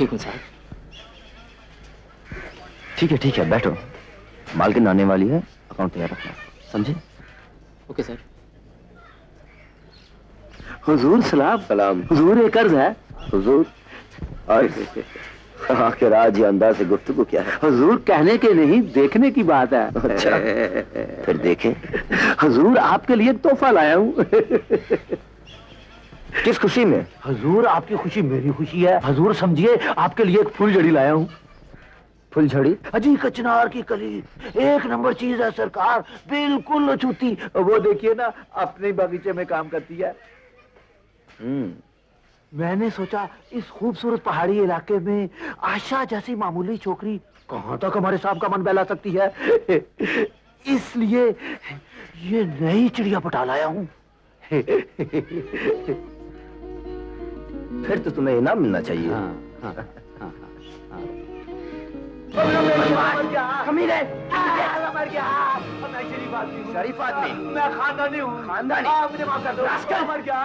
ठीक हूँ साहब ठीक है ठीक है बैठो। मालकिन आने वाली है अकाउंट तैयार रखना। समझे? Okay sir. हुजूर सलाम। सलाम। हुजूर एक कर्ज है? हुजूर? और आखिर आज ये अंदाज से गुफ्तगू क्या है? हजूर कहने के नहीं देखने की बात है। अच्छा। फिर देखे। हजूर आपके लिए तोहफा लाया हूँ। किस खुशी में? हजूर आपकी खुशी मेरी खुशी है। हजूर समझिए आपके लिए एक फुलझड़ी लाया हूँ। फुलझड़ी? अजी कचनार की कली। एक नंबर चीज़ है सरकार। बिल्कुल अछूती वो देखिए ना अपने बगीचे में काम करती है। हम्म। मैंने सोचा इस खूबसूरत पहाड़ी इलाके में आशा जैसी मामूली छोकरी कहाँ तक हमारे साहब का मन बहला सकती है? इसलिए ये नई चिड़िया पटा लाया हूँ। फिर तो तुम्हें इनाम मिलना चाहिए। हाँ हाँ हाँ हाँ कमीने मर शरीफ आदमी। मैं खानदानी हूँ। खानदानी? मुझे माफ़ कर दो। रास्कल। मर गया।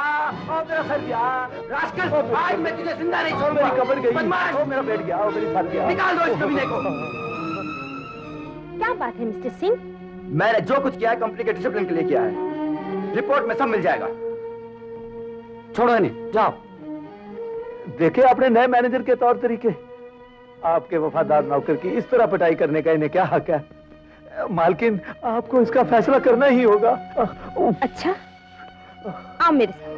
मेरा सर गया। रास्कल। आज मैं तुझे ज़िंदा नहीं छोड़ूँगा। मेरी कब्र गई। बदमाश। मेरा पेट गया। मेरी सर गया। निकाल दो इस कमीने को। क्या बात है मिस्टर सिंह? मैंने जो कुछ किया है कंपनी के डिसिप्लिन के लिए किया है। रिपोर्ट में सब मिल जाएगा। छोड़ो नहीं जाओ। देखे अपने नए मैनेजर के तौर तरीके। आपके वफादार नौकर की इस तरह पिटाई करने का इन्हें क्या हक है? मालकिन आपको इसका फैसला करना ही होगा। अच्छा आओ मेरे साथ।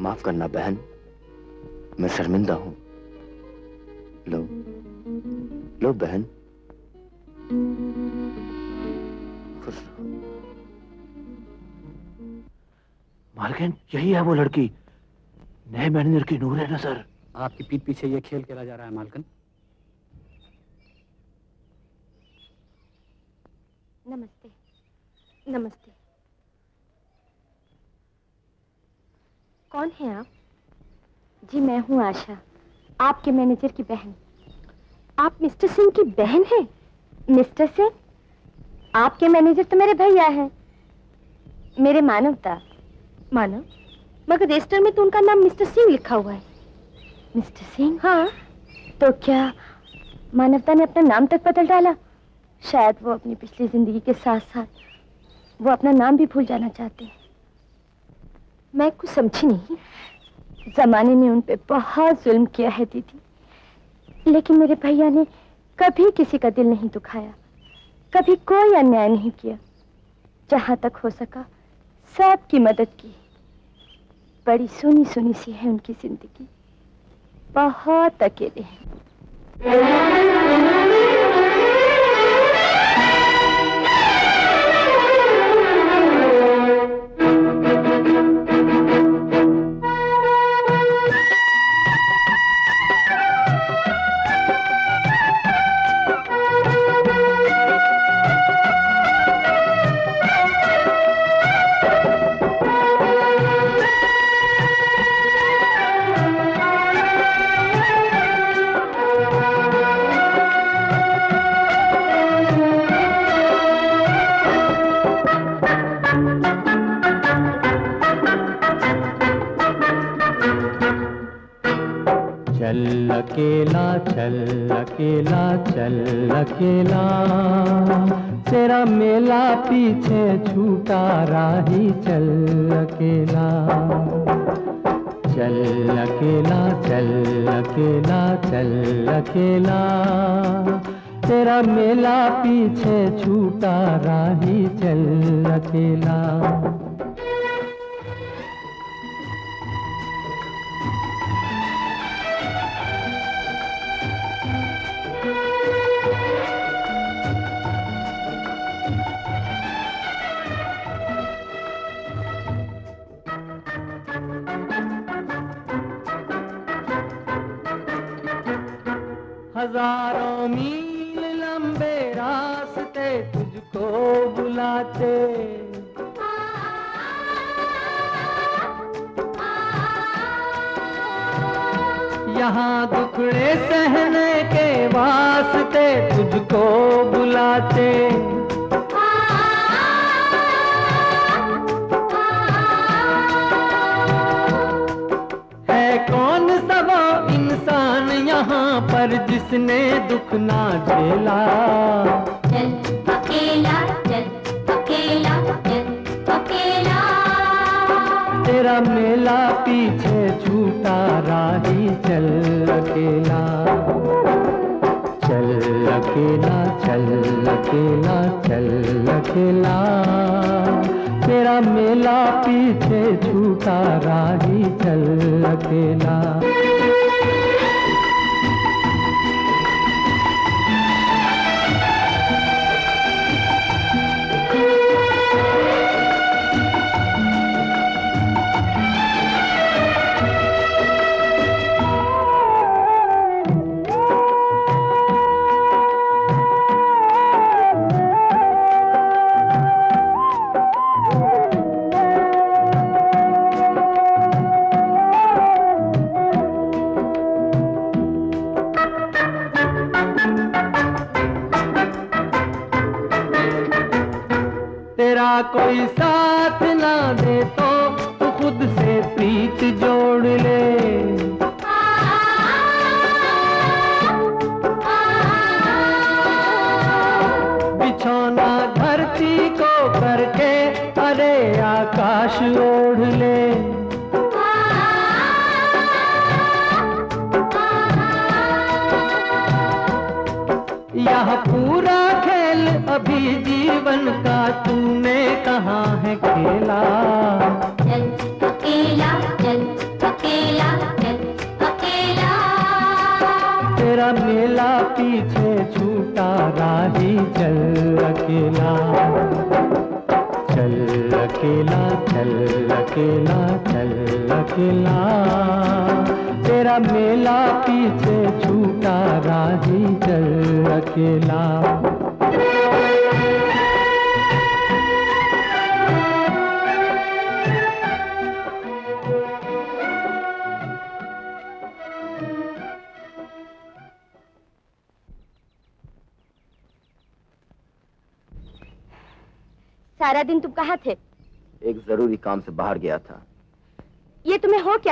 माफ़ करना बहन मैं शर्मिंदा हूँ। लो। लो बहन। खुश मालकिन यही है वो लड़की। नए मैनेजर की नूर है ना सर? आपकी पीठ पीछे ये खेल खेला जा रहा है मालकन। नमस्ते। नमस्ते। कौन है आप? जी मैं हूँ आशा। आपके मैनेजर की बहन। आप मिस्टर सिंह की बहन हैं? मिस्टर सिंह, आपके मैनेजर तो मेरे भैया हैं। मेरे मानवता, मानव, मगर रजिस्टर में तो उनका नाम मिस्टर सिंह लिखा हुआ है। मिस्टर सिंह? हाँ। तो क्या मानवता ने अपना नाम तक बदल डाला? शायद वो अपनी पिछली ज़िंदगी के साथ साथ वो अपना नाम भी भूल जाना चाहते हैं। मैं कुछ समझी नहीं। जमाने ने उन पे बहुत जुल्म किया है, दीदी। लेकिन मेरे भैया ने कभी किसी का दिल नहीं दुखाया, कभी कोई अन्याय नहीं किया। जहाँ तक हो सका, सबकी मदद की। बड़ी सुनी सुनी सी है उनकी ज़िंदगी। बहुत अकेले हैं। अकेला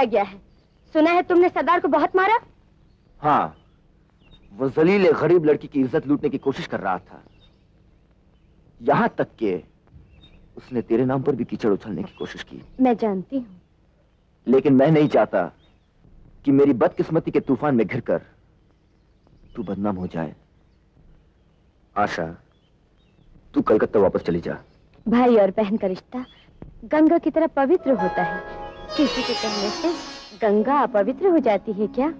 गया है। सुना है तुमने सरदार को बहुत मारा? हाँ वो जलील गरीब लड़की की इज़्ज़त लूटने की कोशिश कर रहा था। यहाँ तक कि उसने तेरे नाम पर भी कीचड़ उछलने की कोशिश की। मैं जानती हूँ। लेकिन मैं नहीं चाहता कि मेरी बदकिस्मती के तूफ़ान में घिरकर तू बदनाम हो जाए। आशा तू कलकत्ता वापस चली जा। भाई और बहन का रिश्ता गंगा की तरह पवित्र होता है। किसी के कहने से गंगा अपवित्र हो जाती है क्या?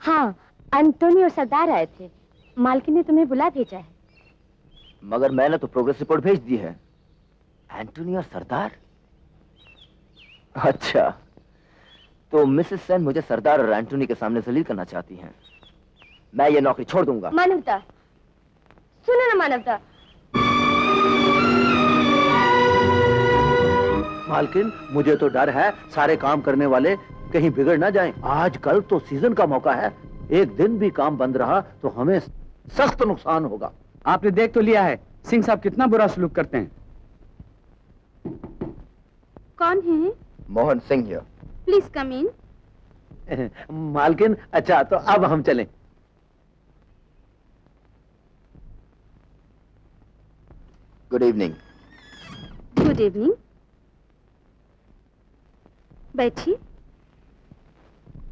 हाँ अंतोनी और सरदार आए थे। मालकिन ने तुम्हें बुला भेजा है। मगर मैंने तो प्रोग्रेस रिपोर्ट भेज दी है। एंटोनी और सरदार? अच्छा तो मिसेस सेन मुझे सरदार और एंटोनी के सामने जलील करना चाहती हैं। मैं ये नौकरी छोड़ दूँगा। मानवता सुनो ना मानवता। मालकिन मुझे तो डर है सारे काम करने वाले कहीं बिगड़ ना जाएँ। आजकल तो सीज़न का मौका है। एक दिन भी काम बंद रहा तो हमें सख्त नुकसान होगा। आपने देख तो लिया है सिंह साहब कितना बुरा सलूक करते हैं। कौन है? Mohan Singh please come in मालकिन अच्छा तो अब हम चलें। गुड इवनिंग गुड इवनिंग बैठिए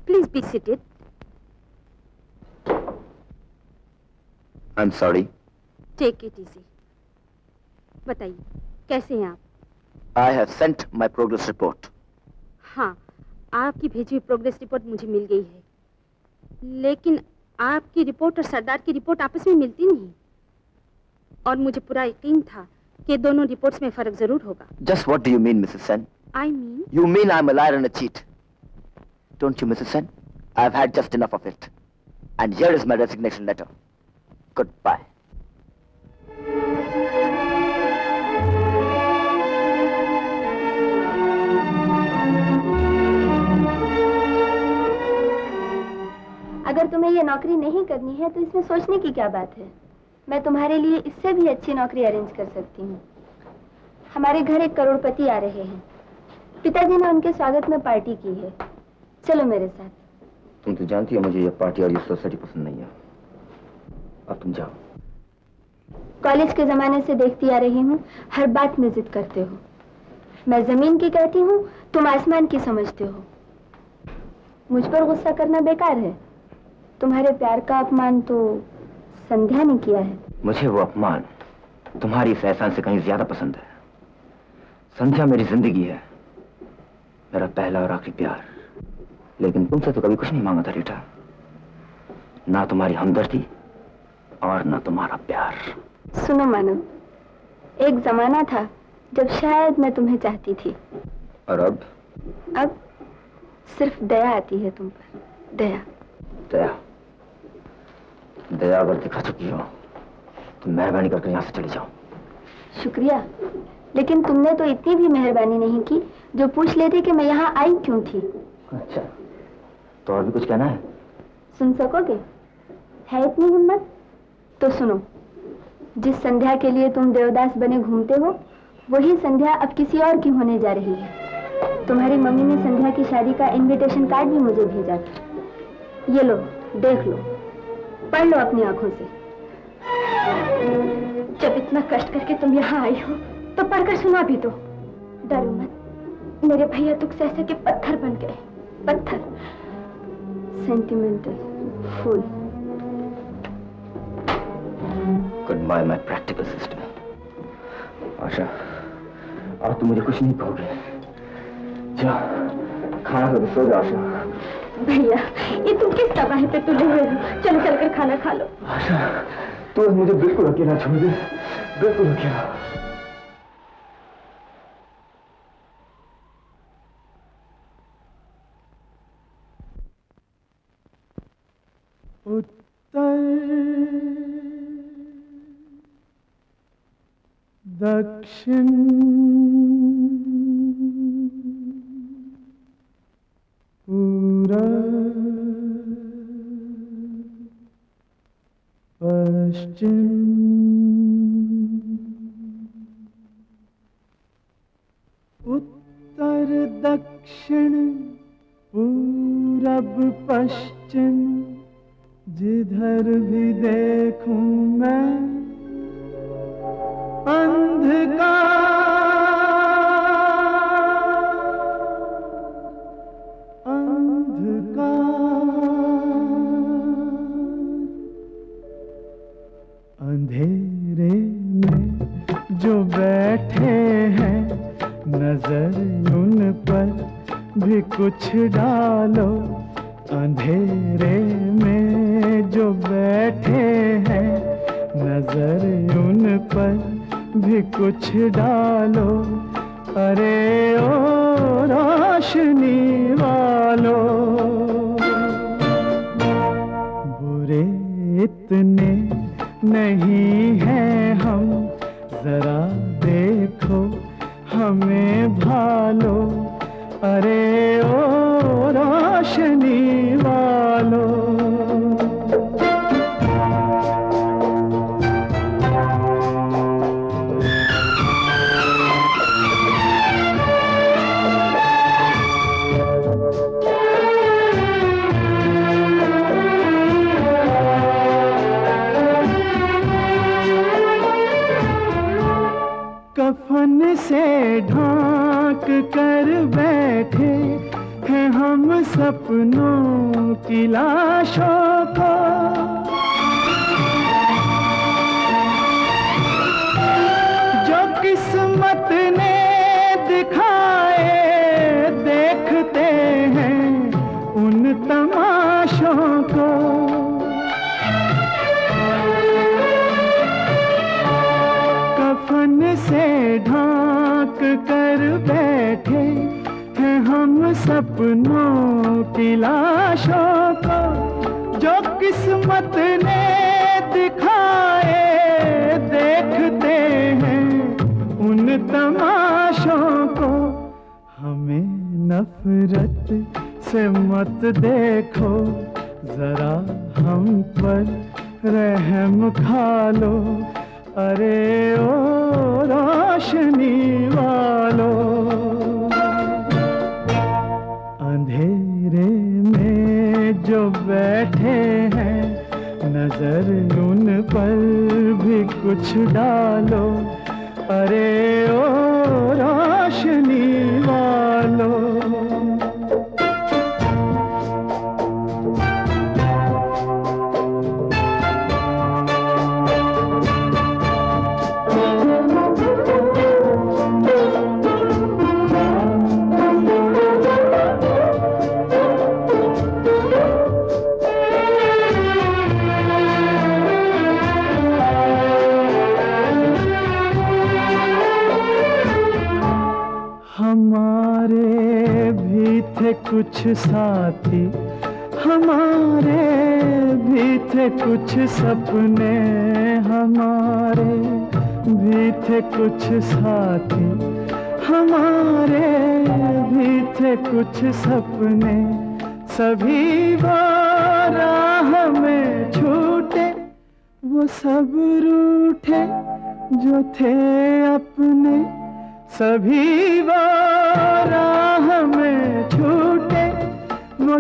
please be seated I am sorry take it easy बताइए कैसे हैं आप? I have sent my progress report हाँ आपकी भेजी हुई प्रोग्रेस रिपोर्ट मुझे मिल गई है। लेकिन आपकी रिपोर्ट और सरदार की रिपोर्ट आपस में मिलती नहीं। और मुझे पूरा यकीन था कि दोनों रिपोर्ट्स में फ़र्क ज़रूर होगा। Just what do you mean Mrs Sen I mean You mean I'm a liar and a cheat? Don't you, Mrs. Sen? I've had just enough of it. And here is my resignation letter. Goodbye. अगर तुम्हें ये नौकरी नहीं करनी है तो इसमें सोचने की क्या बात है मैं तुम्हारे लिए इससे भी अच्छी नौकरी अरेंज कर सकती हूँ हमारे घर एक करोड़पति आ रहे हैं पिताजी ने उनके स्वागत में पार्टी की है। चलो मेरे साथ। तुम तो जानती हो मुझे ये पार्टी और ये सोसाइटी पसंद नहीं है। अब तुम जाओ। कॉलेज के जमाने से देखती आ रही हूँ हर बात में जिद करते हो। मैं ज़मीन की कहती हूँ तुम आसमान की समझते हो। मुझ पर गुस्सा करना बेकार है। तुम्हारे प्यार का अपमान तो संध्या ने किया है। मुझे वो अपमान तुम्हारी इस एहसान से कहीं ज़्यादा पसंद है। संध्या मेरी ज़िंदगी है। मेरा पहला और आखिरी प्यार। लेकिन तुमसे तो कभी कुछ नहीं मांगा था रीटा। ना तुम्हारी हमदर्दी और ना तुम्हारा प्यार। सुनो मानव एक जमाना था जब शायद मैं तुम्हें चाहती थी। और अब? अब सिर्फ़ दया आती है तुम पर। दया। दया। दया अगर दिखा चुकी हो। तो मेहरबानी करके यहाँ से चली जाओ शुक्रिया। लेकिन तुमने तो इतनी भी मेहरबानी नहीं की जो पूछ लेते कि मैं यहाँ आई क्यों थी। अच्छा तो और भी कुछ कहना है? सुन सकोगे? है इतनी हिम्मत? तो सुनो जिस संध्या के लिए तुम देवदास बने घूमते हो वही संध्या अब किसी और की होने जा रही है। तुम्हारी मम्मी ने संध्या की शादी का इनविटेशन कार्ड भी मुझे भेजा था। ये लो देख लो पढ़ लो अपनी आँखों से। जब इतना कष्ट करके तुम यहाँ आई हो तो पढ़कर सुना भी दो। डरो मत। मेरे भैया दुख से ऐसे के पत्थर बन गए। पत्थर। Sentimental fool goodbye my practical sister Asha अब तुम मुझे कुछ नहीं कहोगे। जा खाना खा के सो जा आशा। भैया ये तुम किस तबाही पे तुले हुए हो? चलो चल कर खाना खा लो। आशा तू मुझे बिल्कुल अकेला छोड़ दे। बिल्कुल अकेला। दक्षिण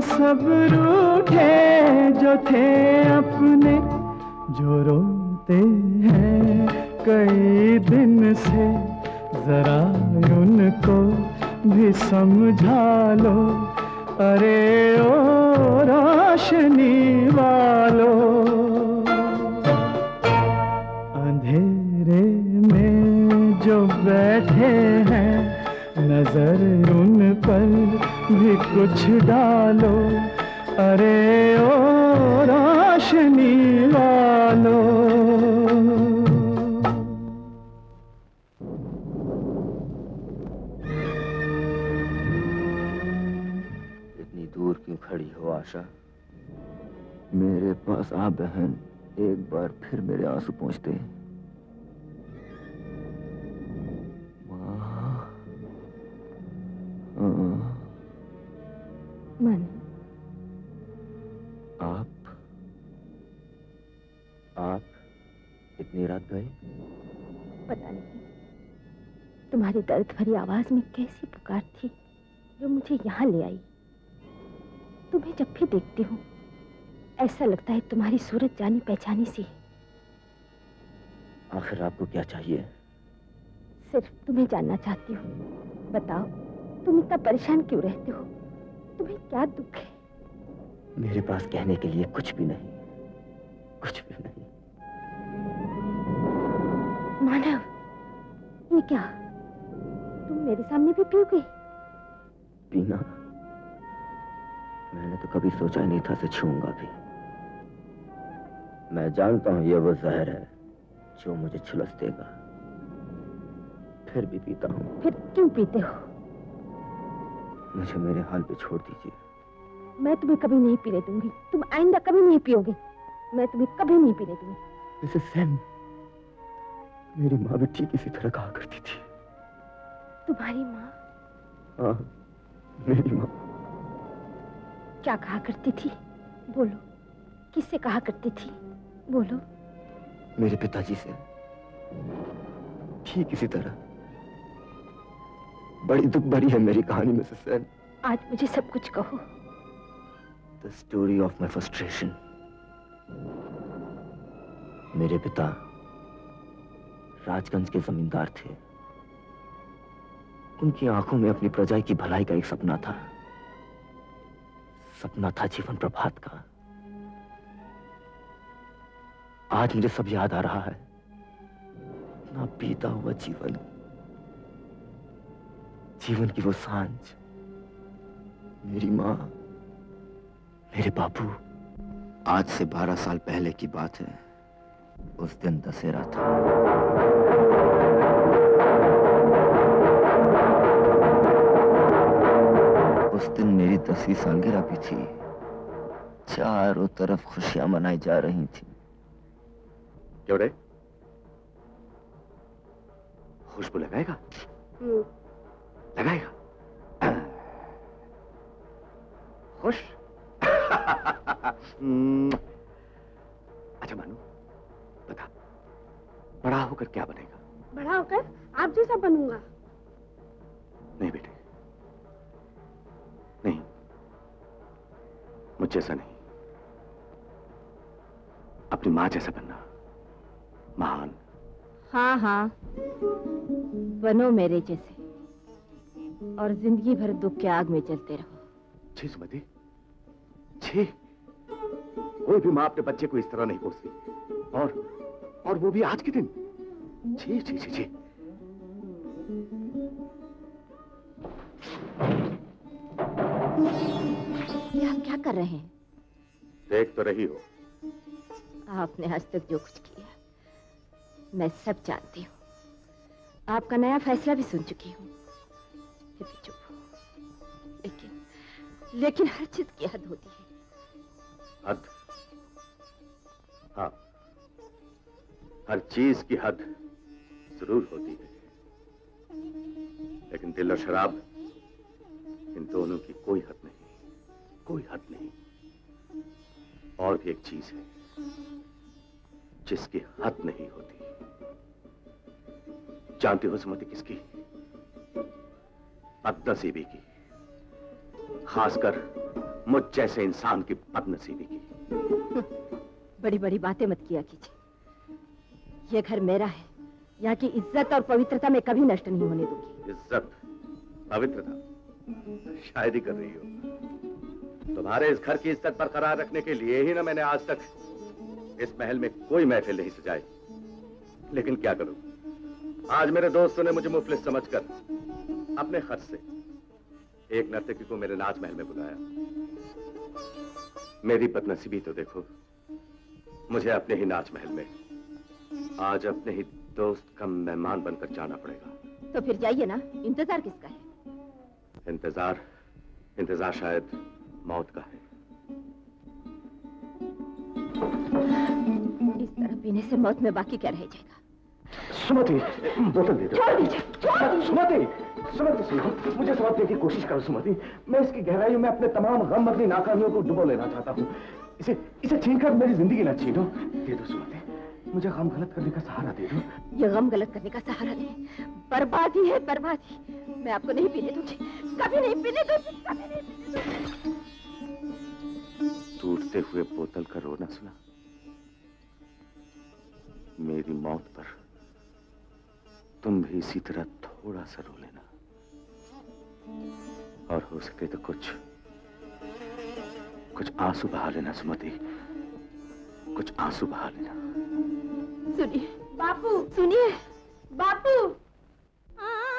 सब रूठे जो थे अपने, जो रोते हैं कई दिन से। जरा उनको भी समझा लो, अरे ओ रोशनी वालों। अंधेरे में जो बैठे हैं, नज़र उन पर भी कुछ डालो। अरे ओ रोशनी वालों। इतनी दूर क्यों खड़ी हो आशा? मेरे पास आ बहन एक बार फिर मेरे आँसू पहुँचते माँ मन। आप? आप इतनी रात गए? पता नहीं। तुम्हारी दर्द भरी आवाज़ में कैसी पुकार थी जो मुझे यहाँ ले आई। तुम्हें जब भी देखती हूँ ऐसा लगता है तुम्हारी सूरत जानी पहचानी सी है। आखिर आपको क्या चाहिए? सिर्फ़ तुम्हें जानना चाहती हूँ। बताओ तुम इतना परेशान क्यों रहते हो? तुम्हें क्या दुख है? मेरे पास कहने के लिए कुछ भी नहीं। कुछ भी नहीं। मानव ये क्या? तुम मेरे सामने भी पियोगे पीना? मैंने तो कभी सोचा ही नहीं था से छूँगा भी। मैं जानता हूँ ये वो जहर है जो मुझे छुलस देगा। फिर भी पीता हूँ। फिर क्यों पीते हो? मुझे मेरे हाल पे छोड़ दीजिए। मैं तुम्हें कभी नहीं पीने दूँगी। तुम आइंदा कभी नहीं पियोगे। मैं तुम्हें कभी नहीं पीने दूँगी। मिसेस सेन मेरी माँ भी ठीक इसी तरह कहा करती थी। तुम्हारी माँ? हाँ मेरी माँ। क्या कहा करती थी? बोलो। किससे कहा करती थी? बोलो। मेरे पिताजी से। ठीक इसी तरह। बड़ी दुख भरी है मेरी कहानी में सेन। आज मुझे सब कुछ कहो। The story of my frustration मेरे पिता राजगंज के जमींदार थे। उनकी आँखों में अपनी प्रजा की भलाई का एक सपना था। सपना था जीवन प्रभात का। आज मुझे सब याद आ रहा है। ना बीता हुआ जीवन। जीवन की वो साँझ। मेरी माँ मेरे बाबू आज से बारह साल पहले की बात है। उस दिन दशहरा था। उस दिन मेरी दसवीं सालगिरह भी थी। चारों तरफ़ खुशियाँ मनाई जा रही थी। क्यों रे खुशबू लगाएगा? लगाएगा खुश। अच्छा मानू बता बड़ा होकर क्या बनेगा? बड़ा होकर आप जैसा बनूँगा। नहीं बेटे नहीं मुझ जैसा नहीं। अपनी माँ जैसा बनना महान। हाँ हाँ बनो मेरे जैसे। और ज़िंदगी भर दुख के आग में जलते रहो। छी सुमति। छी। कोई भी माँ अपने बच्चे को इस तरह नहीं कोसती। और और वो भी आज के दिन। छी छी छी छी। ये आप क्या कर रहे हैं? देख तो रही हो। आपने आज तक जो कुछ किया मैं सब जानती हूँ। आपका नया फैसला भी सुन चुकी हूँ। लेकिन लेकिन हर चीज़ की हद होती है। हद? हाँ। हर चीज़ की हद ज़रूर होती है। लेकिन दिल और शराब, इन दोनों की कोई हद नहीं। कोई हद नहीं। और भी एक चीज़ है, जिसकी हद नहीं होती। जानते हो सुमति किसकी? बदनसीबी की। खासकर मुझ जैसे इंसान की बदनसीबी की। बड़ी बड़ी बातें मत किया कीजिए। ये घर मेरा है। यहाँ की इज़्ज़त और पवित्रता में कभी नष्ट नहीं होने दूँगी। इज़्ज़त पवित्रता शायद ही कर रही हो। तुम्हारे इस घर की इज़्ज़त बरकरार रखने के लिए ही ना मैंने आज तक इस महल में कोई महफिल नहीं सजाई। लेकिन क्या करूँ? आज मेरे दोस्तों ने मुझे मुफलिस समझकर अपने खर्च से। एक नर्तकी को मेरे नाच महल में बुलाया। मेरी बदनसीबी तो देखो। मुझे अपने ही नाच महल में आज अपने ही दोस्त का मेहमान बनकर जाना पड़ेगा। तो फिर जाइए ना इंतज़ार किसका है? इंतज़ार इंतज़ार शायद मौत का है। इस तरह पीने से मौत में बाकी क्या रह जाएगा? सुमति बोतल दे दो। छोड़ दीजिए छोड़ दीजिए। सुमति सुमति सुनो मुझे समझने की कोशिश करो सुमति। मैं इसकी गहराइयों में अपने तमाम गम अपनी नाकामियों को डुबो लेना चाहता हूँ। इसे इसे छीनकर मेरी ज़िंदगी न छीनो। दे दो सुमति मुझे गम गलत करने का सहारा दे दो। ये गम गलत करने का सहारा नहीं बर्बादी है बर्बादी। मैं आपको नहीं पीने दूँगी कभी नहीं पीने दूँगी कभी नहीं पीने दूँगी। टूटते हुए बोतल का रोना सुना। मेरी मौत पर तुम भी इसी तरह थोड़ा सा रो लेना। और हो सके तो कुछ कुछ आँसू बहा लेना, सुमति। कुछ आँसू बहा लेना। सुनिए। बापू सुनिए। बापू। अकेली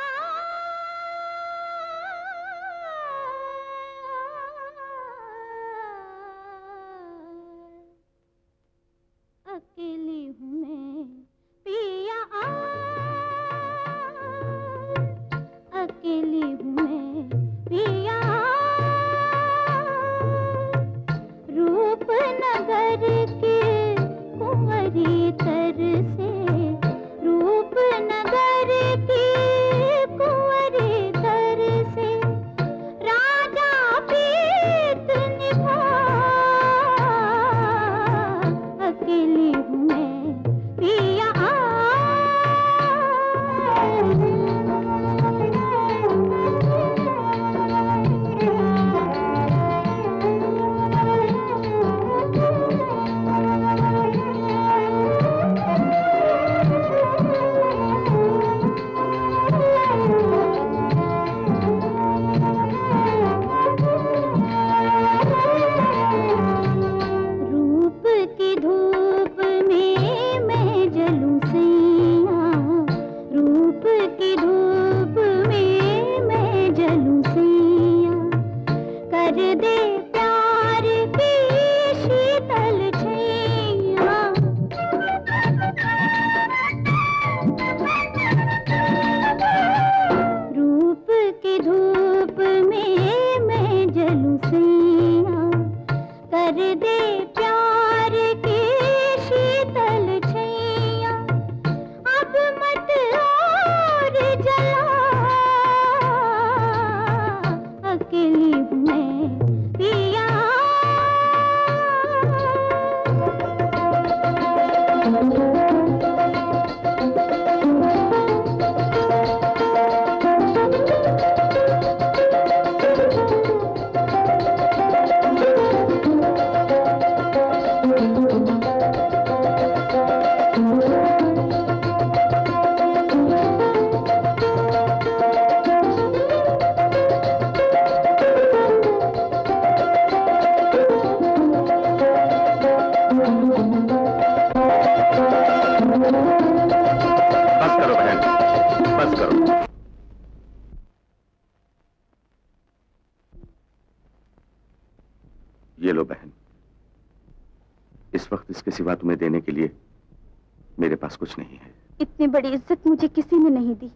इतनी बड़ी इज़्ज़त मुझे किसी ने नहीं दी।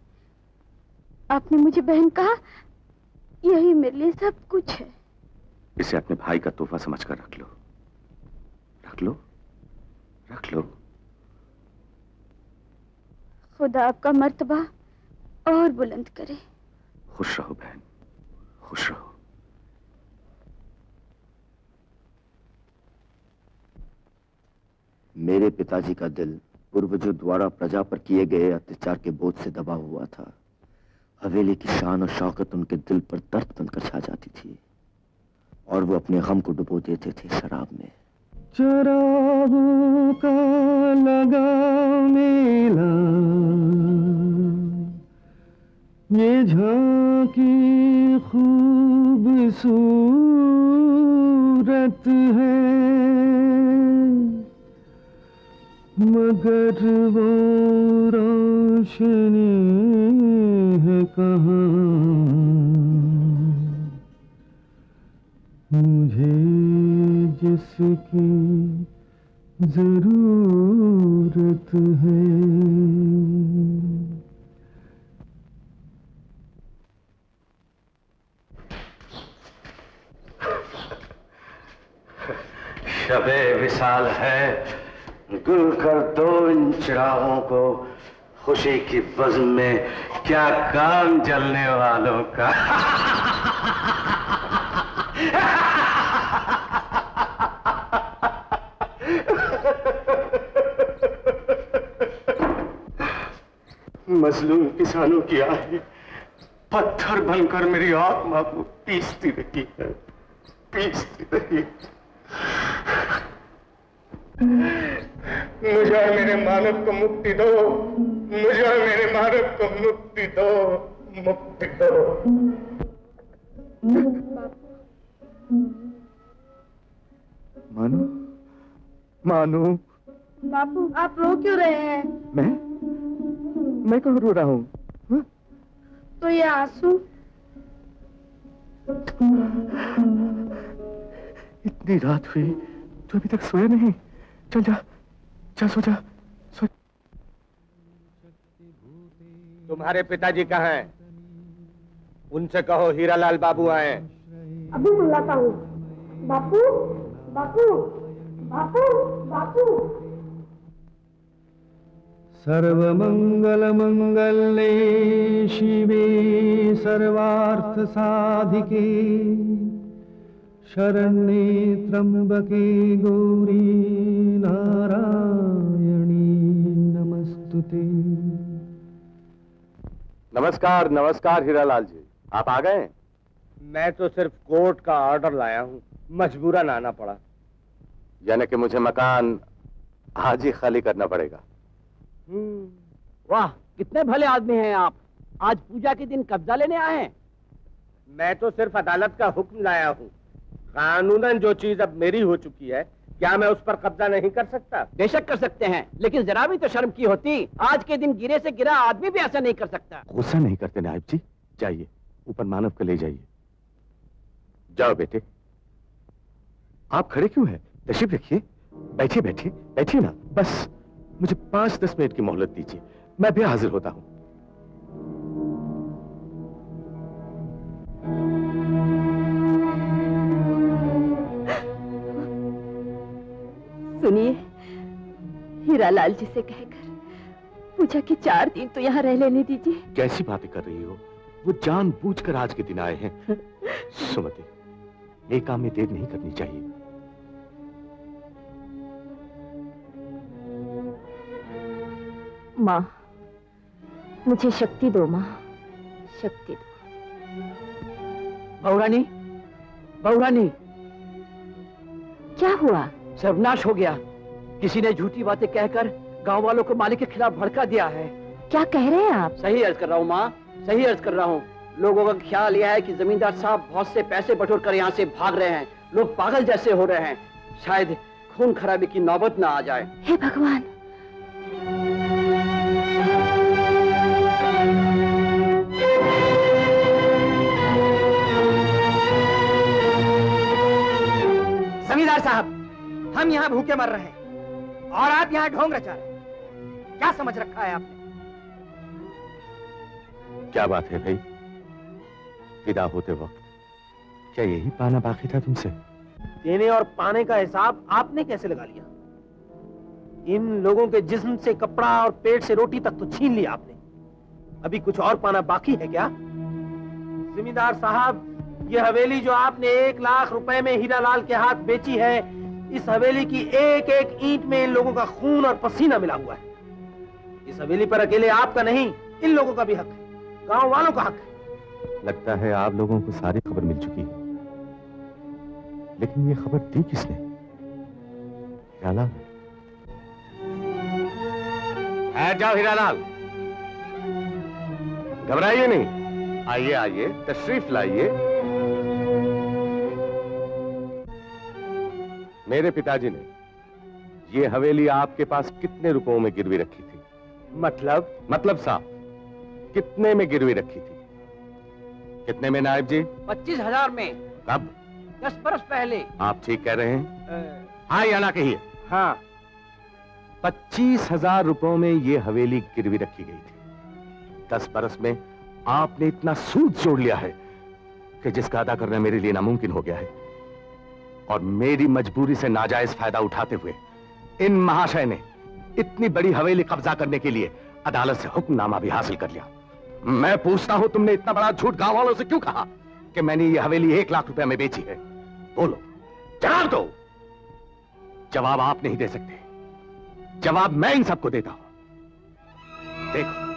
आपने मुझे बहन कहा यही मेरे लिए सब कुछ है। इसे अपने भाई का तोहफा समझकर रख लो। रख लो? रख लो। खुदा आपका मर्तबा और बुलंद करे। खुश रहो बहन। खुश रहो। मेरे पिताजी का दिल पूर्वजों द्वारा प्रजा पर किए गए अत्याचार के बोझ से दबा हुआ था। हवेली की शान और शौकत उनके दिल पर दर्द बनकर छा जाती थी। और वो अपने गम को डुबो देते थे शराब में। का लगा मेला, ये झांकी खूबसूरत है। मगर वो रोशनी है कहाँ? मुझे जिसकी ज़रूरत है। शबे विशाल है। गुल कर दो इन चिरागों को। खुशी की बज़म में क्या काम जलने वालों का। मजलूम किसानों की आह, पत्थर बनकर मेरी आत्मा को पीसती रही है, पीसती रही मुझे और मेरे मानव को मुक्ति दो। मुझे और मेरे मानव को मुक्ति दो। मुक्ति दो। मानो? मानो? बापू आप रो क्यों रहे हैं? मैं? मैं कहाँ रो रहा हूँ? तो ये आँसू? इतनी रात हुई तो अभी तक सोया नहीं? चल जा। जा सो जा सो तुम्हारे पिताजी कहाँ हैं? उनसे कहो हीरालाल बाबू आए अभी बुलाता हूँ। बापू बापू बापू बापू। सर्वमङ्गलमङ्गले शिवे सर्वार्थ साधिके शरण्ये त्र्यम्बके गौरी नारायणी नमस्तुते। नमस्कार नमस्कार हीरालाल जी आप आ गए? मैं तो सिर्फ़ कोर्ट का ऑर्डर लाया हूँ। मजबूरन आना पड़ा। यानी कि मुझे मकान आज ही खाली करना पड़ेगा। वाह कितने भले आदमी हैं आप। आज पूजा के दिन कब्जा लेने आए हैं। मैं तो सिर्फ़ अदालत का हुक्म लाया हूँ। कानूनन जो चीज़ अब मेरी हो चुकी है क्या मैं उस पर कब्जा नहीं कर सकता? बेशक कर सकते हैं लेकिन जरा भी तो शर्म की होती। आज के दिन गिरे से गिरा आदमी भी ऐसा नहीं कर सकता। गुस्सा नहीं करते नायब जी। जाइए ऊपर मानव को ले जाइए। जाओ बेटे। आप खड़े क्यों हैं? तशीफ रखिए। बैठिए बैठिए बैठिए ना। बस मुझे पाँच दस मिनट की मोहलत दीजिए। मैं भी हाजिर होता हूँ। हीरालाल जी से कहकर पूजा के चार दिन तो यहाँ रह लेने दीजिए। कैसी बातें कर रही हो? वो जान बूझ कर आज के दिन आए हैं। सुमति एक काम में देर नहीं करनी चाहिए। माँ मुझे शक्ति दो माँ शक्ति दो। बहुरानी बहुरानी। क्या हुआ? सर्वनाश हो गया। किसी ने झूठी बातें कहकर गाँव वालों को मालिक के खिलाफ भड़का दिया है। क्या कह रहे हैं आप? सही अर्ज़ कर रहा हूँ माँ। सही अर्ज़ कर रहा हूँ। लोगों का ख्याल यह है कि जमींदार साहब बहुत से पैसे बटोर कर यहाँ से भाग रहे हैं। लोग पागल जैसे हो रहे हैं। शायद खून खराबी की नौबत ना आ जाए। हे भगवान। जमींदार साहब हम यहाँ भूखे मर रहे हैं। और आप यहाँ ढोंग रचा रहे क्या समझ रखा है आपने? क्या बात है भाई? विदा होते वक्त। क्या यही पाना बाकी था तुमसे? देने और पाने का हिसाब आपने कैसे लगा लिया? इन लोगों के जिस्म से कपड़ा और पेट से रोटी तक तो छीन लिया आपने। अभी कुछ और पाना बाकी है क्या? जिम्मेदार साहब ये हवेली जो आपने एक लाख रुपए में हीरा लाल के हाथ बेची है इस हवेली की एक एक ईंट में इन लोगों का खून और पसीना मिला हुआ है। इस हवेली पर अकेले आपका नहीं इन लोगों का भी हक है। गाँव वालों का हक है। लगता है आप लोगों को सारी खबर मिल चुकी है। लेकिन ये खबर दी किसने? हीरालाल है जाओ हीरालाल घबराइए नहीं। आइए आइए तशरीफ़ लाइए। मेरे पिताजी ने ये हवेली आपके पास कितने रुपयों में गिरवी रखी थी? मतलब? मतलब साहब कितने में गिरवी रखी थी? कितने में नायब जी? पच्चीस हज़ार में। कब? दस बरस पहले। आप ठीक कह रहे हैं? हाँ या ना कहिए। हाँ। पच्चीस हज़ार रुपयों में ये हवेली गिरवी रखी गई थी। दस बरस में आपने इतना सूद जोड़ लिया है कि जिसका अदा करना मेरे लिए नामुमकिन हो गया है। और मेरी मजबूरी से नाजायज फ़ायदा उठाते हुए इन महाशय ने इतनी बड़ी हवेली कब्जा करने के लिए अदालत से हुक्मनामा भी हासिल कर लिया। मैं पूछता हूँ, तुमने इतना बड़ा झूठ गाँव वालों से क्यों कहा कि मैंने ये हवेली एक लाख रुपए में बेची है? बोलो, जवाब दो। जवाब आप नहीं दे सकते। जवाब मैं इन सबको देता हूँ। देखो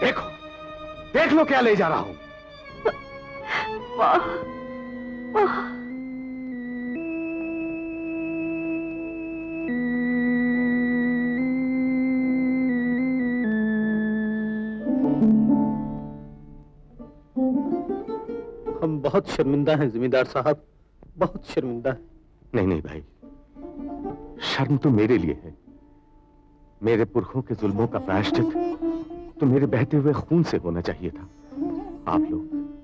देखो, देख लो क्या ले जा रहा हूँ। वाह वाह बहुत शर्मिंदा हैं जिम्मेदार साहब। बहुत शर्मिंदा है। नहीं नहीं भाई। शर्म तो मेरे लिए है। मेरे पुरखों के जुल्मों का प्रायश्चित तो मेरे बहते हुए खून से होना चाहिए था। आप लोग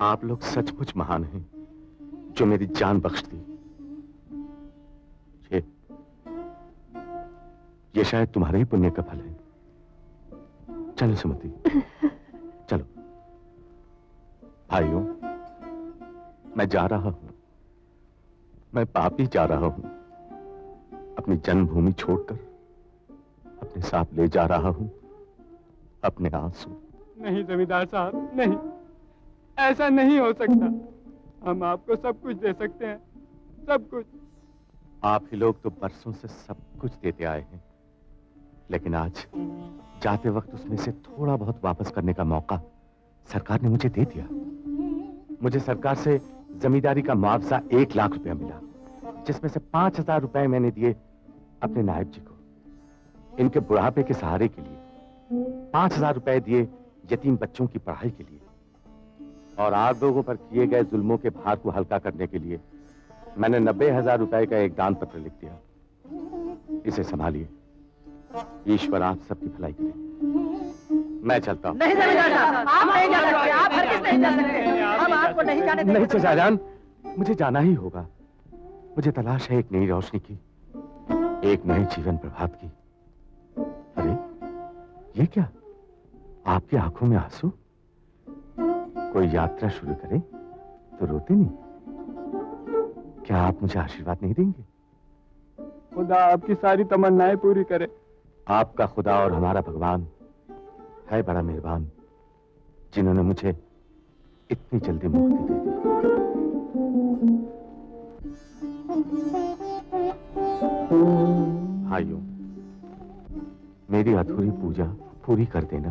आप लोग सचमुच महान हैं जो मेरी जान बख्श दी ये ये शायद तुम्हारे ही पुण्य का फल है। चलो सुमति। भाइयों मैं जा रहा हूँ। मैं पापी जा रहा हूँ। अपनी जन्मभूमि छोड़कर अपने साथ ले जा रहा हूँ। अपने आँसू। नहीं जमींदार साहब नहीं। ऐसा नहीं हो सकता। हम आपको सब कुछ दे सकते हैं। सब कुछ। आप ही लोग तो बरसों से सब कुछ देते आए हैं। लेकिन आज जाते वक्त उसमें से थोड़ा बहुत वापस करने का मौका सरकार ने मुझे दे दिया। मुझे सरकार से जमींदारी का मुआवजा एक लाख रुपया मिला, जिसमें से पाँच हज़ार रुपए मैंने दिए अपने नायब जी को। इनके बुढ़ापे के सहारे के लिए पाँच हज़ार रुपए दिए यतीम बच्चों की पढ़ाई के लिए और आप लोगों पर किए गए जुल्मों के भार को हल्का करने के लिए मैंने नब्बे हज़ार रुपए का एक दान पत्र लिख दिया। इसे संभालिए। ईश्वर आप सबकी भलाई करे। मैं चलता हूँ। नहीं साहब आप नहीं जा सकते। आप हर किस नहीं जा सकते हम आपको नहीं जाने नहीं देंगे सजाजान मुझे जाना ही होगा। मुझे तलाश है एक नई रोशनी की एक नए जीवन प्रभात की। अरे ये क्या? आपकी आँखों में आँसू? कोई यात्रा शुरू करे तो रोते नहीं? क्या आप मुझे आशीर्वाद नहीं देंगे? खुदा आपकी सारी तमन्नाएँ पूरी करे। आपका खुदा और हमारा भगवान है बड़ा मेहरबान, जिन्होंने मुझे इतनी जल्दी मुक्ति दे दी। भाइयों, मेरी अधूरी पूजा पूरी कर देना।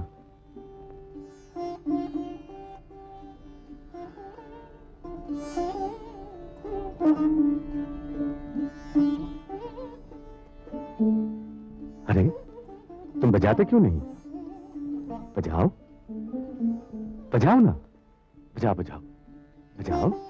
अरे, तुम बजाते क्यों नहीं? बजाओ। बजाओ ना। बजाओ बजाओ। बजाओ।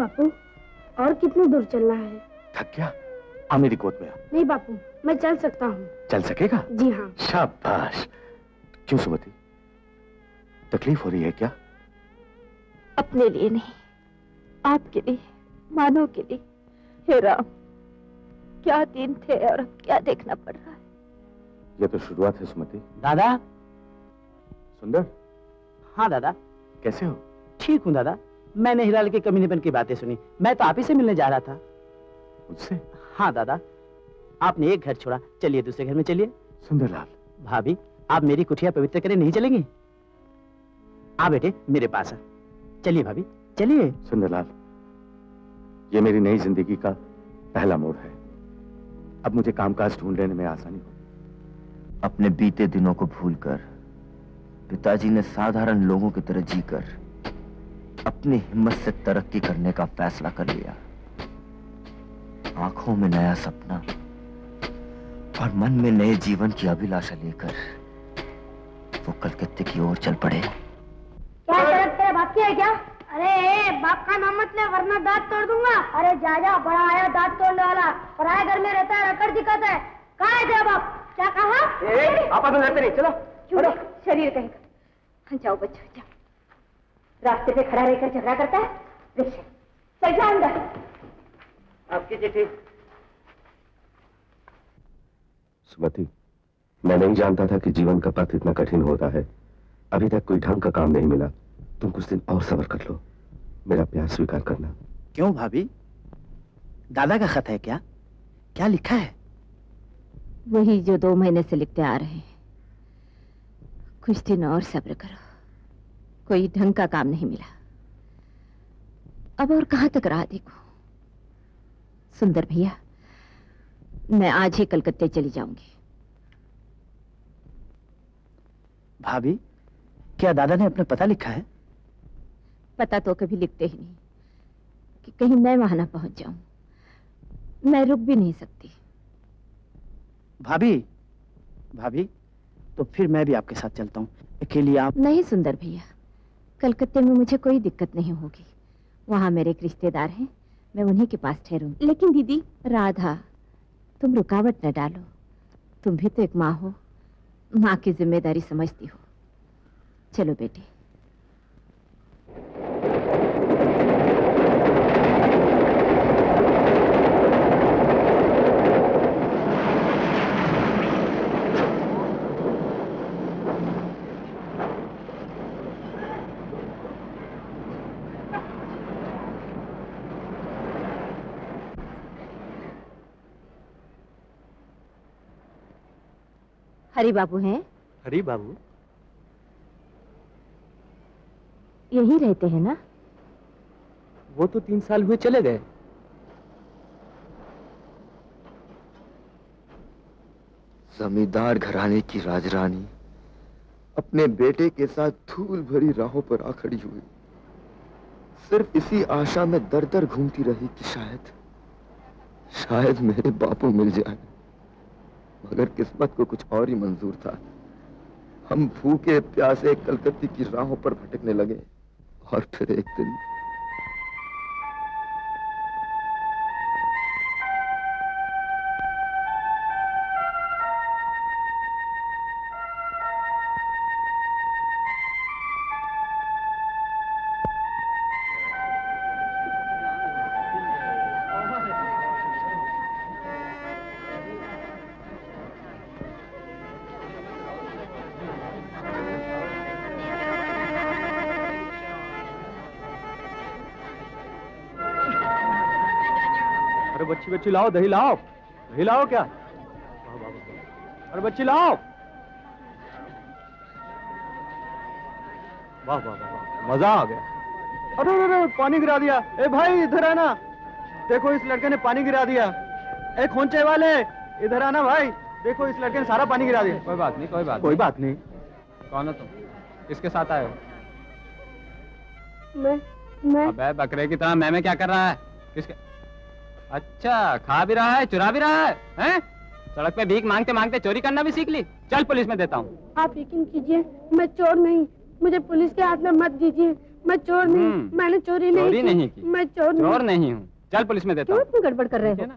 बापू और कितनी दूर चलना है? थक गया? आ मेरी गोद में आ नहीं बापू मैं चल सकता हूँ। चल सकेगा? जी हाँ। शाबाश। क्यों सुमति? तकलीफ़ हो रही है क्या? अपने लिए नहीं आपके लिए मानव के लिए। हे राम क्या दिन थे और अब क्या देखना पड़ रहा है? ये तो शुरुआत है सुमति। दादा? सुंदर? हाँ दादा। कैसे हो? ठीक हूँ दादा। मैंने हिलाल के कमीनेपन की बातें सुनी। मैं तो आप ही से मिलने जा रहा था। मुझसे? हाँ दादा। आपने एक घर छोड़ा। चलिए दूसरे घर में चलिए। सुंदरलाल। भाभी आप मेरी कुटिया पवित्र करने नहीं चलेंगी? आ बेटे मेरे पास चलिए भाभी चलिए। सुंदरलाल ये मेरी नई ज़िंदगी का पहला मोड़ है। अब मुझे कामकाज ढूंढ लेने में आसानी हो अपने बीते दिनों को भूलकर पिताजी ने साधारण लोगों की तरह जीकर अपनी हिम्मत से तरक्की करने का फैसला कर लिया। आँखों में नया सपना और मन में नए जीवन की अभिलाषा लेकर वो कलकत्ते की ओर चल पड़े। क्या तेरे बाप की है क्या? अरे बाप का नाम मत ले वरना दांत तोड़ दूँगा। अरे जा जा बड़ा आया दांत तोड़ने वाला। और आया घर में रहता है रकड़ दिक्कत है। कहा है तेरा बाप? क्या कहा? आप तो रहते नहीं चलो। शरीर कहेगा। जाओ बच्चों जाओ। रास्ते पे खड़ा रहकर झगड़ा करता है? रिक्शा चल जा अंदर आपकी चिट्ठी। सुमति मैं नहीं जानता था कि जीवन का पथ इतना कठिन होता है। अभी तक कोई ढंग का काम नहीं मिला। तुम कुछ दिन और सबर कर लो। मेरा प्यार स्वीकार करना। क्यों भाभी? दादा का खत है क्या? क्या लिखा है? वही जो दो महीने से लिखते आ रहे हैं। कुछ दिन और सब्र करो। कोई ढंग का काम नहीं मिला। अब और कहाँ तक रहा देखो? सुंदर भैया मैं आज ही कलकत्ते चली जाऊँगी। भाभी क्या दादा ने अपना पता लिखा है? पता तो कभी लिखते ही नहीं कि कहीं मैं वहाँ ना पहुँच जाऊँ। मैं रुक भी नहीं सकती। भाभी भाभी तो फिर मैं भी आपके साथ चलता हूँ। अकेली आप नहीं सुंदर भैया कलकत्ते में मुझे कोई दिक्कत नहीं होगी। वहाँ मेरे एक रिश्तेदार हैं मैं उन्हीं के पास ठहरूँगी लेकिन दीदी राधा तुम रुकावट न डालो। तुम भी तो एक माँ हो। माँ की ज़िम्मेदारी समझती हो। चलो बेटे। हरी बाबू हैं? हरी बाबू? यही रहते हैं ना? वो तो तीन साल हुए चले गए। जमींदार घराने की राजरानी अपने बेटे के साथ धूल भरी राहों पर आ खड़ी हुई। सिर्फ़ इसी आशा में दर दर घूमती रही कि शायद शायद मेरे बापू मिल जाए। मगर किस्मत को कुछ और ही मंजूर था। हम भूखे, प्यासे कलकत्ती की राहों पर भटकने लगे और फिर एक दिन बच्ची लाओ दही लाओ। दही लाओ क्या। अरे बच्ची लाओ। वाह वाह वाह मज़ा आ गया। अरे अरे अरे पानी गिरा दिया। ए भाई इधर आना। देखो इस लड़के ने पानी गिरा दिया। ए खोंचे वाले इधर आना भाई। देखो इस लड़के ने सारा पानी गिरा दिया। कोई बात नहीं कोई बात कोई बात नहीं। कौन हो तुम? किसके साथ आए हो? मैं मैं। अबे बकरे की तरह मैं में क्या कर रहा है? किसके अच्छा खा भी रहा है चुरा भी रहा है हैं? सड़क पे भीख मांगते मांगते चोरी करना भी सीख ली। चल पुलिस में देता हूँ। आप यकीन कीजिए मैं चोर नहीं। मुझे पुलिस के हाथ में मत दीजिए। मैं चोर नहीं। हम्म। मैंने चोरी नहीं चोरी की। नहीं की। मैं चोर चोर नहीं हूँ। चल पुलिस में देता हूँ। गड़बड़ कर रहे हो?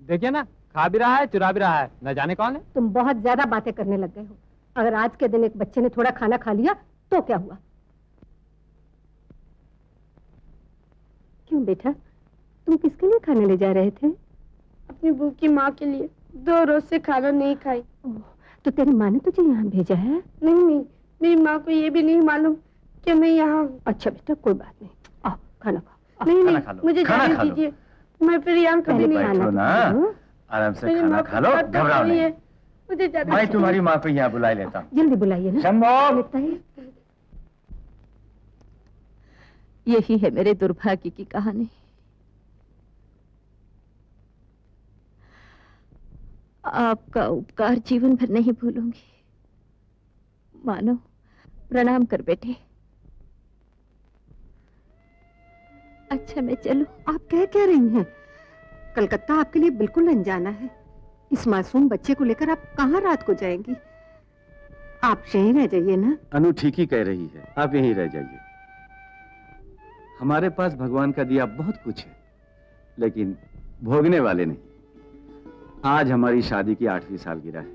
देखिए ना खा भी रहा है चुरा भी रहा है। न जाने कौन है। तुम बहुत ज़्यादा बातें करने लग गए हो। अगर आज के दिन एक बच्चे ने थोड़ा खाना खा लिया तो क्या हुआ? क्यों बेटा? तुम किसके लिए खाना ले जा रहे थे? अपनी भूखी माँ के लिए। दो रोज से खाना नहीं खाई। तो तेरी माँ ने तुझे यहाँ भेजा है? नहीं नहीं मेरी माँ को ये भी नहीं मालूम कि मैं यहाँ अच्छा बेटा कोई बात नहीं। आओ खाना खाओ। नहीं खाना खा नहीं मुझे जाने दीजिए। मैं फिर यहाँ कभी नहीं खाना बैठो ना। खा लो। आराम से खाना खा लो घबराओ नहीं। मुझे जाने मैं तुम्हारी माँ को यहाँ बुला लेता हूँ। जल्दी बुलाइए ना। शंभो यही है मेरे दुर्भाग्य की कहानी। आपका उपकार जीवन भर नहीं भूलूँगी। मानो प्रणाम कर बेटे। अच्छा मैं चलूँ। आप कह क्या रही हैं? कलकत्ता आपके लिए बिल्कुल अनजाना है। इस मासूम बच्चे को लेकर आप कहाँ रात को जाएँगी? आप यहीं रह जाइए ना? अनु ठीक ही कह रही है। आप यहीं रह जाइए। हमारे पास भगवान का दिया बहुत कुछ है लेकिन भोगने वाले नहीं। आज हमारी शादी की आठवीं सालगिरह है।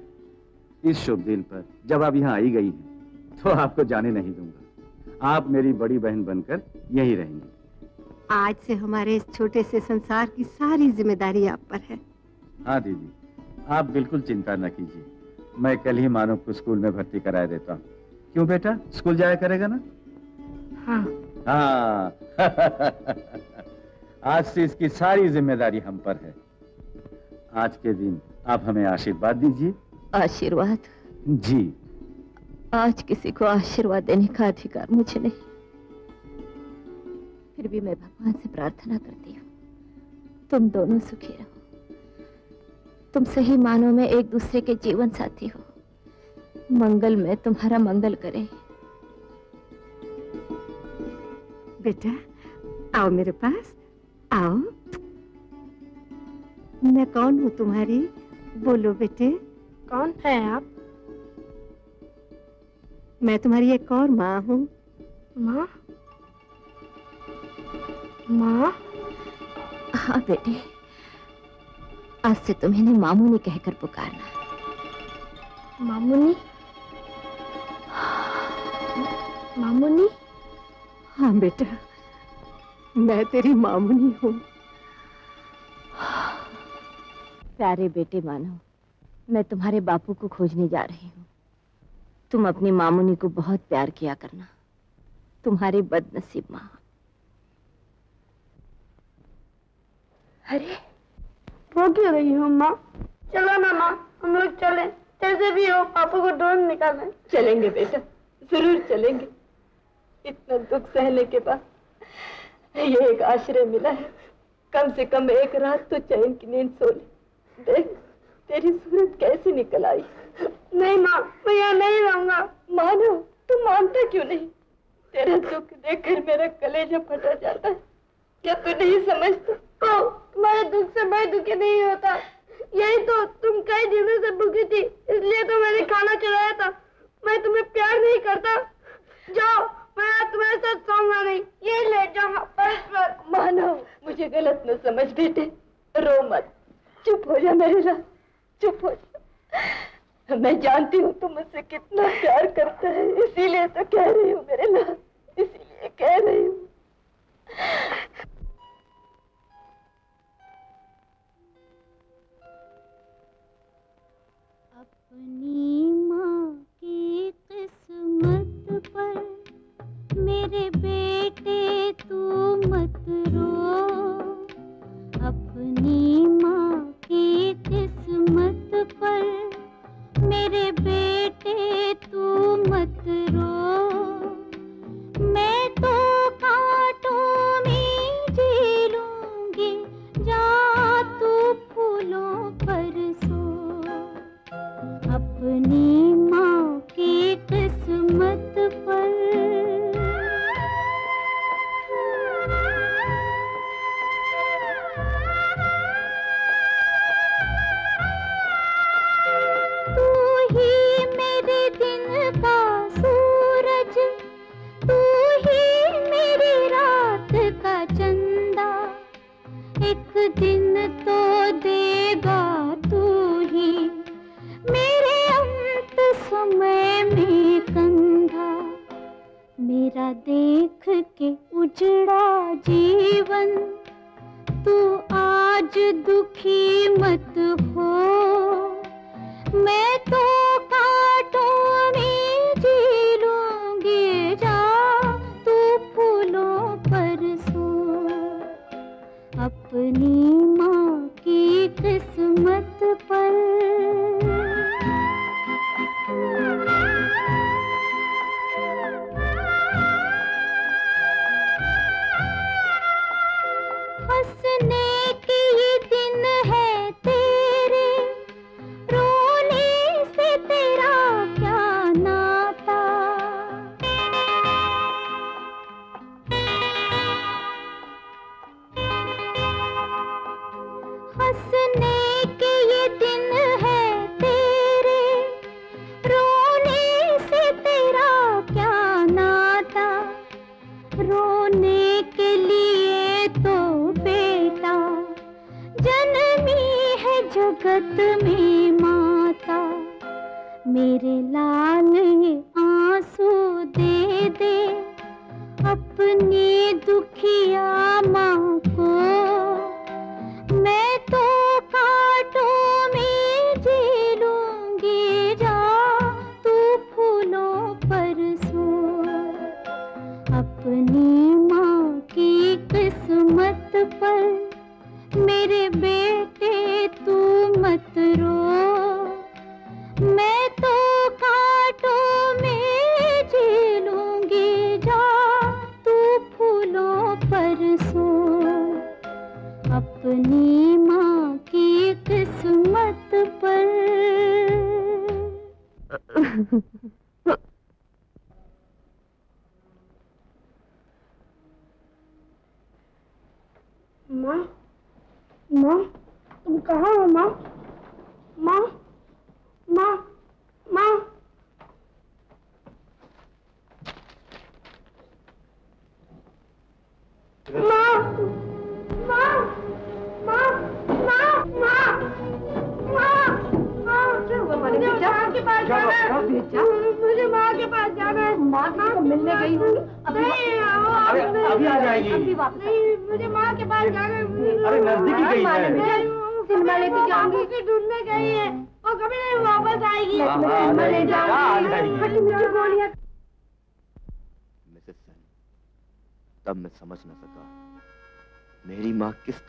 इस शुभ दिन पर जब आप यहाँ आई गई हैं तो आपको जाने नहीं दूँगा। आप मेरी बड़ी बहन बनकर यहीं रहेंगी। आज से हमारे इस छोटे से संसार की सारी ज़िम्मेदारी आप पर है। हाँ दीदी आप बिल्कुल चिंता न कीजिए। मैं कल ही मानव को स्कूल में भर्ती करा देता हूँ। क्यों बेटा? स्कूल जाया करेगा ना? हाँ। हाँ। आज से इसकी सारी ज़िम्मेदारी हम पर है। आज के दिन आप हमें आशीर्वाद दीजिए। आशीर्वाद? जी। आज किसी को आशीर्वाद देने का अधिकार मुझे नहीं। फिर भी मैं भगवान से प्रार्थना करती हूँ। तुम दोनों सुखी रहो। तुम सही मानो में एक दूसरे के जीवन साथी हो। मंगल में तुम्हारा मंगल करें। बेटा आओ मेरे पास। आओ। मैं कौन हूँ तुम्हारी? बोलो बेटे। कौन है आप? मैं तुम्हारी एक और माँ हूँ। माँ? माँ? हाँ बेटे। आज से तुम्हें मामूनी कहकर पुकारना। मामुनी? मामुनी? हाँ बेटा। मैं तेरी मामुनी हूँ। प्यारे बेटे मानो मैं तुम्हारे बापू को खोजने जा रही हूँ। तुम अपनी मामुनी को बहुत प्यार किया करना। तुम्हारी बदनसीब माँ। अरे, वो क्यों रही हो माँ? चलो ना माँ, हम लोग चले। जैसे भी हो पापा को ढूंढ निकालें। चलेंगे बेटा, ज़रूर चलेंगे। इतना दुख सहने के बाद ये एक आश्रय मिला है। कम से कम एक रात तो चैन की नींद सो ले। देख तेरी सूरत कैसी निकल आई? नहीं माँ मैं यहाँ नहीं रहूँगा। मानो तू मानता क्यों नहीं? तेरा दुख देखकर मेरा कलेजा फटा जाता है। क्या तू नहीं समझता? तो तुम्हारे दुख से मैं दुखी नहीं होता। यही तो तुम कई दिनों से भूखी थी इसलिए तो मैंने खाना चुराया था। मैं तुम्हें प्यार नहीं करता। जाओ मैं तुम्हारे साथ सोऊँगा नहीं। ये ले जाओ मानो मुझे गलत न समझ बेटे। रो मत। चुप हो जा मेरे लाल चुप हो जा। मैं जानती हूँ तुम मुझसे कितना प्यार करता है, इसीलिए तो कह रही हूँ मेरे लाल इसीलिए कह रही हूँ। अपनी माँ की किस्मत पर मेरे बेटे तू मत रो। अपनी माँ की किस्मत पर। मेरे बेटे तू मत रो। मेरा देख के उजड़ा जीवन। तू आज दुखी मत हो। मैं तो कांटों में जी लूँगी, जा तू फूलों पर सो। अपनी माँ की किस्मत पर हंस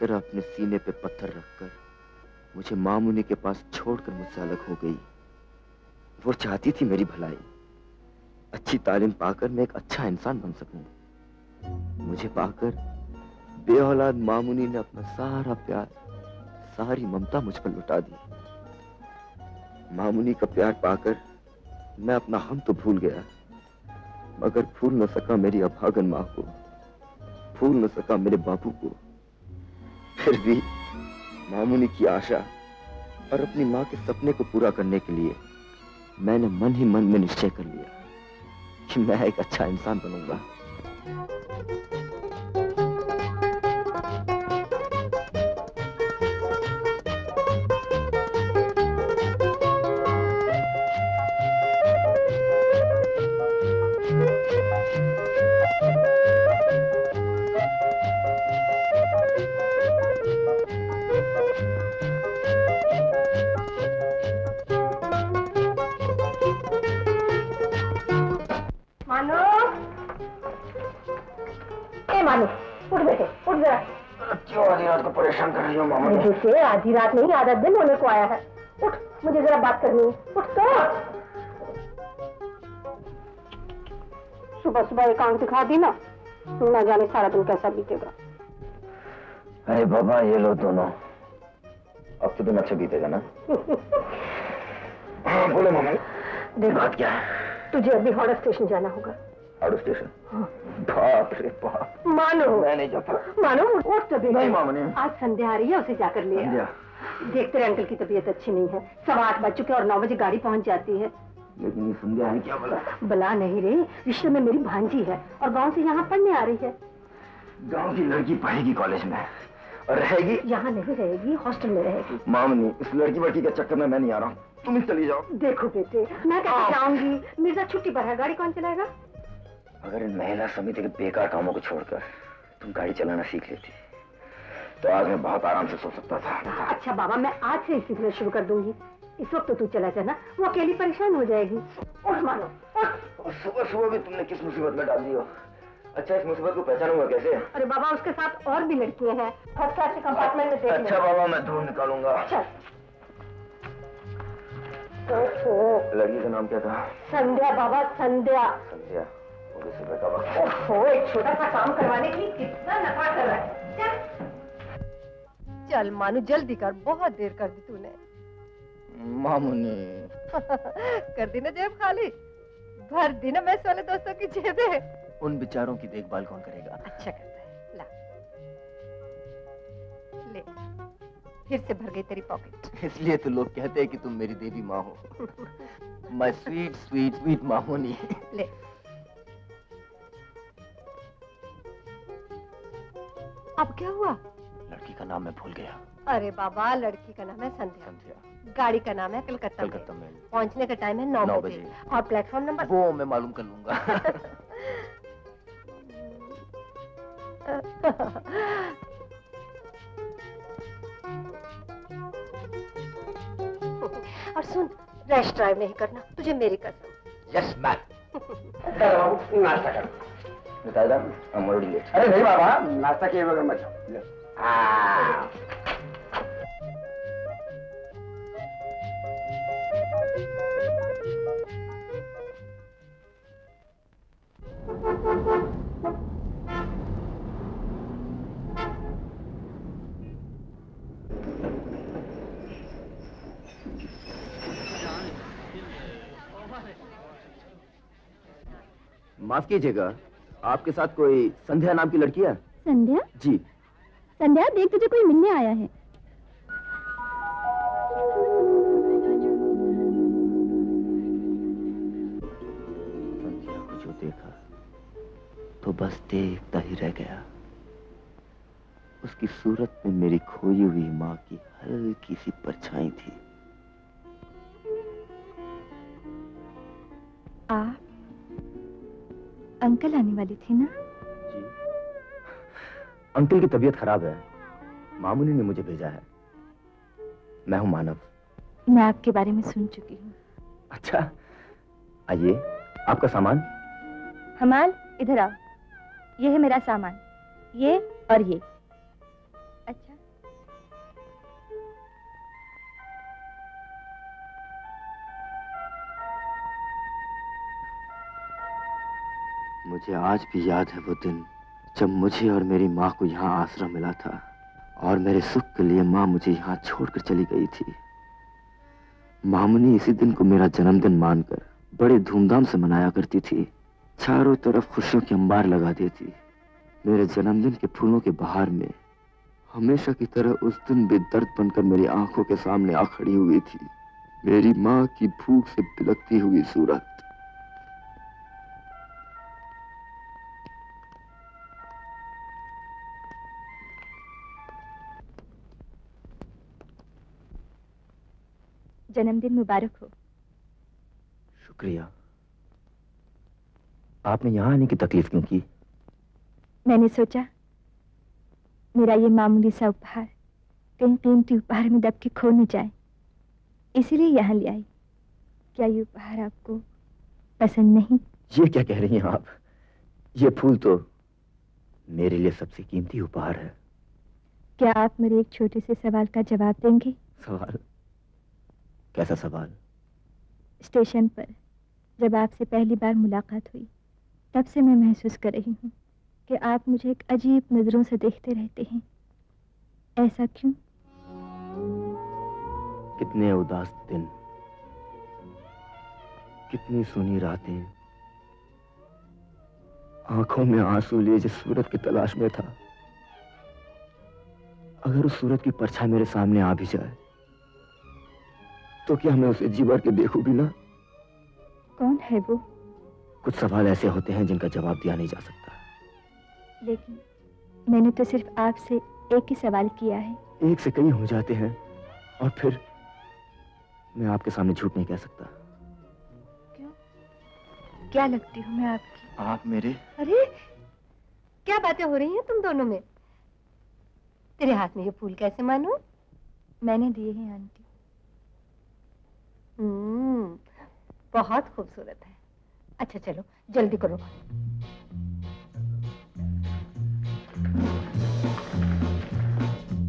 तरह अपने सीने पे पत्थर रखकर मुझे मामूनी के पास छोड़कर मुझसे अलग हो गई। वो चाहती थी मेरी भलाई। अच्छी तालीम पाकर मैं एक अच्छा इंसान बन सकूँ। मुझे पाकर बे औलाद मामूनी ने अपना सारा प्यार, सारी ममता मुझ पर लुटा दी। मामूनी का प्यार पाकर मैं अपना हम तो भूल गया। मगर भूल न सका मेरी अभागन माँ को, भूल न सका मेरे बापू को। फिर भी मामूनी की आशा और अपनी माँ के सपने को पूरा करने के लिए मैंने मन ही मन में निश्चय कर लिया कि मैं एक अच्छा इंसान बनूँगा। बेटे आधी रात नहीं आधा दिन होने को आया है। उठ मुझे जरा बात करनी है। उठ तो। सुबह सुबह एक आँख दिखा दी ना ना जाने सारा दिन कैसा बीतेगा। अरे बाबा ये लो दोनों। अब तो दिन अच्छा बीतेगा ना। हाँ बोलो मामा देख बात क्या है? तुझे अभी हावड़ा स्टेशन जाना होगा। आउट स्टेशन बाप रे बाप। मानो। मैं नहीं जाता मानो उठ तो नहीं मामनी। आज संध्या आ रही है उसे जाकर ले आ। संध्या। देख तेरे अंकल की तबीयत अच्छी नहीं है। सवा आठ बज चुके और नौ बजे गाड़ी पहुँच जाती है। लेकिन ये संध्या है क्या बोला? बला नहीं रे रिश्ते में मेरी भांजी है और गाँव से यहाँ पढ़ने आ रही है। गाँव की लड़की पढ़ेगी कॉलेज में। और रहेगी यहाँ नहीं रहेगी हॉस्टल में रहेगी। मामनी इस लड़की वड़की के चक्कर में मैं नहीं आ रहा हूँ। तुम ही चली जाओ। देखो बेटे मैं कैसे जाऊँगी? मिर्ज़ा छुट्टी पर है गाड़ी कौन चलाएगा? अगर इन महिला समिति के बेकार कामों को छोड़कर तुम गाड़ी चलाना सीख लेती तो आज मैं बहुत आराम से सो सकता था। अच्छा बाबा मैं आज से ही सीखना शुरू कर दूँगी। इस वक्त तो तू चला जाना वो अकेली परेशान हो जाएगी। उठ मानो और सुबह सुबह भी तुमने किस मुसीबत में डाल दी हो? अच्छा इस मुसीबत को पहचानूँगा कैसे? अरे बाबा उसके साथ और भी लड़कियाँ हैं। फ़र्स्ट क्लास के कंपार्टमेंट में देख अच्छा बाबा मैं ढूंढ निकालूँगा। ओहो लड़की का नाम क्या था? संध्या बाबा संध्या। संध्या। और सुबह का वक्त ओहो एक छोटा सा काम करवाने की कितना नफा कर रहा है। चल। चल मानू जल्दी कर। बहुत देर कर दी तूने। मामुनी। कर दी ना जेब खाली। भर दी ना मैस वाले दोस्तों की जेबें। उन बेचारों की देखभाल कौन करेगा? अच्छा करता है। ला। ले। फिर से भर गई तेरी पॉकेट इसलिए तो लोग कहते हैं कि तुम मेरी देवी माँ हो। My sweet sweet sweet Mamuni. ले। अब क्या हुआ? लड़की का नाम मैं भूल गया। अरे बाबा लड़की का नाम है संध्या। संध्या। गाड़ी का नाम है कलकत्ता कलकत्ता में। पहुँचने का टाइम है नौ नौ बजे। और प्लेटफॉर्म नंबर वो मैं मालूम कर लूँगा। और सुन रैश ड्राइव नहीं करना। तुझे मेरी कसम। यस मैम नाश्ता कर। अरे नहीं बाबा नाश्ता किए बगैर मत जाओ। माफ़ कीजिएगा। आपके साथ कोई संध्या नाम की लड़की है? संध्या? जी। संध्या देख तुझे कोई मिलने आया है। संध्या को जो देखा तो बस देखता ही रह गया। उसकी सूरत में मेरी खोई हुई माँ की हल्की सी परछाई थी। आप अंकल आने वाले थे ना? जी। अंकल की तबीयत खराब है। मामूनी ने मुझे भेजा है। मैं हूँ मानव। मैं आपके बारे में सुन चुकी हूँ। अच्छा आइए। आपका सामान? हमाल इधर आओ। ये है मेरा सामान। ये और ये। मुझे आज भी याद है वो दिन जब मुझे और मेरी माँ को यहाँ आसरा मिला था और मेरे सुख के लिए माँ मुझे यहाँ छोड़कर चली गई थी। मामनी इसी दिन को मेरा जन्मदिन मानकर बड़े धूमधाम से मनाया करती थी। चारों तरफ़ खुशियों के अंबार लगा देती। मेरे जन्मदिन के फूलों के बहार में हमेशा की तरह उस दिन भी दर्द बनकर मेरी आँखों के सामने आ खड़ी हुई थी। मेरी माँ की भूख से बिलकती हुई सूरत। जन्मदिन मुबारक हो। शुक्रिया। आपने यहाँ आने की तकलीफ़ क्यों की? मैंने सोचा मेरा ये मामूली सा उपहार कहीं कीमती उपहार में दब के खो न जाए। इसीलिए यहाँ ले आई। क्या ये उपहार आपको पसंद नहीं? ये क्या कह रही हैं आप? ये फूल तो मेरे लिए सबसे कीमती उपहार है। क्या आप मेरे एक छोटे से सवाल का जवाब देंगे? सवाल? कैसा सवाल? स्टेशन पर जब आपसे पहली बार मुलाकात हुई तब से मैं महसूस कर रही हूँ कि आप मुझे एक अजीब नज़रों से देखते रहते हैं। ऐसा क्यों? कितने उदास दिन कितनी सुनी रातें। आँखों में आँसू लिए जिस सूरत की तलाश में था अगर उस सूरत की परछाई मेरे सामने आ भी जाए तो क्या मैं उसे जी भर के देखूँ भी ना? कौन है वो? कुछ सवाल ऐसे होते हैं जिनका जवाब दिया नहीं जा सकता। लेकिन मैंने तो सिर्फ़ आपसे एक ही सवाल किया है। एक से कई हो जाते हैं और फिर मैं आपके सामने झूठ नहीं कह सकता। क्यों? क्या लगती हूँ मैं आपकी? आप मेरे? अरे क्या बातें हो रही हैं तुम दोनों में? तेरे हाथ में ये फूल कैसे मानो? मैंने दिए हैं आंटी। बहुत खूबसूरत है। अच्छा चलो जल्दी करो।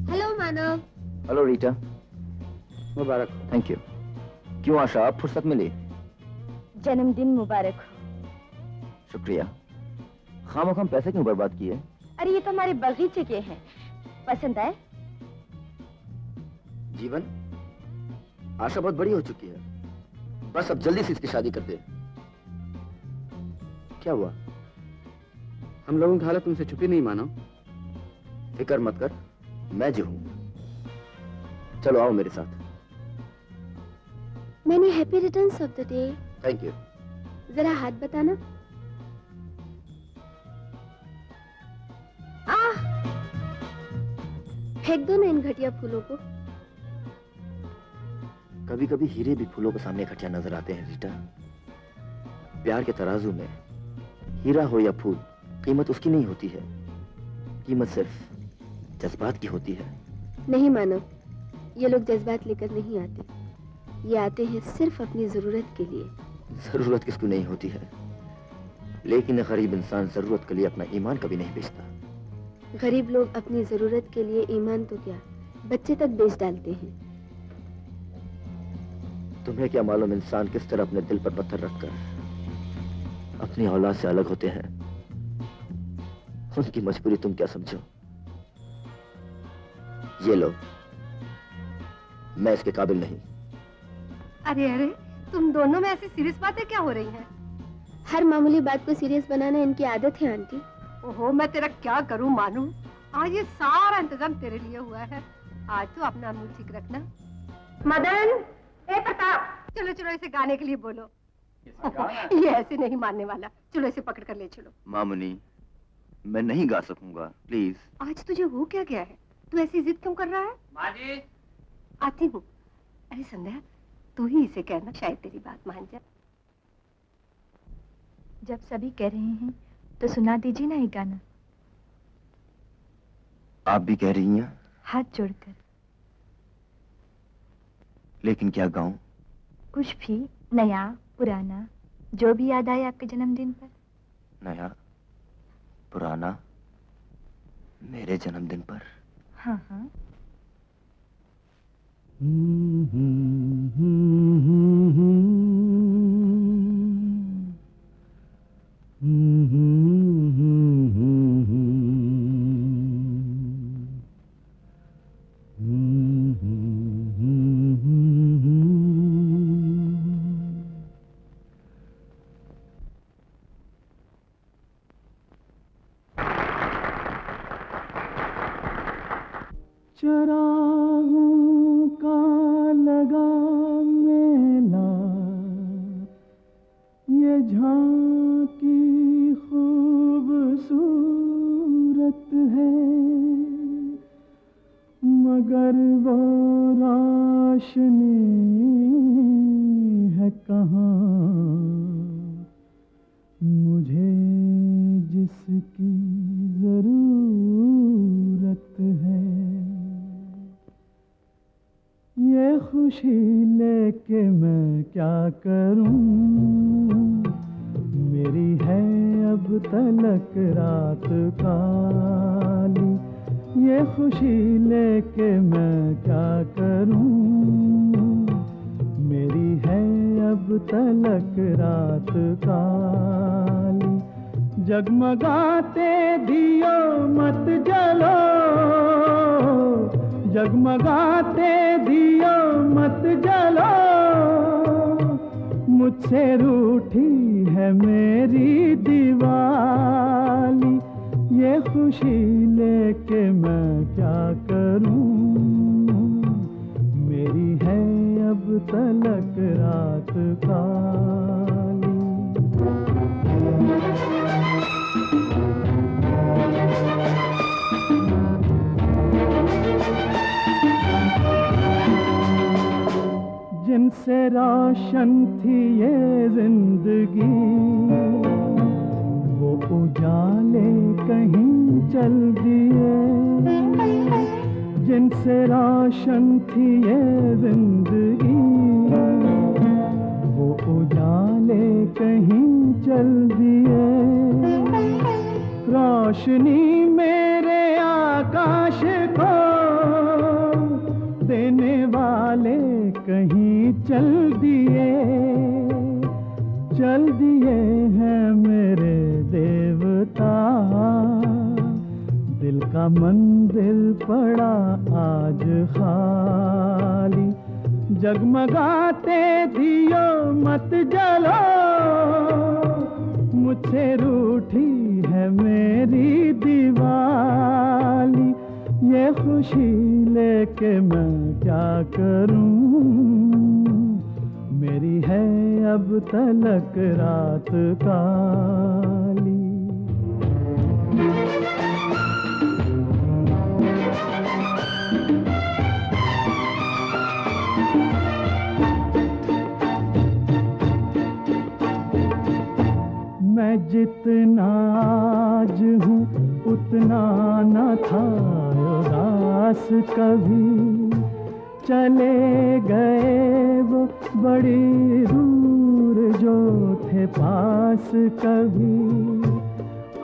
हेलो मानव हेलो रीटा मुबारक। थैंक यू क्यों आशा आप फुर्सत मिली? जन्मदिन मुबारक। हो शुक्रिया। खामो खाम पैसे क्यों बर्बाद किए? अरे ये तो हमारे बगीचे के हैं। पसंद आए? जीवन? आशा बहुत बड़ी हो चुकी है। बस अब जल्दी से इसकी शादी कर दे। क्या हुआ? हम लोगों की हालत तुमसे छुपी नहीं मानो। फ़िक्र मत कर। मैं जो हूँ। चलो आओ मेरे साथ। मैंने happy returns of the day thank you जरा हाथ बताना। आह! फेंक दो ना इन घटिया फूलों को। कभी कभी हीरे भी फूलों के सामने घटिया नज़र आते हैं रीटा। प्यार के तराजू में हीरा हो या फूल कीमत उसकी नहीं होती है। कीमत सिर्फ़ जज्बात की होती है। नहीं मानो ये लोग जज्बात लेकर नहीं आते। ये आते हैं सिर्फ़ अपनी ज़रूरत के लिए। ज़रूरत किसको नहीं होती है? लेकिन गरीब इंसान ज़रूरत के लिए अपना ईमान कभी नहीं बेचता। गरीब लोग अपनी ज़रूरत के लिए ईमान तो क्या बच्चे तक बेच डालते हैं। तुम्हें क्या मालूम इंसान किस तरह अपने दिल पर पत्थर रखकर अपनी औलाद से अलग होते हैं? उनकी मजबूरी तुम क्या समझो? ये लो मैं इसके काबिल नहीं। अरे अरे तुम दोनों में ऐसी सीरियस बातें क्या हो रही हैं? हर मामूली बात को सीरियस बनाना इनकी आदत है आंटी। ओहो मैं तेरा क्या करूँ मानू? आज ये सारा इंतज़ाम तेरे लिए हुआ है। आज तो अपना मुँह ठीक रखना। मदन! ए प्रताप चलो चलो इसे गाने के लिए बोलो। ये ऐसे नहीं मानने वाला। चलो इसे पकड़ कर ले चलो। मामुनी मैं नहीं गा सकूँगा प्लीज़ आज तुझे हो क्या गया है? तू ऐसी जिद क्यों कर रहा है? माँ जी। आती हूँ। अरे संध्या तू ही इसे कहना शायद तेरी बात मान जाए। जब सभी कह रहे हैं तो सुना दीजिए ना एक गाना। आप भी कह रही हैं? हाथ जोड़कर। लेकिन क्या गाऊं कुछ भी नया पुराना जो भी याद आए आपके जन्मदिन पर नया पुराना मेरे जन्मदिन पर हाँ हाँ चराहों खुशी लेके मैं क्या करूँ? मेरी है अब तलक रात काली। ये खुशी लेके मैं क्या करूँ? मेरी है अब तलक रात काली। जगमगाते दियो मत जलो। जगमगाते दियो मत जलो। मुझसे रूठी है मेरी दिवाली। ये खुशी लेके मैं क्या करूँ? मेरी है अब तलक रात काली। जिनसे रोशन थी ये ज़िंदगी। वो उजाले कहीं चल दिए। जिनसे रोशन थी ये ज़िंदगी। वो उजाले कहीं चल दिए। रोशनी मेरे आकाश को देने वाले कहीं चल दिए चल दिए हैं मेरे देवता। दिल का मंदिर पड़ा आज खाली। जगमगाते दियो मत जलो, मुझसे रूठी है मेरी दीवाली। ये खुशी लेके मैं क्या करूँ? मेरी है अब तलक रात काली। मैं जितना आज हूँ, उतना न था। उदास कभी चले गए वो बड़ी दूर जो थे पास कभी।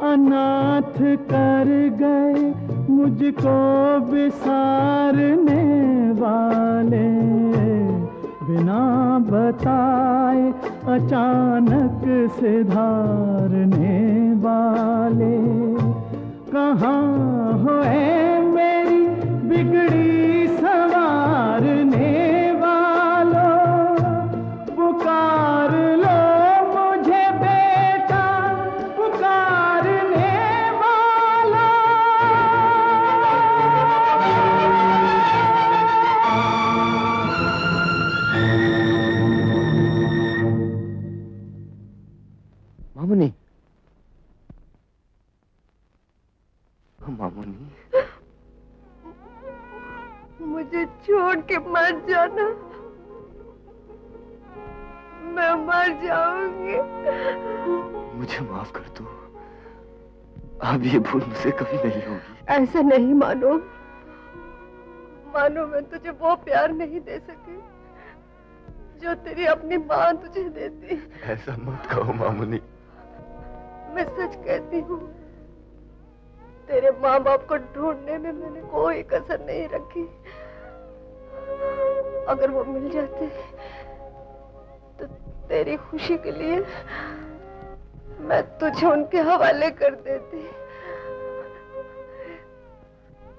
अनाथ कर गए मुझको बिसारने वाले। बिना बताए अचानक से धारने वाले। कहाँ हो ऐ मेरी बिगड़ी संवारने वालों पुकार मुझे बेटा पुकारने मामुनी। मामुनी। मुझे छोड़ के मत जाना। मैं मर जाऊँगी। मुझे माफ़ कर दो। अब ये भूल मुझसे कभी नहीं होगी। ऐसा नहीं मानो। मानो मैं तुझे वो प्यार नहीं दे सकी जो तेरी अपनी माँ तुझे देती। ऐसा मत कहो मामुनी। मैं सच कहती हूँ तेरे माँ बाप को ढूँढने में मैंने कोई कसर नहीं रखी। अगर वो मिल जाते तो तेरी खुशी के लिए मैं तुझे उनके हवाले कर देती।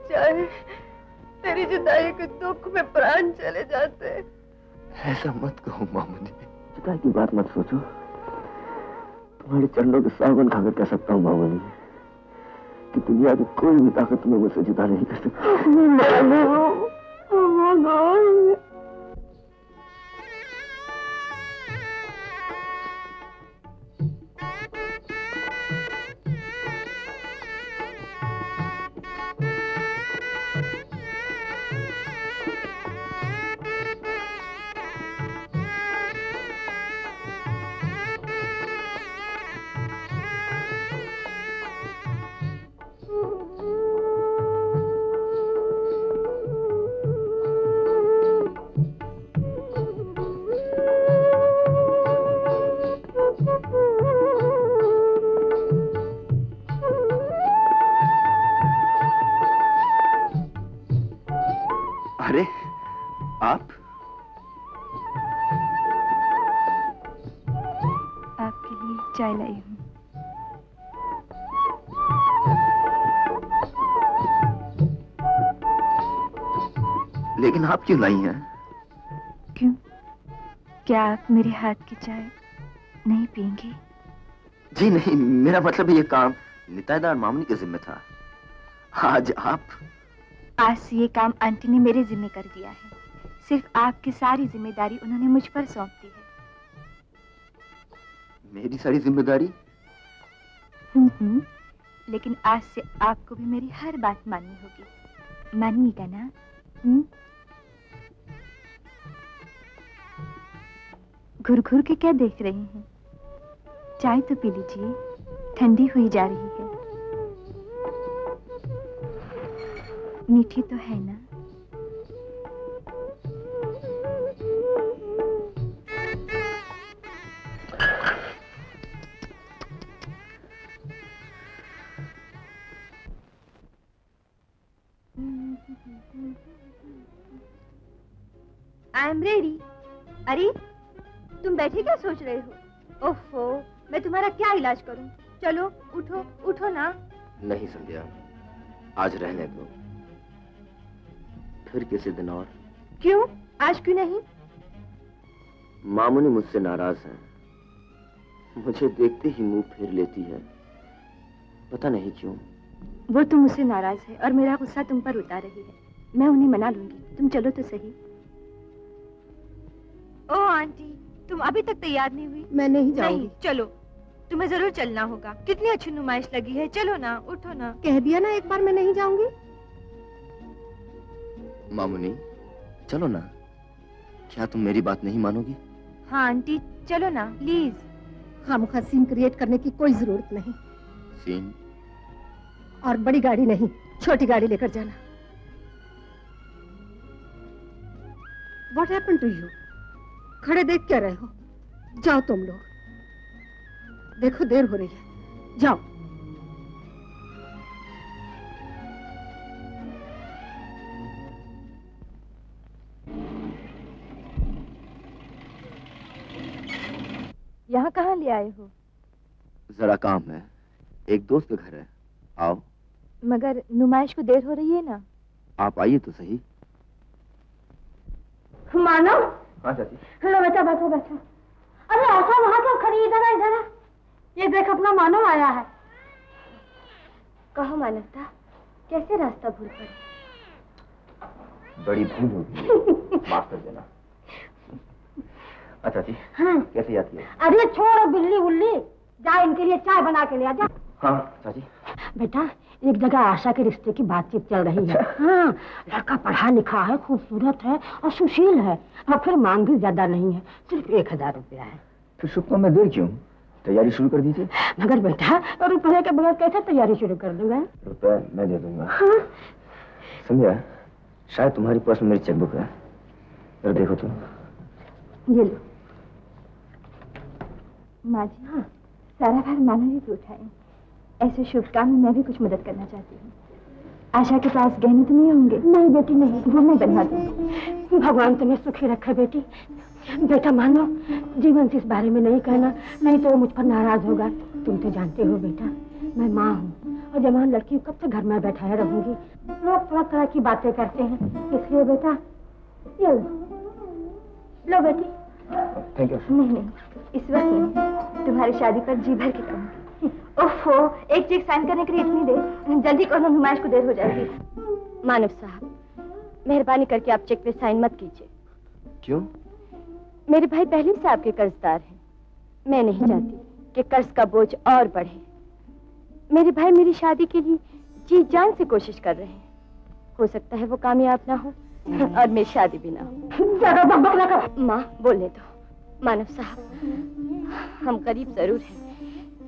चाहे तेरी जुदाई के दुख में प्राण चले जाते। ऐसा मत कहो मामुनी। जुदाई की बात मत सोचो। तुम्हारे चरणों के सावन खाकर कह सकता हूँ मामुनी। कि दुनिया की कोई भी ताकत तुम्हें मुझसे जुदा नहीं कर सकती। अरे आप क्यों लाई हैं? क्यों? क्या आप मेरे हाथ की चाय नहीं पियेंगे? जी नहीं मेरा मतलब ये काम नितायदा और मामनी के जिम्मे था। आज आप आज ये काम आंटी ने मेरे जिम्मे कर दिया है। सिर्फ़ आपकी सारी ज़िम्मेदारी उन्होंने मुझ पर सौंप दी है। मेरी सारी ज़िम्मेदारी। लेकिन आज से आपको भी मेरी हर बात माननी होगी। मानिएगा ना? हम्म? घुर घुर के क्या देख रही हैं? चाय तो पी लीजिए। ठंडी हुई जा रही है। मीठी तो है ना? आई एम रेडी अरे तुम बैठे क्या सोच रहे हो? ओफो मैं तुम्हारा क्या इलाज करूँ? चलो उठो उठो ना। नहीं संध्या। आज रहने दो। फिर किसी दिन और। क्यों? आज क्यों नहीं? मामुनी मुझसे नाराज़ है। मुझे देखते ही मुँह फेर लेती है। पता नहीं क्यों। वो तुम मुझसे नाराज़ है और मेरा गुस्सा तुम पर उतार रही है। मैं उन्हें मना लूँगी। तुम चलो तो सही। ओ आंटी तुम अभी तक तैयार नहीं हुई? मैं नहीं जाऊँगी। नहीं चलो। तुम्हें ज़रूर चलना होगा। कितनी अच्छी नुमाइश लगी है। चलो ना उठो ना। कह दिया ना एक बार मैं नहीं जाऊँगी? मामुनी चलो ना। क्या तुम मेरी बात नहीं मानोगी? हाँ आंटी चलो ना प्लीज़ खामखा सीन क्रिएट करने की कोई ज़रूरत नहीं। सीन और बड़ी गाड़ी नहीं छोटी गाड़ी लेकर जाना। वॉट हैपन टू यू खड़े देख क्या रहे हो? जाओ तुम लोग। देखो देर हो रही है। जाओ। यहाँ कहाँ ले आए हो? जरा काम है। एक दोस्त का घर है। आओ। मगर नुमाइश को देर हो रही है ना? आप आइए तो सही। मानो हाँ चाची हेलो बेटा बैठो बैठो अरे आशा वहाँ क्यों खड़ी इधर आ, इधर आ। ये देख अपना मानो आया है। कहो मानवता कैसे रास्ता भूल पड़े? बड़ी भूल होगी माफ़ कर देना। अच्छा जी हाँ। कैसे याद किया? अरे छोड़ो बिल्ली उल्ली। जा इनके लिए चाय बना के ले आ जा। हाँ चाची। बेटा एक जगह आशा के रिश्ते की बातचीत चल रही है। हाँ लड़का पढ़ा लिखा है खूबसूरत है और सुशील है। और फिर मांग भी ज़्यादा नहीं है सिर्फ़ एक हज़ार रुपया है। फिर शुक्र में देर क्यों? तैयारी शुरू कर दीजिए। मगर बेटा रुपये के बगैर कैसे तैयारी शुरू कर दूँगा? रुपया मैं दे दूँगा। समझा? शायद तुम्हारी पास मेरी चेकबुक है। जरा देखो तुम। ये लो। माँ जी हाँ। सारा भार मानो ही तो उठाए ऐसे शुभ काम में मैं भी कुछ मदद करना चाहती हूँ। आशा के पास गहने तो नहीं होंगे? नहीं बेटी नहीं। वो मैं बनवा दूँगी। भगवान तुम्हें सुखी रखे बेटी। बेटा मानो जीवन से इस बारे में नहीं कहना नहीं तो वो मुझ पर नाराज़ होगा। तुम तो जानते हो बेटा मैं माँ हूँ और जवान लड़की कब तक घर में बैठाए रहूँगी? लोग तरह तरह की बातें करते हैं। इसलिए बेटा ये लो। लो बेटी। थैंक यू नहीं नहीं इस वक्त नहीं। तुम्हारी शादी पर जी भर के कहूँगी ओफो एक चेक साइन करने के लिए इतनी देर। जल्दी करो नुमाइश को देर हो जाएगी। मानव साहब मेहरबानी करके आप चेक पे साइन मत कीजिए। क्यों? मेरे भाई पहले से आपके कर्जदार हैं। मैं नहीं चाहती कि कर्ज का बोझ और बढ़े। मेरे भाई मेरी शादी के लिए जी जान से कोशिश कर रहे हैं। हो सकता है वो कामयाब ना हो और मेरी शादी भी ना हो। ज़्यादा बकबक ना कर। माँ बोलने दो। मानव साहब हम गरीब ज़रूर हैं।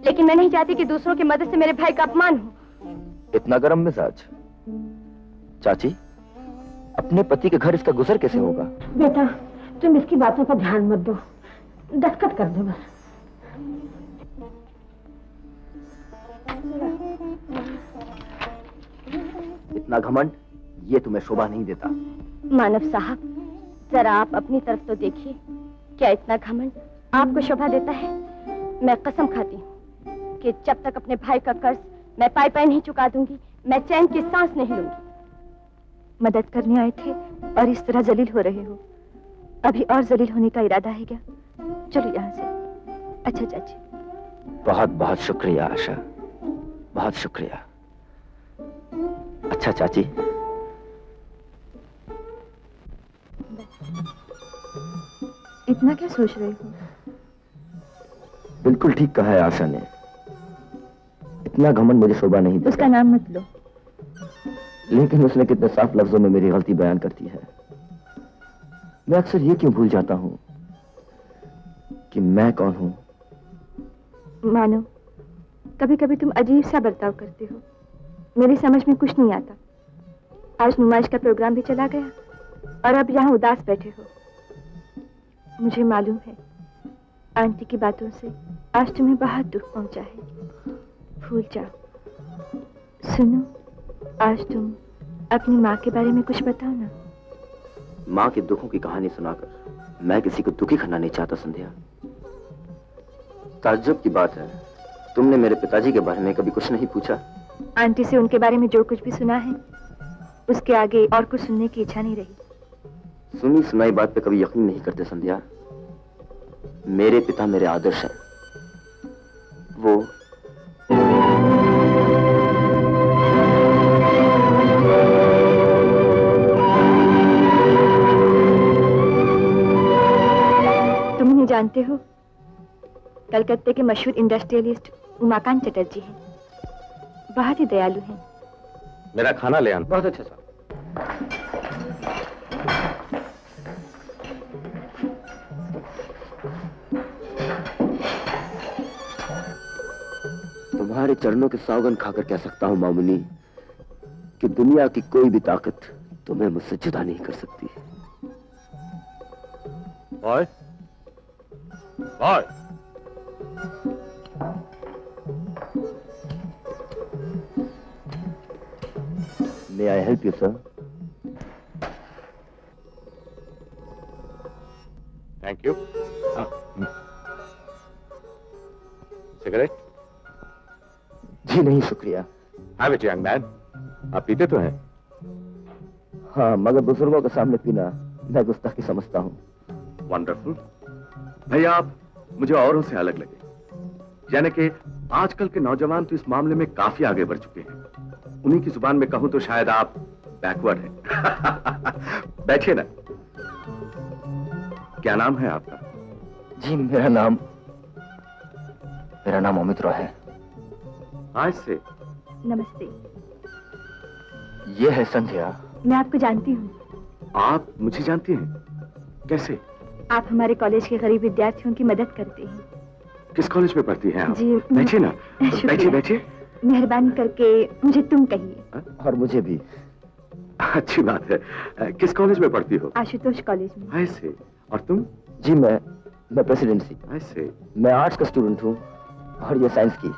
लेकिन मैं नहीं चाहती कि दूसरों की मदद से मेरे भाई का अपमान हो। इतना गर्म मिजाज। चाची अपने पति के घर इसका गुजर कैसे होगा? बेटा तुम इसकी बातों पर ध्यान मत दो। दस्तखत कर दो बस। इतना घमंड ये तुम्हें शोभा नहीं देता। मानव साहब जरा आप अपनी तरफ़ तो देखिए क्या इतना घमंड आपको शोभा देता है? मैं कसम खाती हूँ। कि जब तक अपने भाई का कर्ज मैं पाई पाई नहीं चुका दूँगी मैं चैन की सांस नहीं लूँगी। मदद करने आए थे और इस तरह जलील हो रहे हो। अभी और जलील होने का इरादा है क्या? चलो यहाँ से। अच्छा चाची। बहुत बहुत शुक्रिया आशा। बहुत शुक्रिया। अच्छा चाची। इतना क्या सोच रही हो? बिल्कुल ठीक कहा है आशा ने। इतना घमंड मुझे शोभा नहीं उसका नाम मत लो। लेकिन उसने कितने साफ़ लफ्जों में मेरी गलती बयान करती है। मैं अक्सर ये क्यों भूल जाता हूँ कि मैं कौन हूँ? मानो कभी कभी तुम अजीब सा बर्ताव करते हो। मेरी समझ में कुछ नहीं आता। आज नुमाइश का प्रोग्राम भी चला गया और अब यहाँ उदास बैठे हो। मुझे मालूम है आंटी की बातों से आज तुम्हें बहुत दुख पहुँचा है। भूल जाओ। सुनो आज तुम अपनी माँ के बारे में कुछ बताओ ना। माँ के दुखों की कहानी सुनाकर मैं किसी को दुखी करना नहीं चाहता संध्या। ताज्जुब की बात है। तुमने मेरे पिताजी के बारे में कभी कुछ नहीं पूछा? आंटी से उनके बारे में जो कुछ भी सुना है उसके आगे और कुछ सुनने की इच्छा नहीं रही। सुनी सुनाई बात पे कभी यकीन नहीं करते संध्या। मेरे पिता मेरे आदर्श हैं। वो जानते हो? कलकत्ते के मशहूर इंडस्ट्रियलिस्ट उमाकांत चटर्जी हैं। बहुत ही दयालु हैं। मेरा खाना ले आना। बहुत अच्छा साहब तुम्हारे चरणों के सौगन खाकर कह सकता हूँ मामुनी कि दुनिया की कोई भी ताकत तुम्हें मुझसे जुदा नहीं कर सकती। Bye bye may I help you sir thank you cigarette जी नहीं शुक्रिया। हैव इट यंग मैन आप पीते तो हैं। हाँ मगर बुज़ुर्गों के सामने पीना मैं गुस्ताखी समझता हूँ। वंडरफुल भैया आप मुझे औरों से अलग लगे। यानी कि आजकल के नौजवान तो इस मामले में काफ़ी आगे बढ़ चुके हैं। उन्हीं की ज़ुबान में कहूँ तो शायद आप बैकवर्ड हैं। बैठिए ना। क्या नाम है आपका? जी मेरा नाम मेरा नाम अमित रॉय है। आज से? नमस्ते। ये है संध्या। मैं आपको जानती हूँ। आप मुझे जानती हैं? कैसे? आप हमारे कॉलेज के गरीब विद्यार्थियों की मदद करते हैं। किस कॉलेज में पढ़ती हैं आप? जी, बैठिए ना। बैठिए बैठिए। मेहरबानी करके मुझे तुम कहिए। और मुझे भी। अच्छी बात है। किस कॉलेज में पढ़ती हो? आशुतोष कॉलेज में। ऐसे और तुम? जी मैं मैं प्रेसिडेंसी ऐसे मैं आर्ट्स का स्टूडेंट हूँ और ये साइंस की।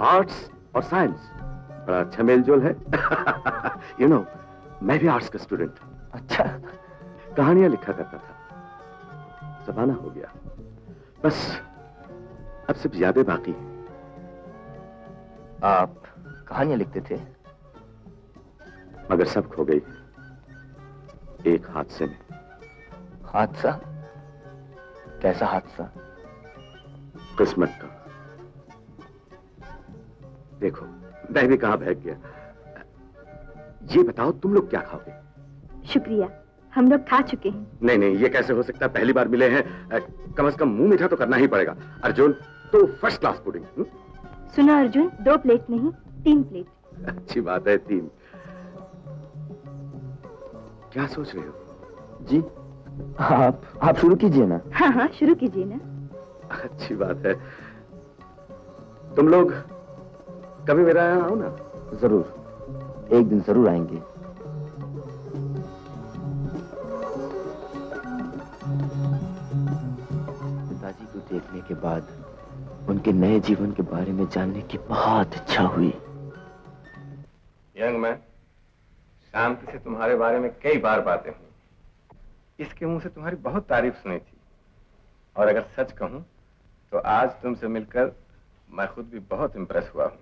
आर्ट्स और साइंस बड़ा अच्छा मेलजोल है। यू नो you know, मैं भी आर्ट्स का स्टूडेंट हूँ। अच्छा। कहानियाँ लिखा करता था। जमाना हो गया। बस अब सिर्फ़ यादें बाकी हैं। आप कहानियाँ लिखते थे? मगर सब खो गई। एक हादसे में। हादसा? कैसा हादसा? किस्मत का। देखो मैं भी कहाँ बहक गया। ये बताओ तुम लोग क्या खाओगे? शुक्रिया। हम लोग खा चुके हैं। नहीं नहीं ये कैसे हो सकता है? पहली बार मिले हैं। कम से कम मुँह मीठा तो करना ही पड़ेगा। अर्जुन तो फ़र्स्ट क्लास पुडिंग? सुनो अर्जुन दो प्लेट नहीं तीन प्लेट अच्छी बात है तीन। क्या सोच रहे हो? जी? आप आप शुरू कीजिए ना। हाँ हाँ शुरू कीजिए ना। अच्छी बात है। तुम लोग कभी मेरा यहाँ आओ ना? ज़रूर। एक दिन ज़रूर आएँगे। देखने के बाद उनके नए जीवन के बारे में जानने की बहुत इच्छा हुई। यंग मैन शांति से तुम्हारे बारे में कई बार बातें हुई। इसके मुँह से तुम्हारी बहुत तारीफ़ सुनी थी। और अगर सच कहूँ तो आज तुमसे मिलकर मैं खुद भी बहुत इम्प्रेस हुआ हूँ।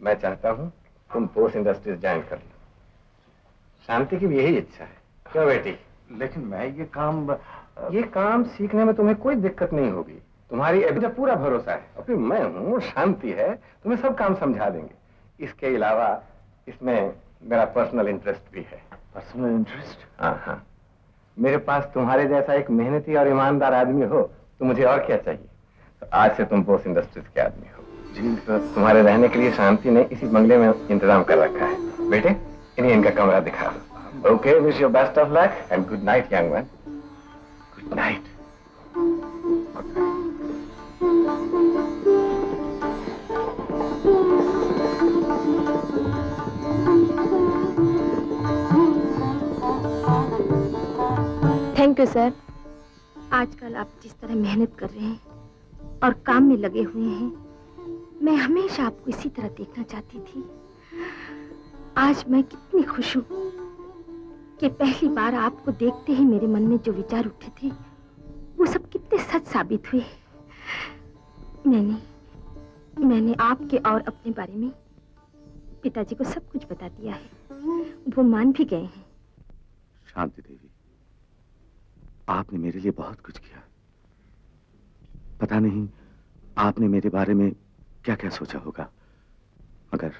मैं चाहता हूँ तुम पोस्ट इंडस्ट्रीज़ ज्वाइन कर लो। शांति की भी यही इच्छा है। क्यों बेटी? लेकिन मैं ये काम ये काम सीखने में तुम्हें कोई दिक्कत नहीं होगी। तुम्हारी अभी तक पूरा भरोसा है और फिर मैं हूँ शांति है तुम्हें सब काम समझा देंगे। इसके अलावा इसमें मेरा पर्सनल इंटरेस्ट भी है। पर्सनल इंटरेस्ट हाँ हाँ। मेरे पास तुम्हारे जैसा एक मेहनती और ईमानदार आदमी हो तो मुझे और क्या चाहिए? तो आज से तुम बोस इंडस्ट्रीज़ के आदमी हो। जी तो तुम्हारे रहने के लिए शांति ने इसी बंगले में इंतज़ाम कर रखा है। बेटे इन्हें इनका कमरा दिखा। दो okay wish your best of luck and good night young man thank you sir आजकल आप जिस तरह मेहनत कर रहे हैं और काम में लगे हुए हैं, मैं हमेशा आपको इसी तरह देखना चाहती थी। आज मैं कितनी खुश हूँ। कि पहली बार आपको देखते ही मेरे मन में जो विचार उठे थे, वो सब कितने सच साबित हुए। मैंने मैंने आपके और अपने बारे में पिताजी को सब कुछ बता दिया है। वो मान भी गए हैं। शांति देवी, आपने मेरे लिए बहुत कुछ किया। पता नहीं, आपने मेरे बारे में क्या क्या सोचा होगा, मगर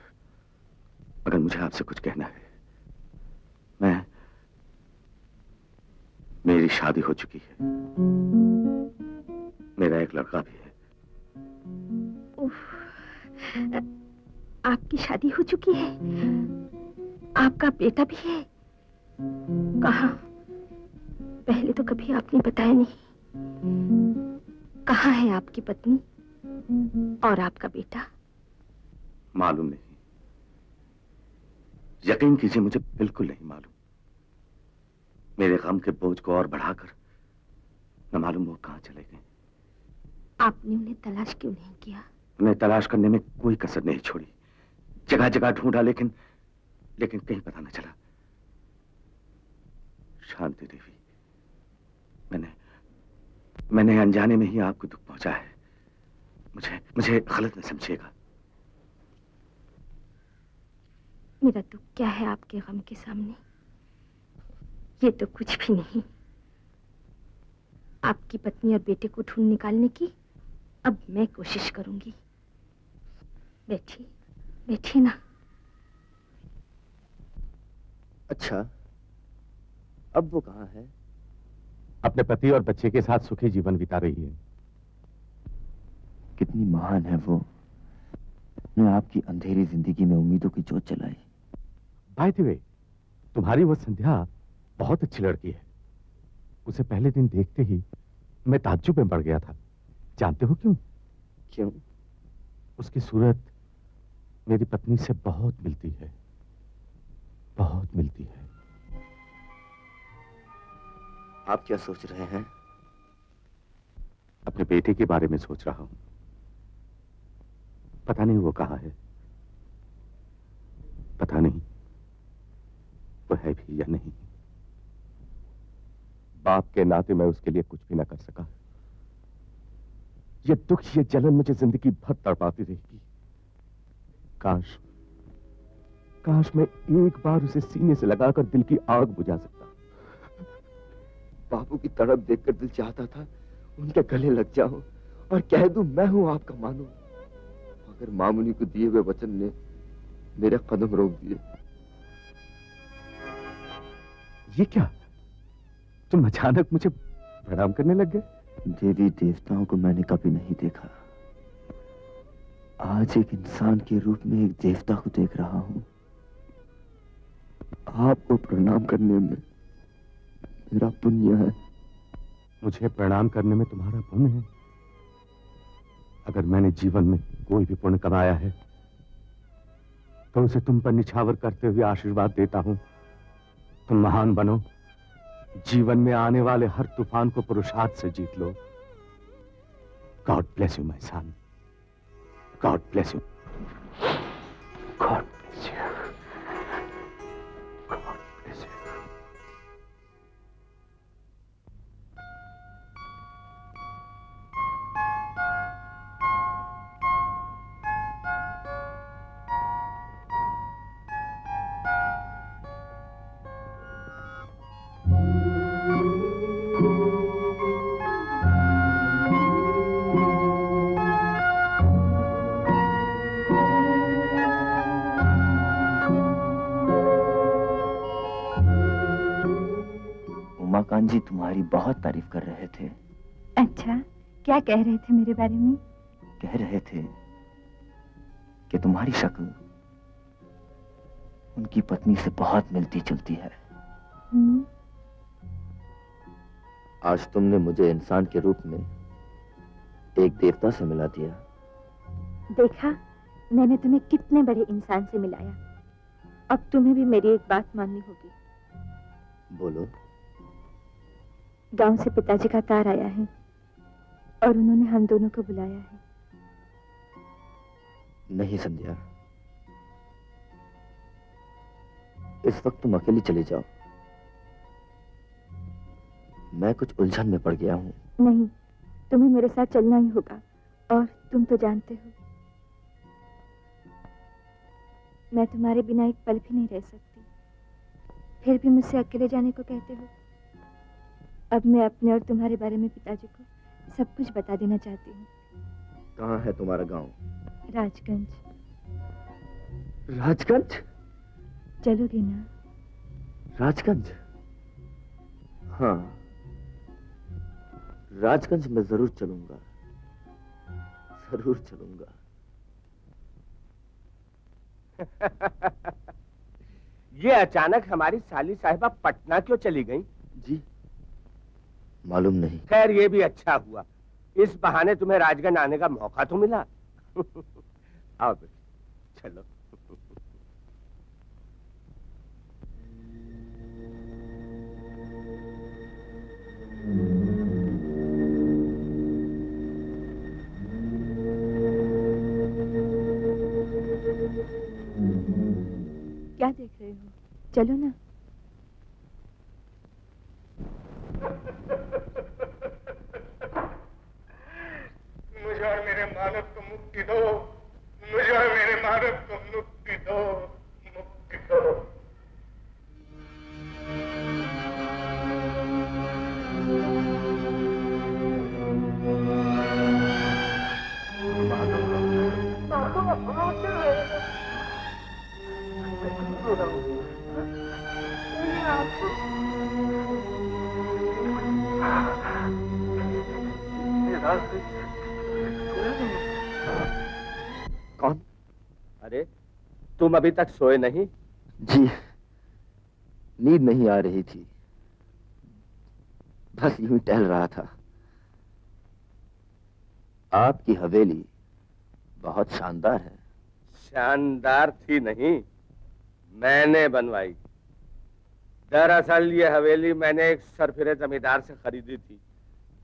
मगर मुझे आपसे कुछ कहना है। मैं मेरी शादी हो चुकी है। मेरा एक लड़का भी है। आपकी शादी हो चुकी है। आपका बेटा भी है। कहा? पहले तो कभी आपने बताया नहीं। कहा है आपकी पत्नी और आपका बेटा? मालूम नहीं। यकीन कीजिए मुझे बिल्कुल नहीं मालूम। मेरे गम के बोझ को और बढ़ाकर न मालूम वो कहाँ चले गए। आपने उन्हें तलाश क्यों नहीं किया? उन्हें तलाश करने में कोई कसर नहीं छोड़ी। जगह जगह ढूंढा लेकिन लेकिन कहीं पता न चला। शांति देवी मैंने मैंने अनजाने में ही आपको दुख पहुँचा है। मुझे मुझे गलत न समझिएगा। मेरा दुख क्या है आपके गम के सामने? ये तो कुछ भी नहीं। आपकी पत्नी और बेटे को ढूंढ निकालने की अब मैं कोशिश करूँगी। बैठिए बैठिए ना। अच्छा अब वो कहाँ है? अपने पति और बच्चे के साथ सुखी जीवन बिता रही है। कितनी महान है वो। ने आपकी अंधेरी ज़िंदगी में उम्मीदों की जोत चलाई। बाय द वे तुम्हारी वो संध्या बहुत अच्छी लड़की है। उसे पहले दिन देखते ही मैं ताज्जुब में पड़ गया था। जानते हो क्यों? क्यों? उसकी सूरत मेरी पत्नी से बहुत मिलती है। बहुत मिलती है। आप क्या सोच रहे हैं? अपने बेटे के बारे में सोच रहा हूँ। पता नहीं वो कहाँ है। पता नहीं वो है भी या नहीं। बाप के नाते मैं उसके लिए कुछ भी ना कर सका। ये दुख, ये जलन मुझे ज़िंदगी भर तड़पाती रहेगी। काश काश मैं एक बार उसे सीने से लगाकर दिल की आग बुझा सकता। बाबू की तड़प देखकर दिल चाहता था, उनके गले लग जाओ और कह दू, मैं हूँ आपका मानो। मगर मामूली को दिए हुए वचन ने मेरे कदम रोक दिए। ये क्या? तुम अचानक मुझे प्रणाम करने लग गए? देवी देवताओं को मैंने कभी नहीं देखा। आज एक इंसान के रूप में एक देवता को देख रहा हूँ। आपको प्रणाम करने में मेरा पुण्य है। मुझे प्रणाम करने में तुम्हारा पुण्य है। अगर मैंने जीवन में कोई भी पुण्य कमाया है तो उसे तुम पर निछावर करते हुए आशीर्वाद देता हूँ। तुम महान बनो। जीवन में आने वाले हर तूफ़ान को पुरुषार्थ से जीत लो। God bless you my son God bless you God कह रहे थे मेरे बारे में? कह रहे थे कि तुम्हारी शक्ल उनकी पत्नी से बहुत मिलती जुलती है। हम्म, आज तुमने मुझे इंसान के रूप में एक देवता से मिला दिया। देखा मैंने तुम्हें कितने बड़े इंसान से मिलाया। अब तुम्हें भी मेरी एक बात माननी होगी। बोलो। गाँव से पिताजी का तार आया है। और उन्होंने हम दोनों को बुलाया है। नहीं संध्या। इस वक्त तुम अकेली चले जाओ। मैं कुछ उलझन में पड़ गया हूँ। नहीं तुम्हें मेरे साथ चलना ही होगा और तुम तो जानते हो। मैं तुम्हारे बिना एक पल भी नहीं रह सकती। फिर भी मुझसे अकेले जाने को कहते हो? अब मैं अपने और तुम्हारे बारे में पिताजी को सब कुछ बता देना चाहती हूँ। कहाँ है तुम्हारा गाँव? राजगंज। राजगंज? चलोगे ना? राजगंज? हाँ। राजगंज में ज़रूर चलूँगा। ज़रूर चलूँगा। ये अचानक हमारी साली साहिबा पटना क्यों चली गई? जी। मालूम नहीं। खैर ये भी अच्छा हुआ। इस बहाने तुम्हें राजगंज आने का मौका तो मिला। आओ चलो। क्या देख रहे हो? चलो ना मुझे और मेरे मानव को मुक्ति दो। मुझे मेरे मानव को मुक्ति दो। मुक्ति दो। कौन अरे तुम अभी तक सोए नहीं? जी नींद नहीं आ रही थी। बस यूँ टहल रहा था। आपकी हवेली बहुत शानदार है। शानदार थी नहीं मैंने बनवाई। दरअसल ये हवेली मैंने एक सरफिरे जमींदार से खरीदी थी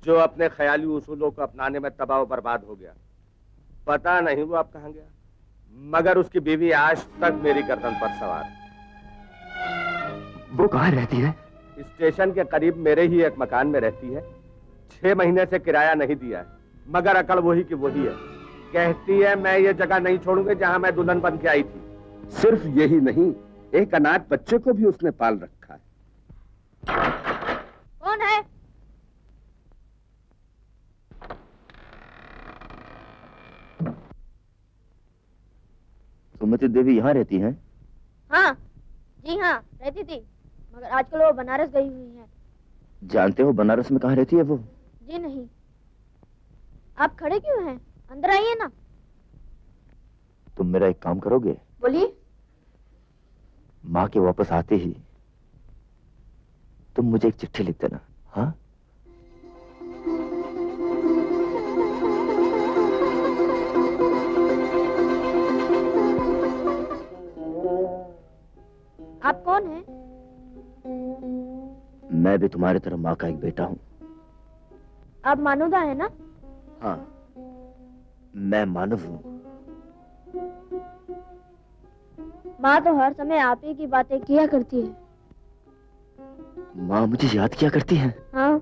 जो अपने ख्याली उसूलों को अपनाने में तबाह बर्बाद हो गया। पता नहीं वो आप कहाँ गया। मगर उसकी बीवी आज तक मेरी गर्दन पर सवार है। वो कहाँ रहती है? स्टेशन के करीब मेरे ही एक मकान में रहती है। छह महीने से किराया नहीं दिया है मगर अकल वही की वही है। कहती है मैं ये जगह नहीं छोड़ूँगी जहाँ मैं दुल्हन बन के आई थी। सिर्फ़ यही नहीं एक अनाथ बच्चे को भी उसने पाल रखा है कौन है सुमति देवी यहाँ रहती हैं? हाँ जी हाँ रहती थी मगर आजकल वो बनारस गई हुई है। जानते हो बनारस में कहाँ रहती है वो? जी नहीं। आप खड़े क्यों हैं? अंदर आइए ना। तुम मेरा एक काम करोगे? बोलिए। माँ के वापस आते ही तुम मुझे एक चिट्ठी लिख देना हाँ? आप कौन हैं? मैं भी तुम्हारी तरह माँ का एक बेटा हूँ। आप मानूदा है ना? हाँ मैं मानव हूँ। माँ तो हर समय आप ही की बातें किया करती है। माँ मुझे याद किया करती है? हाँ।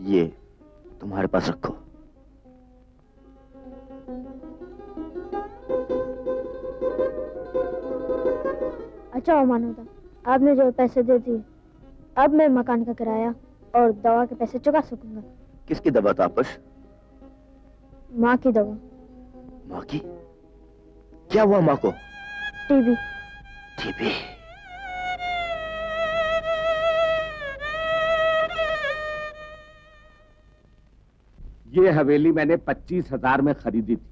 ये तुम्हारे पास रखो। अच्छा हो मानवता आपने जो पैसे दे दिए अब मैं मकान का किराया और दवा के पैसे चुका सकूँगा। किसकी दवा तापस माँ की दवा। माँ की? क्या हुआ माँ को? टीबी। टीबी। ये हवेली मैंने पच्चीस हज़ार में खरीदी थी।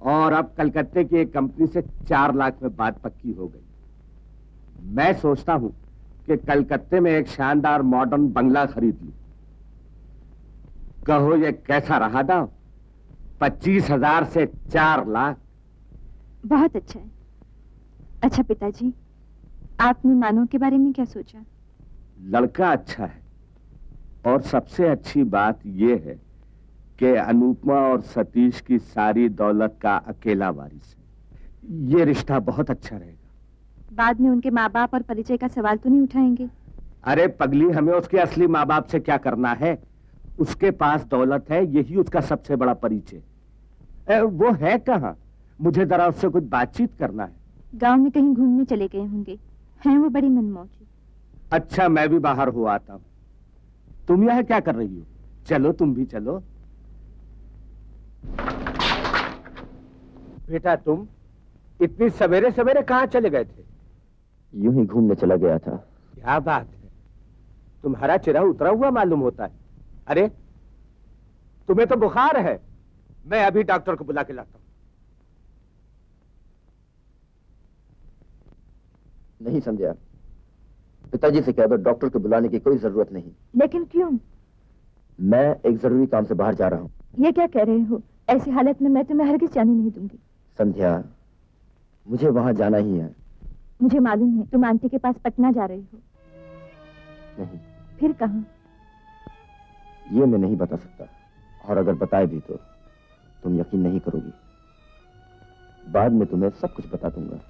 और अब कलकत्ते की एक कंपनी से चार लाख में बात पक्की हो गई। मैं सोचता हूँ कि कलकत्ते में एक शानदार मॉडर्न बंगला खरीद। लूँ कहो ये कैसा रहा दाव? पच्चीस हज़ार से चार लाख। बहुत अच्छा है। अच्छा पिताजी आपने मानव के बारे में क्या सोचा? लड़का अच्छा है। और सबसे अच्छी बात यह है कि अनुपमा और सतीश की सारी दौलत का अकेला वारिस है। ये रिश्ता बहुत अच्छा रहेगा। बाद में उनके माँ बाप और परिचय का सवाल तो नहीं उठाएँगे? अरे पगली हमें उसके असली माँ बाप से क्या करना है? उसके पास दौलत है यही उसका सबसे बड़ा परिचय। ए, वो है कहाँ? मुझे जरा उससे कुछ बातचीत करना है। गाँव में कहीं घूमने चले गए होंगे। हैं वो बड़ी मनमौजी। अच्छा मैं भी बाहर हो आता हूँ। तुम यह क्या कर रही हो? चलो तुम भी चलो। बेटा तुम इतनी सवेरे सवेरे कहाँ चले गए थे? यूँ ही घूमने चला गया था। क्या बात है? तुम्हारा चेहरा उतरा हुआ मालूम होता है। अरे तुम्हें तो बुखार है। मैं अभी डॉक्टर को बुला के लाता हूँ। नहीं समझा पिताजी से कह दो डॉक्टर को बुलाने की कोई ज़रूरत नहीं। लेकिन क्यों? मैं एक ज़रूरी काम से बाहर जा रहा हूँ। ये क्या कह रहे हो? ऐसी हालत में मैं तुम्हें हरगिज जाने नहीं दूँगी। संध्या मुझे वहाँ जाना ही है। मुझे मालूम है तुम आंटी के पास पटना जा रही हो। नहीं। फिर कहा? ये मैं नहीं बता सकता। और अगर बताए भी तो तुम यकीन नहीं करोगी। बाद में तुम्हें सब कुछ बता दूँगा।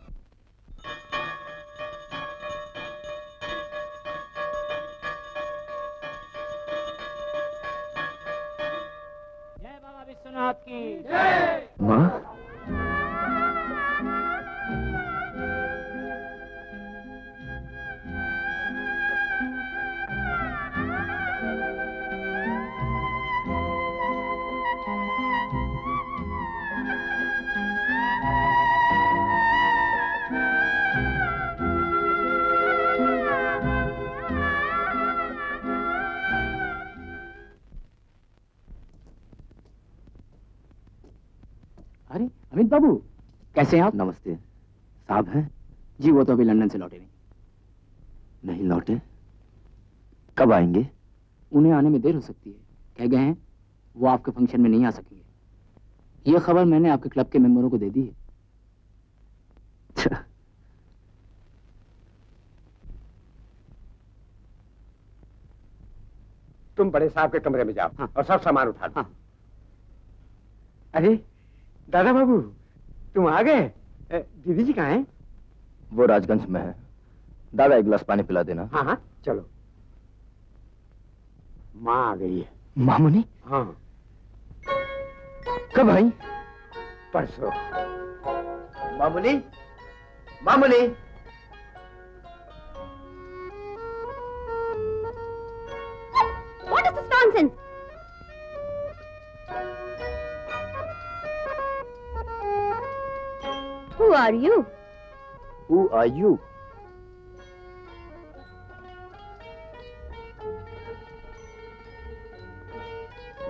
कैसे हैं आप। नमस्ते। साहब हैं? जी वो तो अभी लंदन से लौटे नहीं। नहीं लौटे? कब आएँगे? उन्हें आने में देर हो सकती है। कह गए हैं वो आपके फ़ंक्शन में नहीं आ सकेंगे। ये खबर मैंने आपके क्लब के मेंबरों को दे दी है। अच्छा। तुम बड़े साहब के कमरे में जाओ हाँ। और सब सामान उठा लो अरे दादा बाबू तुम आ गए? दीदी जी कहा है? वो राजगंज में है। दादा एक गिलास पानी पिला देना। हाँ हाँ चलो। माँ आ गई है। मामुनी? हाँ। कब आई? परसों। मामुनी? मामुनी? Who are you? Who are you?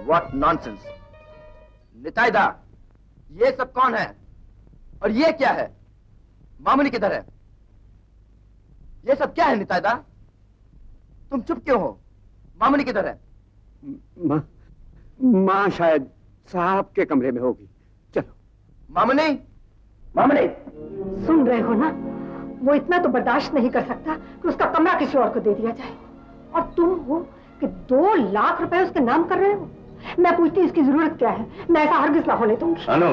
What nonsense! निताइदा ये सब कौन है? और ये क्या है? मामूली किधर है? ये सब क्या है निताइदा तुम चुप क्यों हो? मामूली किधर है? माँ माँ शायद साहब के कमरे में होगी। चलो। मामूली? मामूली। सुन रहे हो ना? वो इतना तो बर्दाश्त नहीं कर सकता कि उसका कमरा किसी और को दे दिया जाए। और तुम हो कि दो लाख रुपए उसके नाम कर रहे हो? मैं पूछती हूँ इसकी ज़रूरत क्या है? मैं ऐसा हरगिज ना होने दूँगी। अनु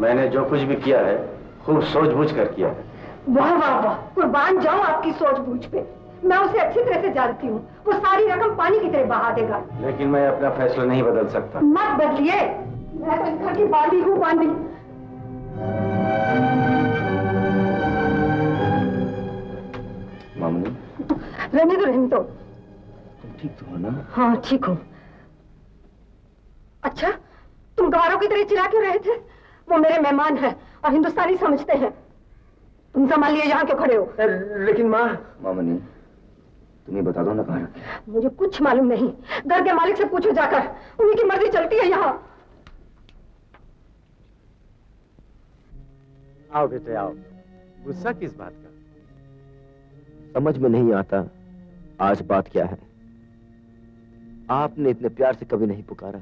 मैंने जो कुछ भी किया है खूब सोच बूझ कर किया है। वाह वाह वाह कुर्बान जाऊँ आपकी सोच बूझ पे। मैं उसे अच्छी तरह से जानती हूँ। वो सारी रकम पानी की तरह बहा देगा। लेकिन मैं अपना फैसला नहीं बदल सकता। मत बदलिए। मैं तो इस घर की बांधी हूँ बांधी मामूली? रहने दो रहने दो। तुम ठीक तो हो ना? हाँ ठीक हूँ। अच्छा तुम गवारों की तरह चिल्ला क्यों रहे थे? वो मेरे मेहमान हैं और हिंदुस्तानी समझते हैं। तुम संभाल लिए यहाँ क्यों खड़े हो? लेकिन माँ। मामूली तुम्हें बता दो ना कहाँ मुझे कुछ मालूम नहीं। घर के मालिक से पूछो जाकर। उन्हीं की मर्ज़ी चलती है यहाँ। आओ बेटे, आओ। गुस्सा किस बात का? समझ में नहीं आता आज बात क्या है। आपने इतने प्यार से कभी नहीं पुकारा।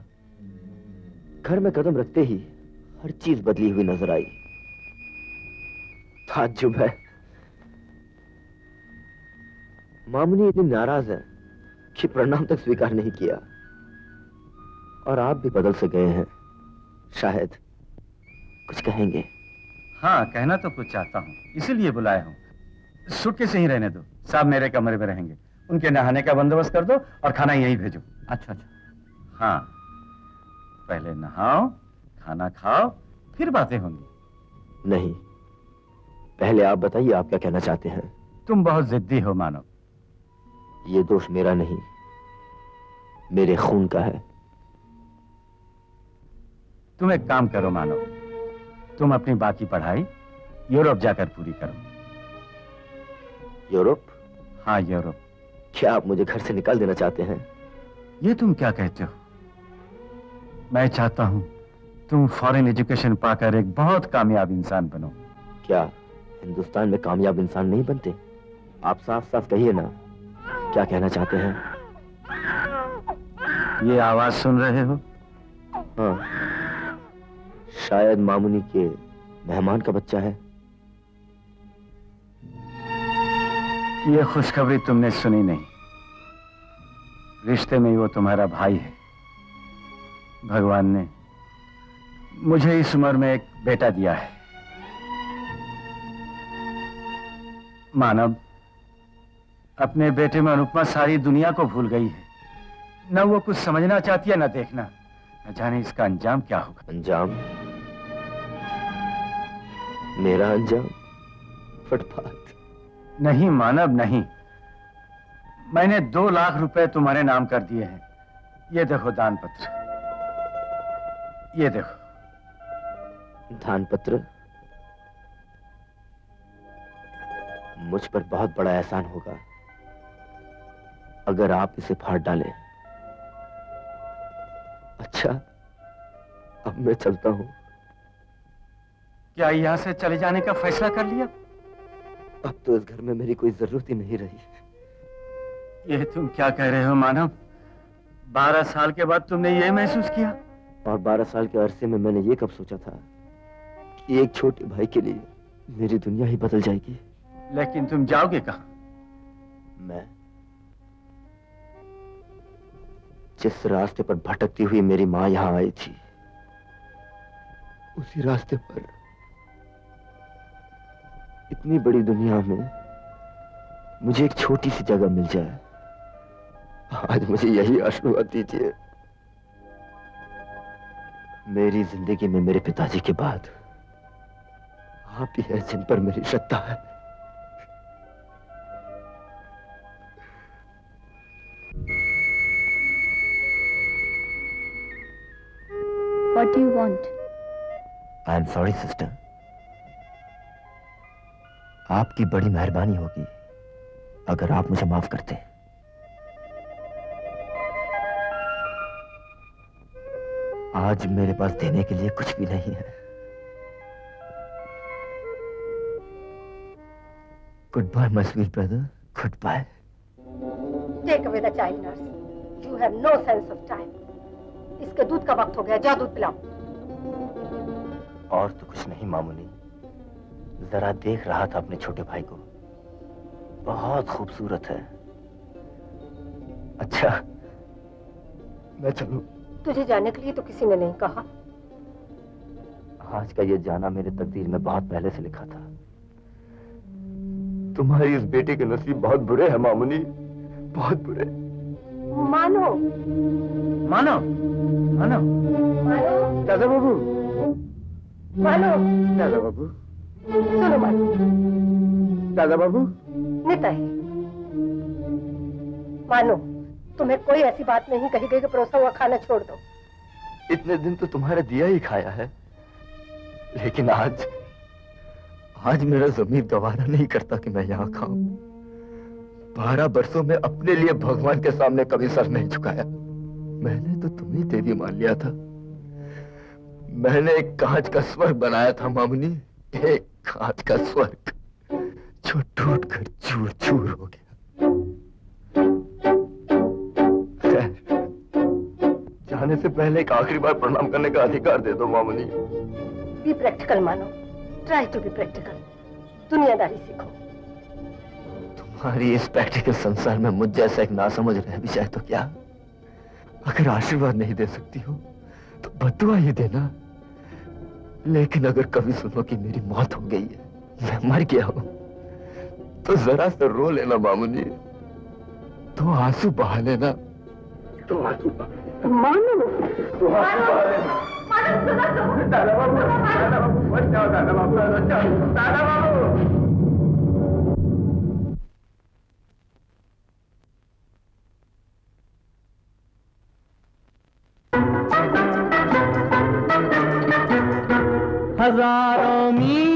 घर में कदम रखते ही हर चीज़ बदली हुई नज़र आई। ताज्जुब है। मामूनी इतनी नाराज़ है कि प्रणाम तक स्वीकार नहीं किया। और आप भी बदल से गए हैं, शायद कुछ कहेंगे। हाँ कहना तो कुछ चाहता हूँ इसीलिए बुलाया हूँ। सुटके से ही रहने दो साहब मेरे कमरे में रहेंगे। उनके नहाने का बंदोबस्त कर दो और खाना यहीं भेजो। अच्छा अच्छा। हाँ पहले नहाओ खाना खाओ फिर बातें होंगी। नहीं पहले आप बताइए आप क्या कहना चाहते हैं। तुम बहुत जिद्दी हो मानव ये दोष मेरा नहीं मेरे खून का है। तुम एक काम करो मानव तुम अपनी बाकी पढ़ाई यूरोप जाकर पूरी करो। यूरोप? हाँ यूरोप। क्या आप मुझे घर से निकाल देना चाहते हैं? ये तुम क्या कहते हो? मैं चाहता हूँ तुम फॉरेन एजुकेशन पाकर एक बहुत कामयाब इंसान बनो। क्या हिंदुस्तान में कामयाब इंसान नहीं बनते? आप साफ़ साफ़ कहिए ना क्या कहना चाहते हैं? ये आवाज़ सुन रहे हो? हाँ। शायद मामुनी के मेहमान का बच्चा है। ये खुशखबरी तुमने सुनी नहीं। रिश्ते में वो तुम्हारा भाई है। भगवान ने मुझे इस उम्र में एक बेटा दिया है। मानव अपने बेटे में अनुपमा सारी दुनिया को भूल गई है। न वो कुछ समझना चाहती है न देखना। न जाने इसका अंजाम क्या होगा। अंजाम? मेरा अंजाम? फुटपाथ नहीं मानव नहीं। मैंने दो लाख रुपए तुम्हारे नाम कर दिए हैं। ये देखो दान पत्र ये देखो। दान पत्र मुझ पर बहुत बड़ा एहसान होगा। अगर आप इसे फाड़ डालें। अच्छा अब मैं चलता हूँ। क्या यहाँ से चले जाने का फैसला कर लिया? अब तो इस घर में मेरी कोई ज़रूरत ही नहीं रही। ये तुम क्या कह रहे हो मानव? बारह साल के बाद तुमने ये महसूस किया? और बारह साल के अरसे में मैंने ये कब सोचा था कि एक छोटे भाई के लिए मेरी दुनिया ही बदल जाएगी? लेकिन तुम जाओगे कहा? मैं जिस रास्ते पर भटकती हुई मेरी माँ यहाँ आई थी उसी रास्ते पर इतनी बड़ी दुनिया में मुझे एक छोटी सी जगह मिल जाए। आज मुझे यही आशीर्वाद दीजिए। मेरी ज़िंदगी में मेरे पिताजी के बाद आप ही हैं जिन पर मेरी श्रद्धा है। What do you want? I am sorry sister आपकी बड़ी मेहरबानी होगी अगर आप मुझे माफ़ करते हैं। आज मेरे पास देने के लिए कुछ भी नहीं है। Goodbye my sweet brother goodbye take away the child nurse you have no sense of time इसके दूध का वक्त हो गया जा दूध पिलाओ। और तो कुछ नहीं मामूनी जरा देख रहा था अपने छोटे भाई को। बहुत खूबसूरत है। अच्छा मैं चलूँ। तुझे जाने के लिए तो किसी ने नहीं कहा। आज का ये जाना मेरे तकदीर में बहुत पहले से लिखा था। तुम्हारी इस बेटे के नसीब बहुत बुरे हैं मामुनी। बहुत बुरे। मानो। मानो। मानो। मानो। दादा बाबू। मानो। दादा बाबू। सुनो दादा बाबू। नितय मानो तुम्हें कोई ऐसी बात नहीं कही गई कि परोसा हुआ खाना छोड़ दो। इतने दिन तो तुम्हारा दिया ही खाया है। लेकिन आज आज मेरा जमीर गवारा नहीं करता कि मैं यहाँ खाऊं। बारह बरसों में अपने लिए भगवान के सामने कभी सर नहीं झुकाया। मैंने तो तुम्हें देवी मान लिया था। मैंने एक कांच का स्वर्ग बनाया था मामनी। एक कांच का स्वर्ग जो टूट कर चूर चूर हो गया। जाने से पहले एक आखिरी बार प्रणाम करने का अधिकार दे दो मामनी। बी प्रैक्टिकल मानो। ट्राई टू बी प्रैक्टिकल दुनियादारी सीखो। तुम्हारी इस प्रैक्टिकल संसार में मुझ जैसा एक नासमझ रह भी जाए तो क्या? अगर आशीर्वाद नहीं दे सकती हो तो बदुआ ही देना। लेकिन अगर कभी सुनो कि मेरी मौत हो गई है मैं मर गया हूँ तो जरा सा रो लेना मामूनी। तो आँसू बहा लेना। तो आँसू बहा मानो तो आँसू बहा लेना। दादा बाबू दादा बाबू दादा बाबू दादा बाबू। हज़ारों मील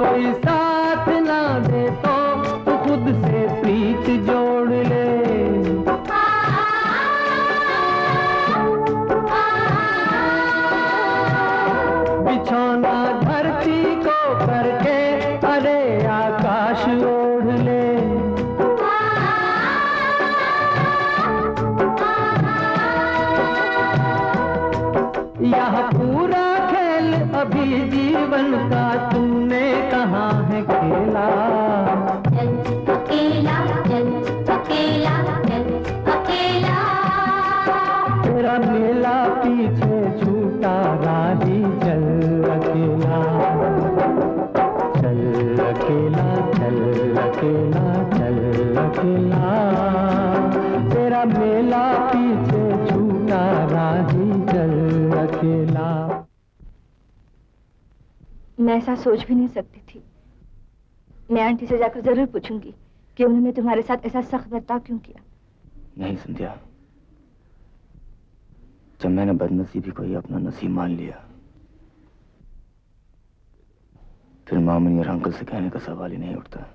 कोई साथ मैं ऐसा सोच भी नहीं सकती थी। मैं आंटी से जाकर ज़रूर पूछूँगी कि उन्होंने तुम्हारे साथ ऐसा सख्त बर्ताव क्यों किया। नहीं संध्या। जब मैंने बदनसीबी को ही अपना नसीब मान लिया फिर मामनी और अंकल से कहने का सवाल ही नहीं उठता।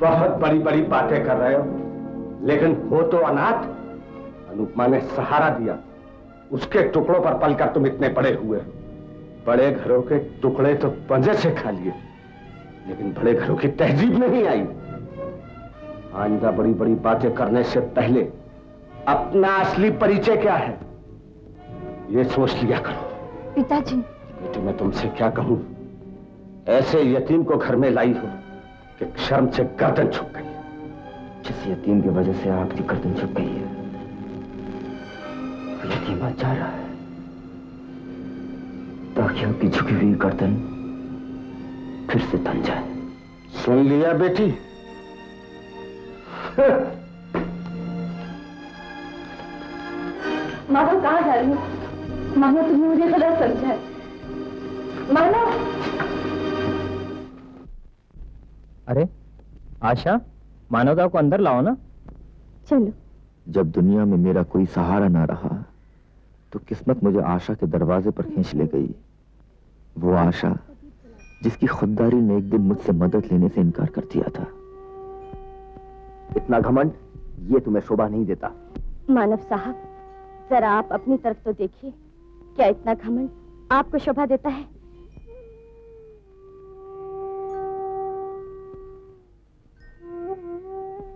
बहुत बड़ी बड़ी बातें कर रहे हो। लेकिन हो तो अनाथ अनुपमा ने सहारा दिया। उसके टुकड़ों पर पलकर तुम इतने बड़े हुए हो। बड़े घरों के टुकड़े तो पंजे से खा लिए लेकिन बड़े घरों की तहजीब नहीं आई। आइंदा बड़ी बड़ी बातें करने से पहले अपना असली परिचय क्या है ये सोच लिया करो। पिताजी। बेटी मैं तुमसे क्या कहूँ? ऐसे यतीम को घर में लाई हो कि शर्म से गर्दन छुप गई। जिस यतीम की वजह से आपकी गर्दन छुप गई है यतीम जा रहा है। ताकि आपकी झुकी हुई गर्दन फिर से तन जाए। सुन लिया बेटी। मानो कहाँ जा रही हो? मानो तुमने मुझे गलत समझा है। मानो अरे आशा मानवता को अंदर लाओ ना। चलो। जब दुनिया में मेरा कोई सहारा ना रहा तो किस्मत मुझे आशा के दरवाजे पर खींच ले गई। वो आशा, जिसकी खुददारी ने एक दिन मुझसे मदद लेने से इनकार कर दिया था। इतना घमंड, ये तुम्हें शोभा नहीं देता। मानव साहब, जरा आप अपनी तरफ़ तो देखिए, क्या इतना घमंड आपको शोभा देता है?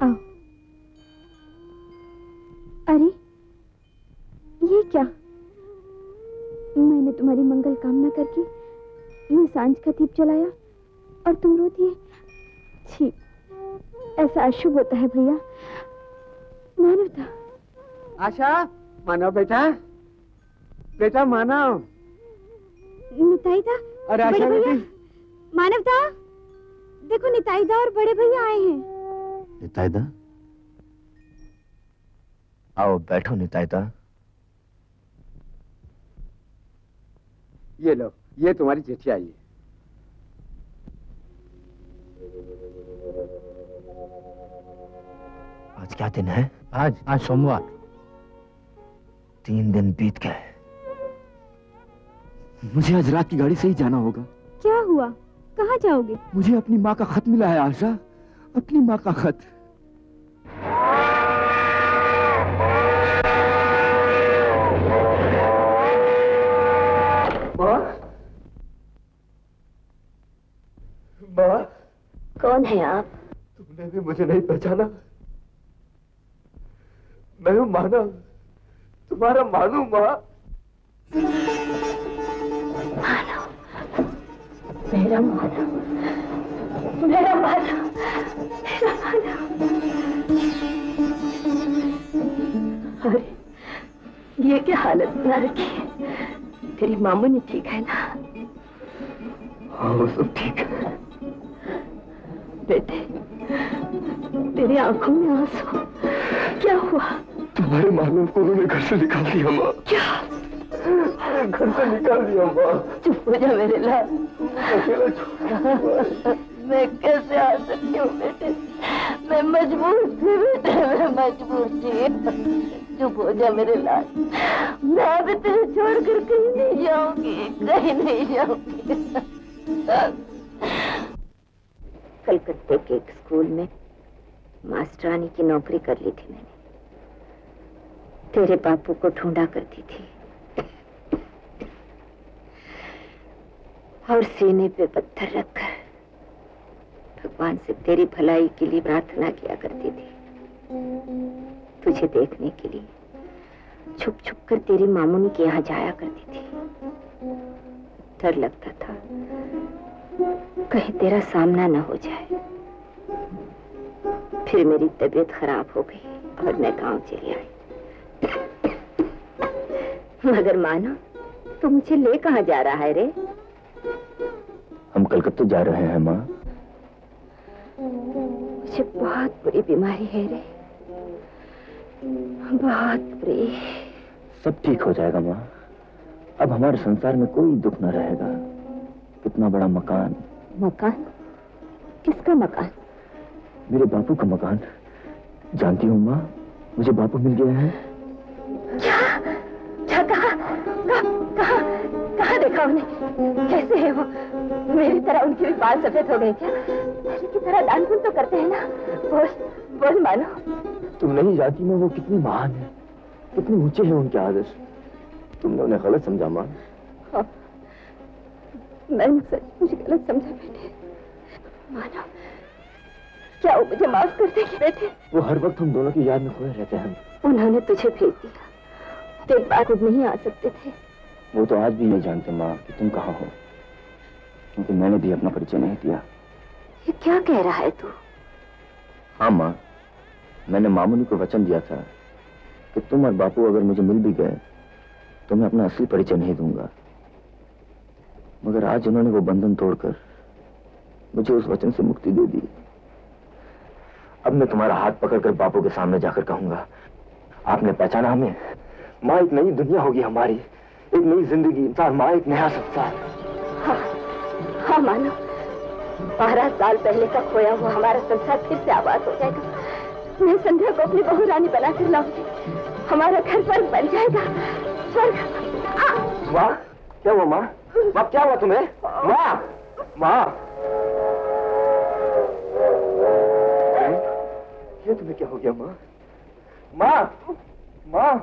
आओ। अरे, ये क्या? मैंने तुम्हारी मंगल कामना करके ये साँझ का दीप जलाया और तुम रो दिए छी ऐसा अशुभ होता है भैया। मानवता। आशा मानव बेटा। बेटा मानव। निताईदा अरे आशा भैया। बेटी। मानवता देखो निताईदा और बड़े भैया आए हैं। नितायदा आओ बैठो नितायदा ये लो ये तुम्हारी चिट्ठी आई है। आज क्या दिन है? आज आज सोमवार। तीन दिन बीत गए। मुझे आज रात की गाड़ी से ही जाना होगा। क्या हुआ? कहाँ जाओगे? मुझे अपनी माँ का खत मिला है आशा। अपनी माँ का खत माँ माँ कौन है आप? तुमने भी मुझे नहीं पहचाना। मैं हूँ मानव। तुम्हारा मानू माँ। मेरा मानव। मेरा मानव। मेरा मानव। अरे ये क्या हालत बना रखी है? तेरी मामू ने ठीक है ना? हाँ वो सब ठीक है। बेटे तेरी आँखों में आँसू। क्या हुआ? तुम्हारे मानव को उन्होंने घर से निकाल दिया माँ। क्या? घर से निकाल दिया माँ। चुप हो जा मेरे लाल। अकेला छोड़ मैं। कैसे आ सकती हूँ बेटे? मैं मजबूर थी बेटे मैं मजबूर थी। चुप हो जा मेरे लाल। मैं अभी तेरे छोड़ कर कहीं नहीं जाऊँगी कहीं नहीं जाऊँगी। कलकत्ते के एक स्कूल में मास्टरानी की नौकरी कर ली थी मैंने। तेरे बापू को ढूंढा करती थी। और सीने पे पत्थर रखकर भगवान से तेरी भलाई के लिए प्रार्थना किया करती थी। तुझे देखने के लिए छुप छुप कर तेरी मामूनी के यहाँ जाया करती थी। डर लगता था कहीं तेरा सामना न हो जाए। फिर मेरी तबीयत खराब हो गई और मैं गाँव चली आई। मगर मानो तू मुझे ले कहा जा रहा है रे? हम कलकत्ते जा रहे हैं माँ। मुझे बहुत बुरी बीमारी है रे। बहुत बुरी। सब ठीक हो जाएगा माँ। अब हमारे संसार में कोई दुख न रहेगा। कितना बड़ा मकान? मकान? किसका मकान? मेरे बापू का मकान। जानती हूँ माँ मुझे बापू मिल गया है। क्या? क्या कहा? कहा कहा कहा देखा उन्हें? कैसे है वो? मेरी तरह उनके भी बाल सफ़ेद हो गए क्या? पहले की तरह दान तो करते हैं ना? बोल बोल मानो। तुम नहीं जानती मैं वो कितनी महान है कितने ऊँचे हैं उनके आदर्श। तुमने उन्हें गलत समझा माँ। हाँ, मैंने सच मुझे गलत समझा बेटे। मानो क्या वो मुझे माफ़ कर देगी बेटे? वो हर वक्त हम दोनों की याद में खोए रहते हैं। उन्होंने तुझे भेज दिया। तो एक बार खुद नहीं आ सकते थे। वो तो आज भी नहीं जानते माँ कि तुम कहाँ हो। क्योंकि मैंने भी अपना परिचय नहीं दिया। ये क्या कह रहा है तू? हाँ माँ मैंने मामूनी को वचन दिया था कि तुम और बापू अगर मुझे मिल भी गए तो मैं अपना असली परिचय नहीं दूँगा। मगर आज उन्होंने वो बंधन तोड़कर मुझे उस वचन से मुक्ति दे दी। अब मैं तुम्हारा हाथ पकड़कर बापू के सामने जाकर कहूँगा आपने पहचाना हमें? माँ एक नई दुनिया होगी हमारी। एक नई ज़िंदगी इंसान माँ एक नया संसार। हाँ हाँ मानो। बारह साल पहले का खोया हुआ हमारा संसार फिर से आबाद हो जाएगा। मैं संध्या को अपनी बहू रानी बनाकर लाऊँगी। हमारा घर स्वर्ग बन जाएगा। स्वर्ग। आ! क्या हुआ माँ? माँ क्या हुआ तुम्हें? माँ! माँ! ये तुम्हें क्या हो गया माँ? माँ! माँ!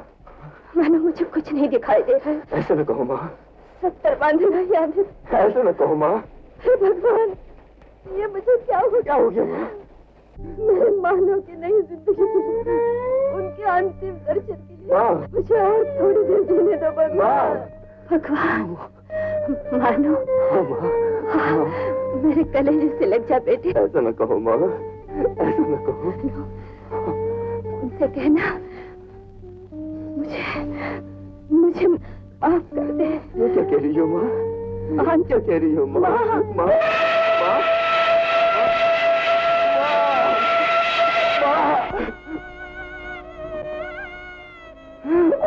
मानो मुझे कुछ नहीं दिखाई दे रहा है। ऐसे न कहो माँ। सत्तर बांधना याद है। ऐसे न कहो माँ। हे भगवान ये मुझे क्या हो क्या हो गया माँ? मेरे मानो की नई ज़िंदगी। उनके अंतिम दर्शन के लिए। मुझे और थोड़ी देर जीने दो भगवान। भगवान। मानो। हाँ माँ हाँ, मेरे कलेजे से लग जा बेटे। ऐसा न कहो माँ ऐसा न कहो। उनसे कहना मुझे मुझे माफ़ कर दे। क्या कह रही हो माँ? हाँ। क्या कह रही हो माँ? माँ। माँ माँ।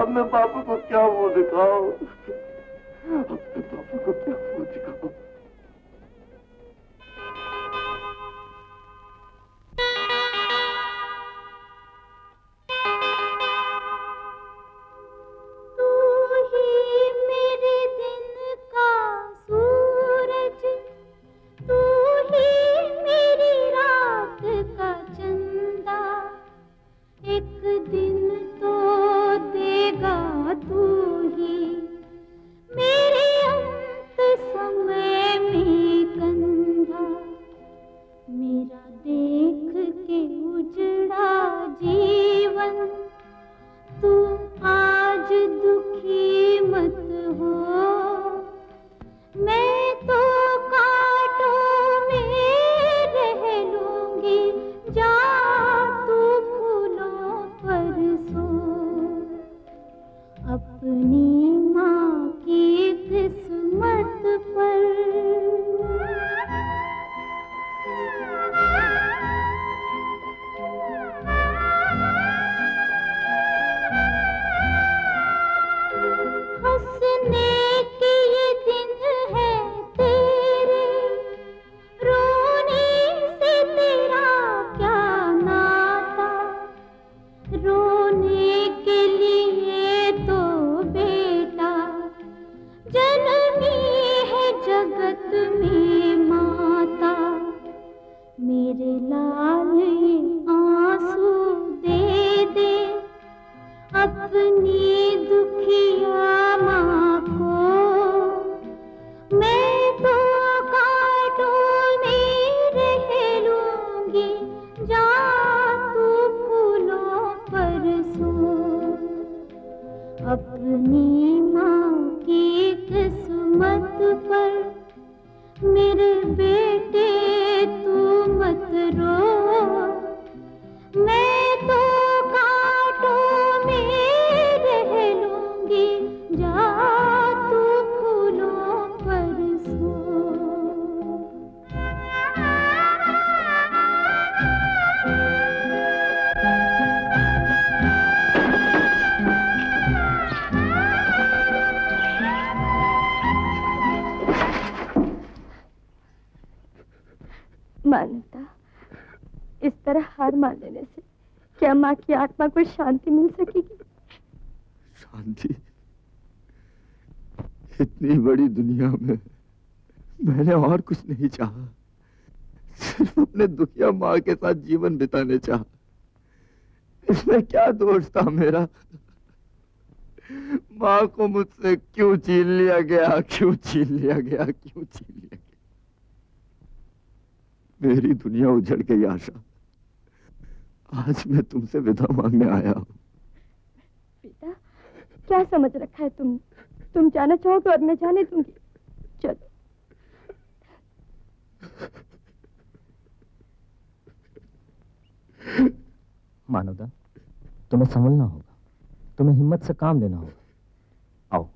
अब मैं बापू को क्या वो दिखाऊँ? अब मैं बापू को क्या मुँह दिखाऊँ तू हंसने आत्मा को शांति मिल सकेगी? शांति? इतनी बड़ी दुनिया में मैंने और कुछ नहीं चाहा। सिर्फ़ अपने दुखिया माँ के साथ जीवन बिताने चाहा। इसमें क्या दोष था मेरा? माँ को मुझसे क्यों छीन लिया गया? क्यों छीन लिया गया? क्यों छीन लिया गया? मेरी दुनिया उजड़ गई, आशा। आज मैं तुमसे विदा मांगने आया हूँ। बेटा क्या समझ रखा है तुम? तुम जाना चाहोगे और मैं जाने दूँगी। चलो। मानवदा तुम्हें संभलना होगा। तुम्हें हिम्मत से काम लेना होगा आओ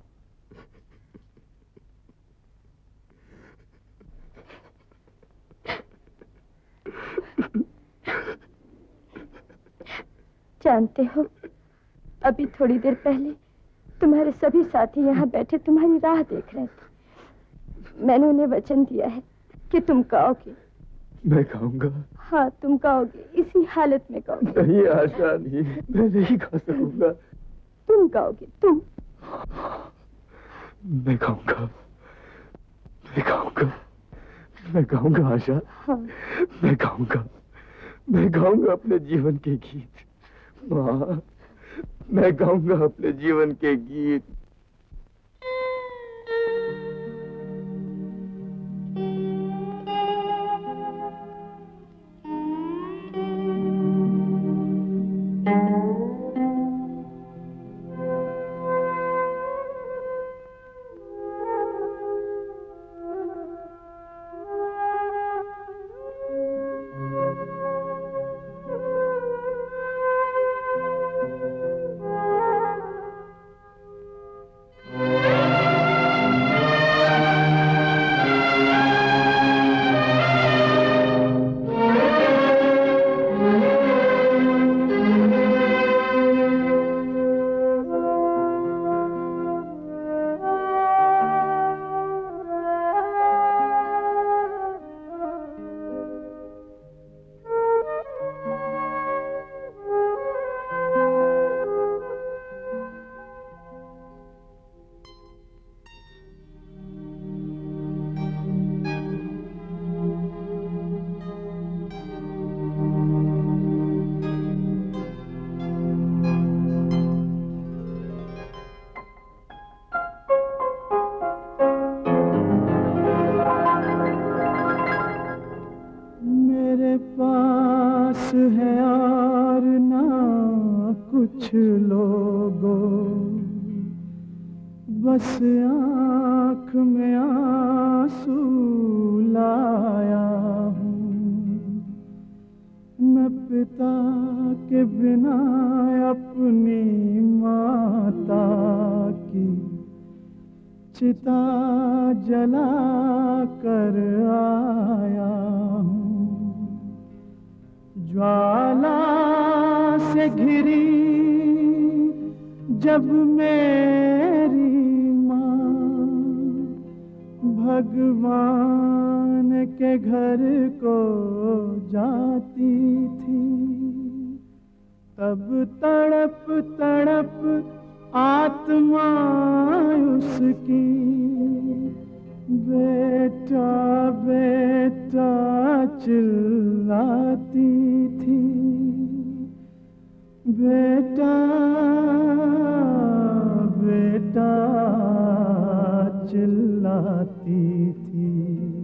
जानते हो अभी थोड़ी देर पहले तुम्हारे सभी साथी यहाँ बैठे तुम्हारी राह देख रहे थे। मैंने उन्हें वचन दिया है कि तुम गाओगे मैं खाऊँगा हाँ तुम गाओगे इसी हालत में गाओगे नहीं आशा नहीं मैं नहीं खा सकूँगा। तुम गाओगे तुम। मैं खाऊँगा मैं खाऊँगा मैं गाऊँगा आशा। हाँ। मैं गाऊँगा मैं गाऊँगा अपने जीवन के गीत। माँ मैं गाऊँगा अपने जीवन के गीत। पास है और ना कुछ लोगों। बस आँख में आँसू लाया हूँ। मैं पिता के बिना अपनी माता की चिता जला कर आया हूँ। ज्वाला से घिरी जब मेरी माँ भगवान के घर को जाती थी, तब तड़प तड़प आत्मा उसकी बेटा बेटा चिल्लाती थी। बेटा बेटा चिल्लाती थी।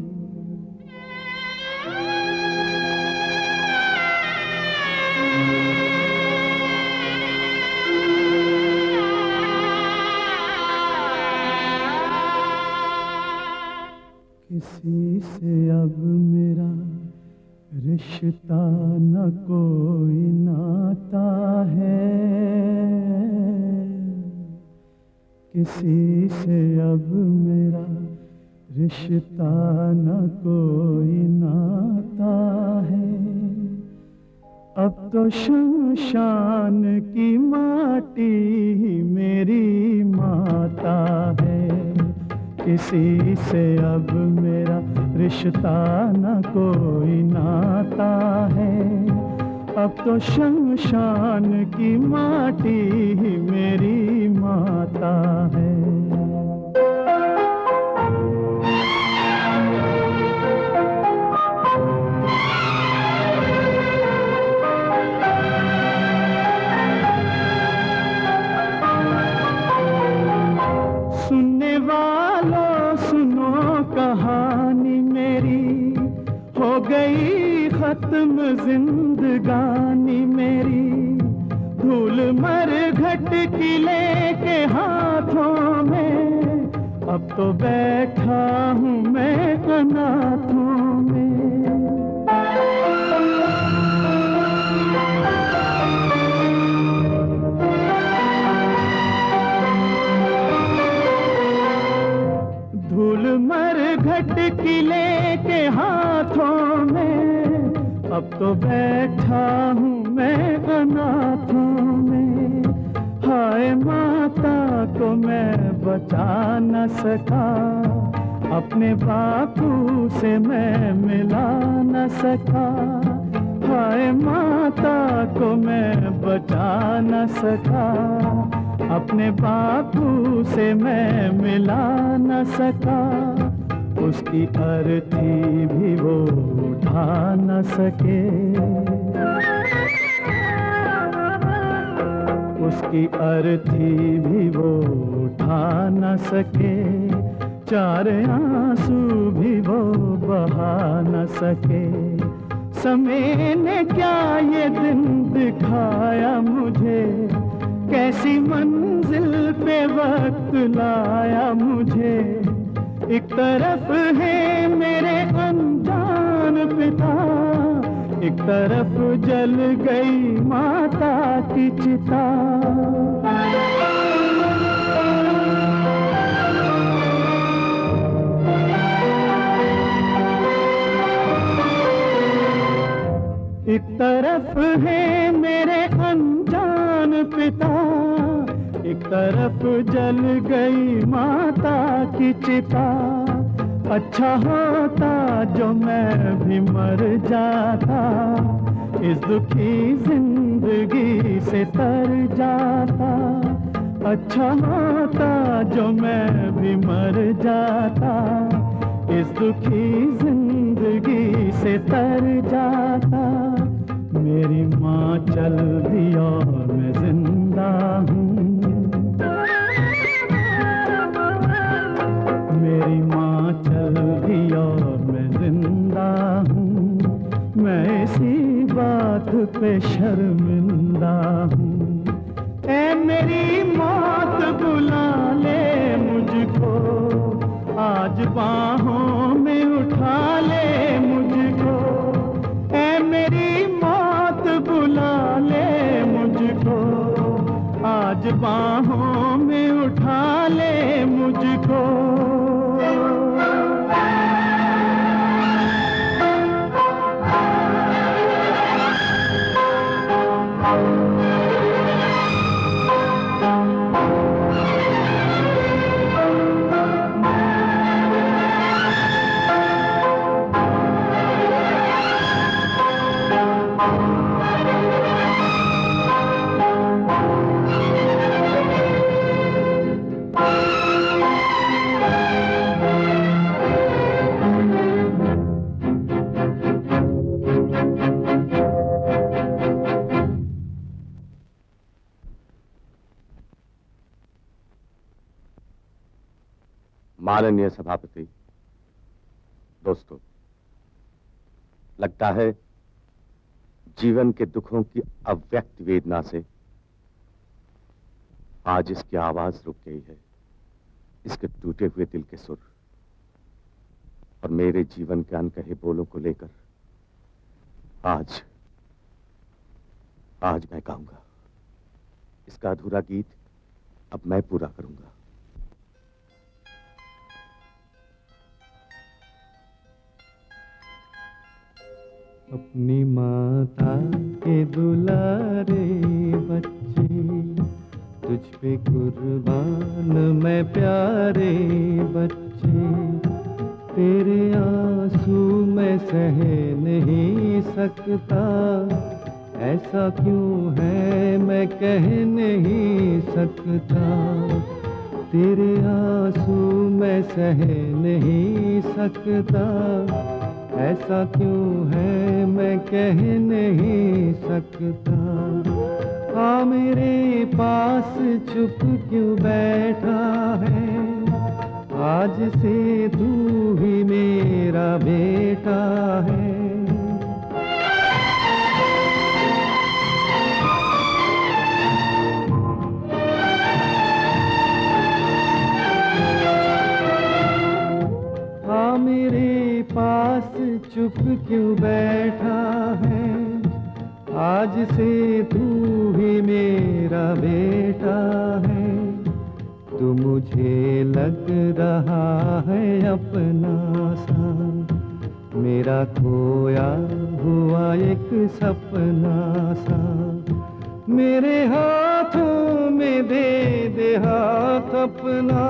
किसी से अब मेरा रिश्ता न कोई नाता है। किसी से अब मेरा रिश्ता न कोई नाता है। अब तो शमशान की माटी ही मेरी माता है। किसी से अब मेरा रिश्ता न कोई नाता है। अब तो शमशान की माटी ही मेरी माता है। सुनने वालों, सुनो कहानी मेरी। हो गई खत्म जिंदगानी मेरी। धूल मर घट किले के हाथों में। अब तो बैठा हूँ मैं अनाथों में। किले के हाथों में। अब तो बैठा हूँ मैं अनाथों में। हाय माता को मैं बचा न सका। अपने बापू से मैं मिला न सका। हाय माता को मैं बचा न सका। अपने बापू से मैं मिला न सका। उसकी अर्थी भी वो उठा न सके। उसकी अर्थी भी वो उठा न सके। चार आँसू भी वो बहा न सके। समय ने क्या ये दिन दिखाया मुझे? कैसी मंजिल पे वक्त लाया मुझे? एक तरफ़ है मेरे अनजान पिता, एक तरफ़ जल गई माता की चिता। एक तरफ़ है मेरे अनजान पिता एक तरफ़ जल गई माता की चिता। अच्छा होता जो मैं भी मर जाता। इस दुखी ज़िंदगी से तर जाता। अच्छा होता जो मैं भी मर जाता। इस दुखी ज़िंदगी से तर जाता। मेरी माँ चल दी और मैं ज़िंदा हूँ। मेरी माँ चल दी और मैं ज़िंदा हूँ। मैं इसी बात पे शर्मिंदा हूँ। ए मेरी मौत बुला ले मुझको, आज बाहों में उठा ले मुझको। ए मेरी मौत बुला ले मुझको, आज बाहों माननीय सभापति, दोस्तों, लगता है जीवन के दुखों की अव्यक्त वेदना से आज इसकी आवाज़ रुक गई है, इसके टूटे हुए दिल के सुर और मेरे जीवन के अनकहे बोलों को लेकर आज आज मैं गाऊँगा। इसका अधूरा गीत अब मैं पूरा करूँगा। अपनी माता के दुलारे बच्चे, तुझ पे कुर्बान मैं प्यारे बच्चे। तेरे आँसू मैं सह नहीं सकता, ऐसा क्यों है मैं कह नहीं सकता। तेरे आँसू मैं सह नहीं सकता ऐसा क्यों है? मैं कह नहीं सकता। आ, मेरे पास चुप क्यों बैठा है? आज से तू ही मेरा बेटा है। चुप क्यों बैठा है? आज से तू ही मेरा बेटा है। तू मुझे लग रहा है अपना सा। मेरा खोया हुआ एक सपना सा। मेरे हाथों में दे दे हाथ अपना।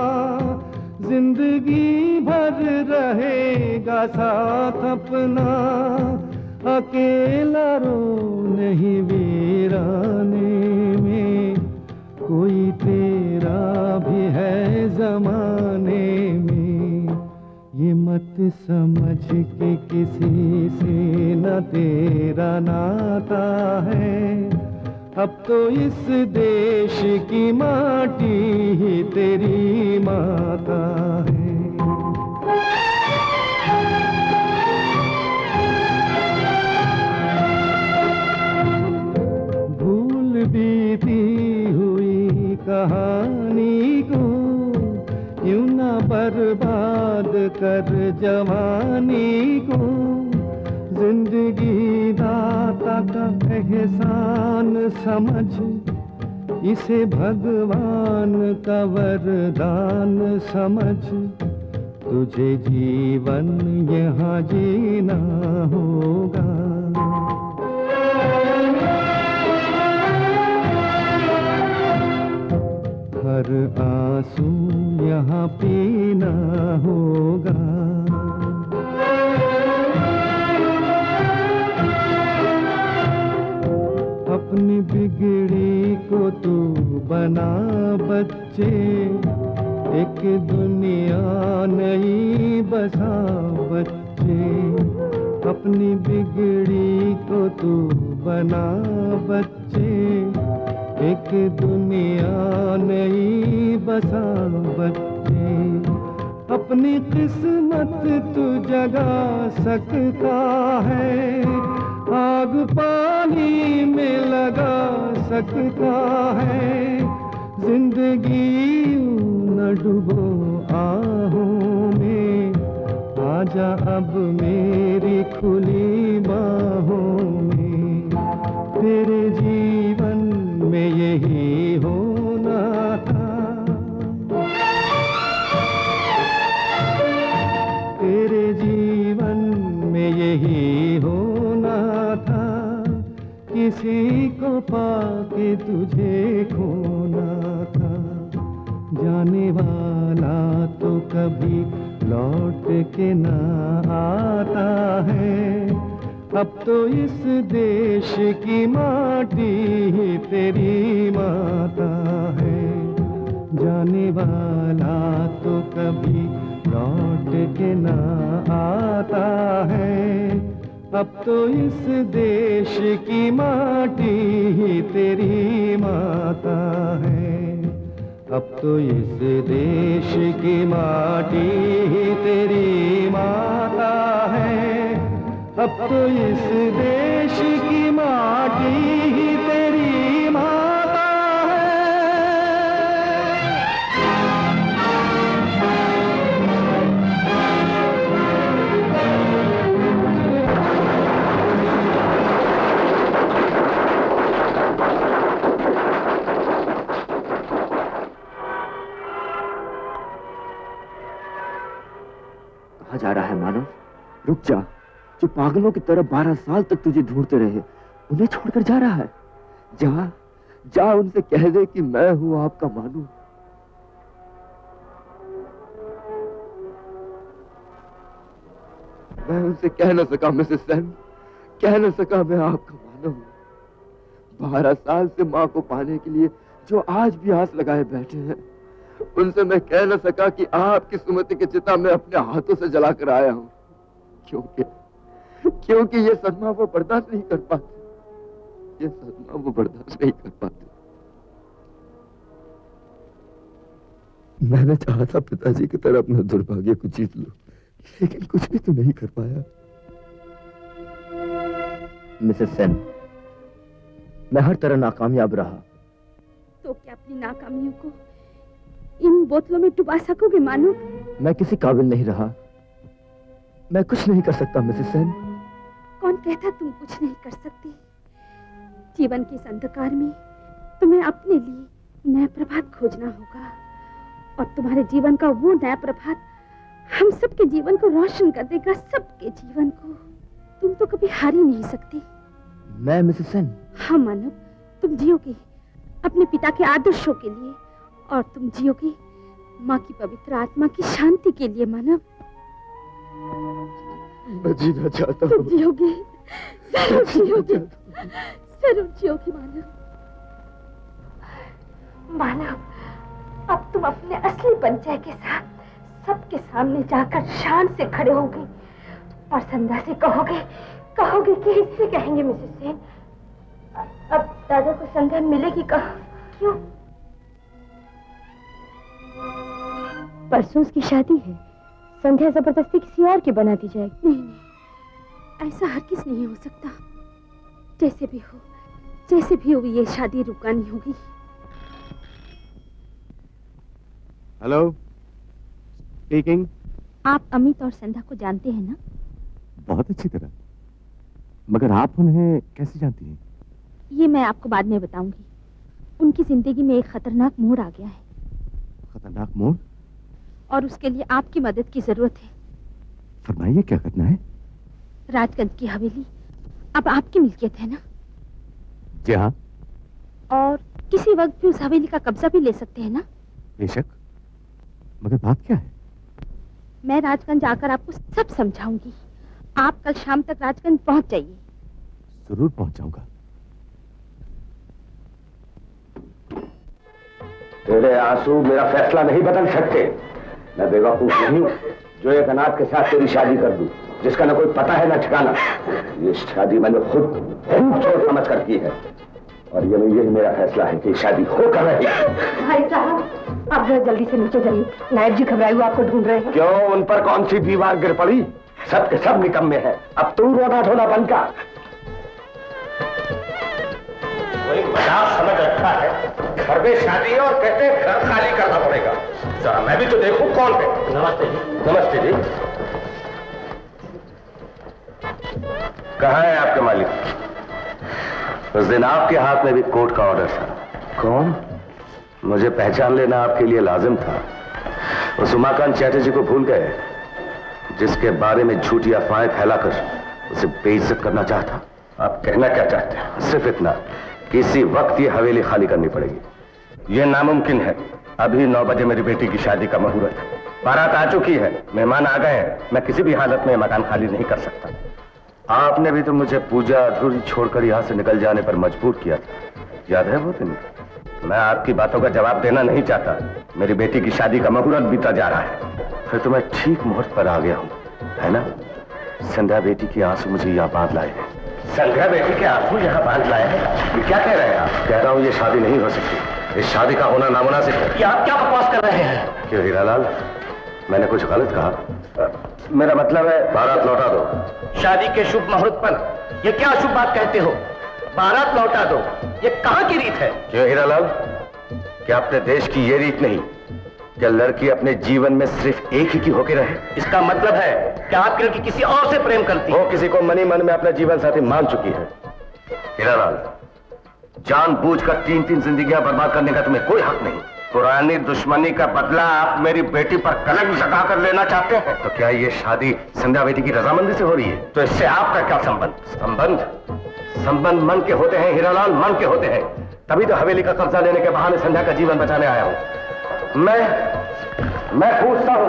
ज़िंदगी भर रहेगा साथ अपना। अकेला रो नहीं वीराने में। कोई तेरा भी है जमाने में। ये मत समझ के किसी से न तेरा नाता है। अब तो इस देश की माटी ही तेरी माता है। इसे भगवान का वरदान समझ। तुझे जीवन यहाँ जीना साल तक तुझे ढूंढते रहे, उन्हें छोड़कर जा रहा है। जा जा उनसे कह दे कि मैं हूँ आपका मानू। मैं उनसे कह न सका मिसेस सेन, कह न सका मैं आपका मानव हूँ बारह साल से माँ को पाने के लिए जो आज भी आस लगाए बैठे हैं, उनसे मैं कह ना सका कि आपकी सुमति की चिता मैं अपने हाथों से जलाकर आया हूँ, क्योंकि क्योंकि ये सदमा वो बर्दाश्त नहीं कर पाते। ये सदमा वो बर्दाश्त नहीं कर पाते। मैंने चाहा था पिताजी की तरह अपना दुर्भाग्य को जीत लूँ लेकिन कुछ भी तो नहीं कर पाया। मिसेस सेन मैं हर तरह नाकामयाब रहा। तो क्या अपनी नाकामियों को इन बोतलों में डुबा सकोगे मानो? मैं किसी काबिल नहीं रहा। मैं कुछ नहीं कर सकता मिसेस सेन। कौन कहता तुम कुछ नहीं कर सकती? जीवन के इस अंधकार में तुम्हें अपने लिए नया प्रभात खोजना होगा। और तुम्हारे जीवन का वो नया प्रभात हम सबके जीवन को रोशन कर देगा सबके जीवन को। तुम तो कभी हार ही नहीं सकती। मैं मिसेस सेन हाँ मानव तुम जियोगे अपने पिता के आदर्शों के लिए और तुम जियोगे माँ की पवित्र आत्मा की शांति के लिए मानव। मैं जीना चाहता तुम हूँ जियोगे ज़रूर जियोगे ज़रूर जियोगे मानव मानव अब तुम अपने असली परिचय के साथ सबके सामने जाकर शान से खड़े होगे और संध्या से कहोगे कहोगे कि इससे कहेंगे मिसेस सेन अ- अब दादा को संध्या मिलेगी कहा? क्यों? परसों उसकी शादी है। संध्या ज़बरदस्ती किसी और की बना दी जाएगी। नहीं नहीं। ऐसा हर किस नहीं हो सकता। जैसे भी हो जैसे भी हो ये शादी रुकानी होगी। हेलो स्पीकिंग आप अमित और संध्या को जानते हैं ना? बहुत अच्छी तरह। मगर आप उन्हें कैसे जानती हैं? ये मैं आपको बाद में बताऊँगी। उनकी ज़िंदगी में एक खतरनाक मोड़ आ गया है। खतरनाक मोड़? और उसके लिए आपकी मदद की ज़रूरत है। फरमाइए क्या करना है? राजगंज की हवेली। अब आपकी मिल्कियत है ना? जी हाँ। और किसी वक्त भी उस हवेली का कब्जा भी ले सकते हैं ना? बेशक। मगर बात क्या है? मैं राजगंज आकर आपको सब समझाऊँगी। आप कल शाम तक राजगंज पहुँच जाइए। ज़रूर पहुँच जाऊँगा तेरे आँसू मेरा फैसला नहीं बदल सकते। मैं बेवकूफ़ नहीं हूँ। जो एक अनाथ के साथ तेरी शादी कर दूँ जिसका ना कोई पता है ना ठिकाना ये शादी मैंने खुद खूब सोच समझ कर की है। और ये यही मेरा फैसला है कि शादी होकर रहे भाई साहब आप जरा जल्दी से नीचे जाइए नायब जी घबराए हुए आपको ढूंढ रहे हैं। क्यों? उन पर कौन सी दीवार गिर पड़ी? सब के सब निकम्मे है। अब तू रोना धोना बंद कोई मज़ाक समझ रखा है? घर में शादी है और कहते हैं घर खाली करना पड़ेगा। जरा मैं भी तो देखूँ कौन है। नमस्ते जी। नमस्ते जी। कहाँ है आपके मालिक? उस दिन आपके हाथ में भी कोर्ट का ऑर्डर था। कौन? मुझे पहचान लेना आपके लिए लाजिम था। उस उमाकांत चैटर्जी को भूल गए जिसके बारे में झूठी अफवाहें फैलाकर उसे बेइज्जत करना चाहता। आप कहना क्या चाहते हैं? सिर्फ़ इतना किसी वक्त ये हवेली खाली करनी पड़ेगी। ये नामुमकिन है। अभी नौ बजे मेरी बेटी की शादी का मुहूर्त है। बारात आ चुकी है। मेहमान आ गए हैं। मैं किसी भी हालत में मकान खाली नहीं कर सकता। आपने भी तो मुझे पूजा अधूरी छोड़कर यहाँ से निकल जाने पर मजबूर किया था। याद है वो दिन? मैं आपकी बातों का जवाब देना नहीं चाहता। मेरी बेटी की शादी का मुहूर्त बीता जा रहा है। फिर तो मैं ठीक मुहूर्त पर आ गया हूँ। है ना? संध्या बेटी की आँसू मुझे यहाँ बाँध लाए हैं। संध्या बेटी के आँसू यहाँ बाँध लाए हैं? क्या कह रहे हैं आप? कह रहा हूँ ये शादी नहीं हो सकती। इस शादी का होना नामुनासिब है। ये आप क्या बकवास कर रहे हैं? क्यों हीरालाल मैंने कुछ गलत कहा। मेरा मतलब है बारात लौटा दो। शादी के शुभ मुहूर्त पर ये क्या शुभ बात कहते हो? बारात लौटा दो। ये कहाँ की रीत है? क्यों हीरालाल क्या अपने देश की ये रीत नहीं? क्या लड़की अपने जीवन में सिर्फ़ एक ही की होके रहे? इसका मतलब है कि आपकी लड़की किसी और से प्रेम करती वो किसी को मनी मन में अपना जीवन साथी मान चुकी है। हीरालाल जानबूझकर तीन तीन जिंदगियाँ बर्बाद करने का तुम्हें कोई हक नहीं। पुरानी दुश्मनी का बदला आप मेरी बेटी पर कलंक लगा कर लेना चाहते हैं। तो क्या ये शादी संध्या बेटी की रजामंदी से हो रही है? तो इससे आपका क्या संबंध? संबंध? संबंध मन के होते हैं, हीरालाल मन के होते हैं। तभी तो हवेली का कब्जा लेने के बहाने संध्या का जीवन बचाने आया हूँ। मैं मैं पूछता हूँ,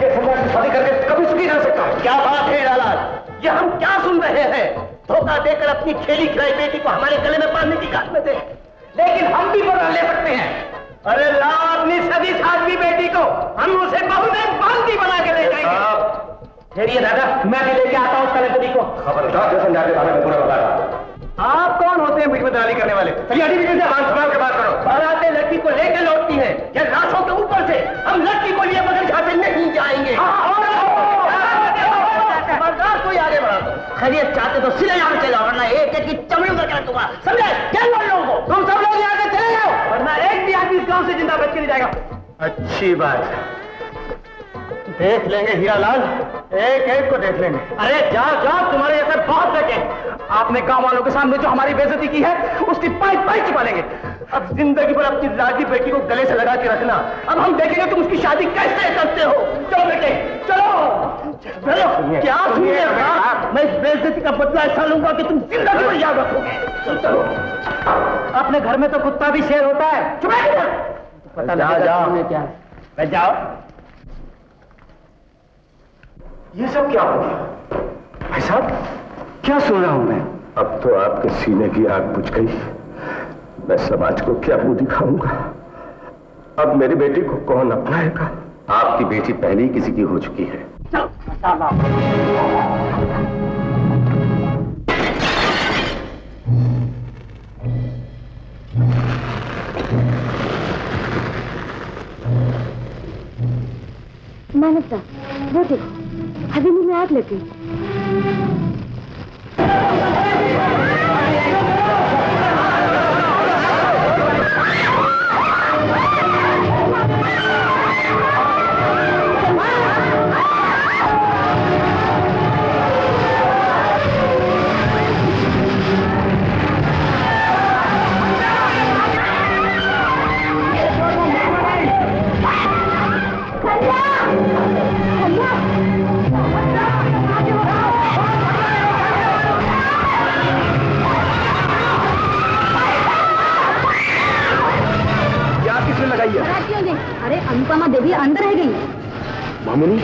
ये संध्या की शादी करके कभी सुखी रह सकता क्या बात है, हीरालाल? ये हम क्या सुन रहे हैं? धोखा देकर अपनी खेली खिलाई बेटी को हमारे गले में बांधने की गात में थे लेकिन हम भी बना ले सकते हैं। अरे लाओ अपनी सदी साधवी बेटी को हम उसे बहु में बांधी बना के ले जाएँगे। ठहरिए दादा मैं भी लेके आता हूँ कलेक्टरी को। खबरदार जो संध्या बारे में पूरा बता आप कौन होते हैं बीच में दलाली करने वाले? चलिए अभी हाथ संभाल के बात करो। बारातें लड़की को लेकर लौटती हैं या लाशों के ऊपर से हम लड़की को लिए मगर यहाँ नहीं जाएँगे। खबरदार कोई आगे बढ़ा दो खैरियत चाहते तो सिले यहाँ चले जाओ वरना एक एक की चमड़ी उतर कर दूँगा। समझे? चल लो लोगों को। तुम सब लोग यहाँ से चले जाओ वरना एक भी आदमी इस गाँव से ज़िंदा बच के नहीं जाएगा। अच्छी बात देख लेंगे हीरालाल एक एक को देख लेंगे। अरे जाओ जाओ तुम्हारे ऐसे बहुत लगे आपने गाँव वालों के सामने जो हमारी बेइज्जती की है उसकी पाई पाई छिपा लेंगे। अब ज़िंदगी भर अपनी लाडली बेटी को गले से लगा के रखना। अब हम देखेंगे तुम उसकी शादी कैसे करते हो। चलो बेटे चलो। चलो। क्या सुनिए मैं इस बेजती का बदला ऐसा लूँगा कि तुम ज़िंदगी भर याद रखोगे। चलो अपने घर में तो कुत्ता भी शेर होता है। चुप पता जाओ। क्या मैं जाओ। ये सब क्या हो गया? भाई साहब क्या सुन रहा हूँ मैं? अब तो आपके सीने की आग बुझ गई। मैं समाज को क्या मुँह दिखाऊँगा? अब मेरी बेटी को कौन अपनाएगा? आपकी बेटी पहले ही किसी की हो चुकी है। मानवता वो देखो हवेली में आग लग गई। अनुपमा देवी अंदर रह गई। मामूनी?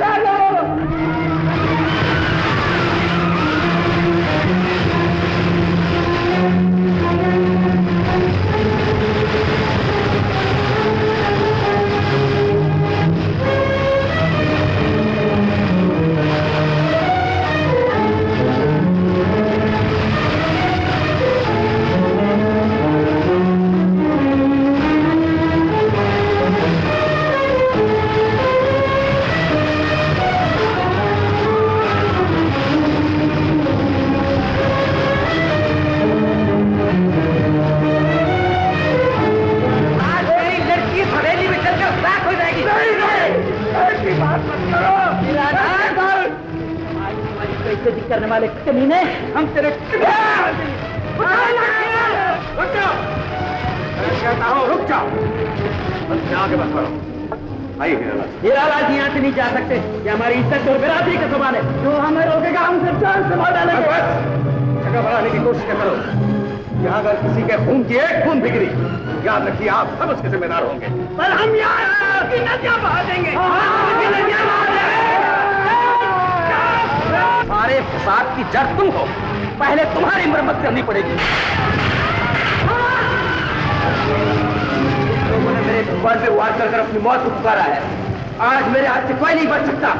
बेटी वाले कमीने हम तेरे रुक जाओ हूँ बस आइए हीरालाल हीरालाल जी यहाँ से नहीं जा सकते। ये हमारी इज़्ज़त और बिरादरी का सवाल है। जो हमें रोकेगा हम सब जान से मार डालेंगे। जगह बढ़ाने की कोशिश करो। यहाँ अगर किसी के खून की एक खून बिगड़ी याद रखिए आप सब उसके जिम्मेदार होंगे। पर हम यहाँ बहा देंगे। सारे फसाद की जड़ तुम हो। पहले तुम्हारी मरम्मत करनी पड़ेगी। लोगों ने मेरे भगवान पे वार कर अपनी मौत को पुकारा है। आज मेरे हाथ से कोई नहीं बच सकता।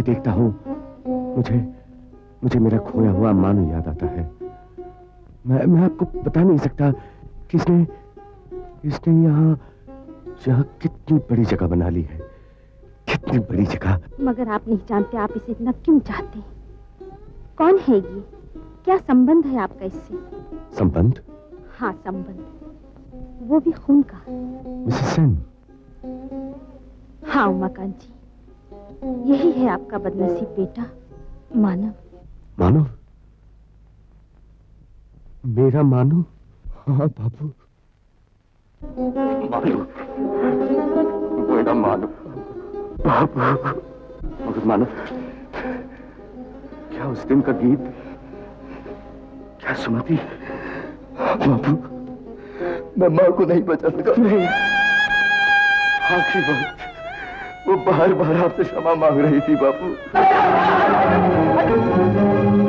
इसे देखता हूँ मुझे मुझे मेरा खोया हुआ मानो याद आता है। मैं मैं आपको बता नहीं सकता कि इसने इसने यहाँ यहाँ कितनी बड़ी जगह बना ली है कितनी बड़ी जगह। मगर आप नहीं जानते आप इसे इतना क्यों चाहते हैं? कौन है ये? क्या संबंध है आपका इससे? संबंध? हाँ संबंध। वो भी खून का। मिसेस सेन। हाँ उमाकांत जी यही है आपका बदनसीब बेटा मानव। मानो मेरा मानो? हाँ बाबू। मानो। मेरा मानो। बाबू। मगर मानो क्या उस दिन का गीत क्या सुमति? बाबू मैं माँ को नहीं बचा सका नहीं। आखिरी बात। वो बार बार आपसे क्षमा मांग रही थी बापू।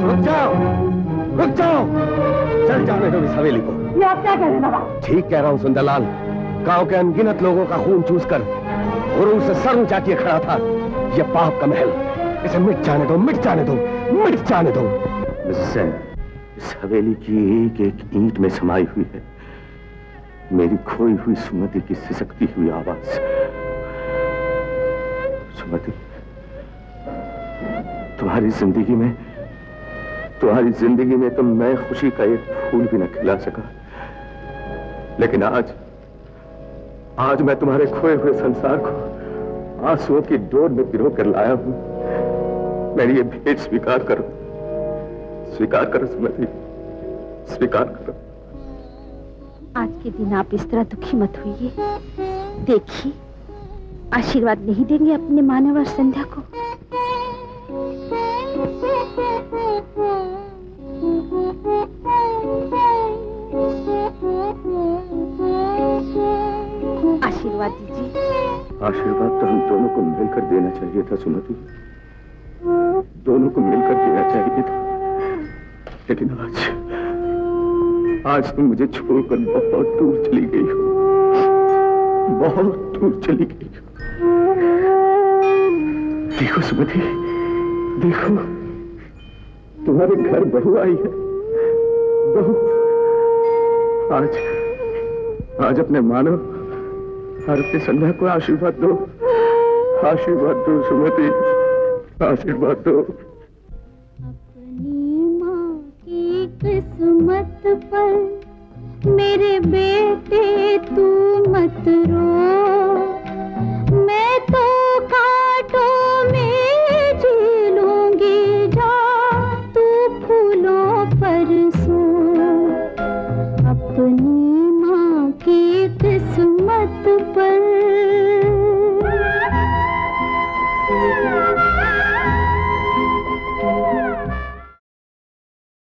रुक जाओ रुक जाओ। चल जाने दो इस हवेली को। ये आप क्या कह रहे हैं ठीक कह रहा हूँ सुंदरलाल। गाँव के अनगिनत लोगों का खून चूस कर गुरु से सर ऊँचा किए खड़ा था। ये पाप का महल। इसे मिट जाने दो मिट जाने दो मिट जाने दो। इस हवेली की एक एक ईंट में समाई हुई है। मेरी खोई हुई सुमति की सिसकती हुई आवाज़। सुमति, तुम्हारी ज़िंदगी में, तुम्हारी ज़िंदगी में तो मैं खुशी का एक फूल भी न खिला सका। लेकिन आज आज मैं तुम्हारे खोए हुए संसार को आंसुओं की डोर में पिरो कर लाया हूँ। मेरी ये भेंट स्वीकार करो। स्वीकार करो सुमति, स्वीकार करो। आज के दिन आप इस तरह दुखी मत होइए। देखिए आशीर्वाद नहीं देंगे अपने मानव और संध्या को। आशीर्वाद दीजिए। आशीर्वाद तो हम दोनों को मिलकर देना चाहिए था सुमति दोनों को मिलकर देना चाहिए था। लेकिन आज आज तुम मुझे छोड़कर बहुत दूर चली गई हो। बहुत दूर चली गई हो। देखो सुमति, देखो, तुम्हारे घर बहू आई है। बहू, आज आज अपने मानो और अपने संध्या को आशीर्वाद दो। आशीर्वाद दो सुमति, आशीर्वाद दो। अपनी माँ की किस्मत पर मेरे बेटे तू मत रो। मैं तो काटो में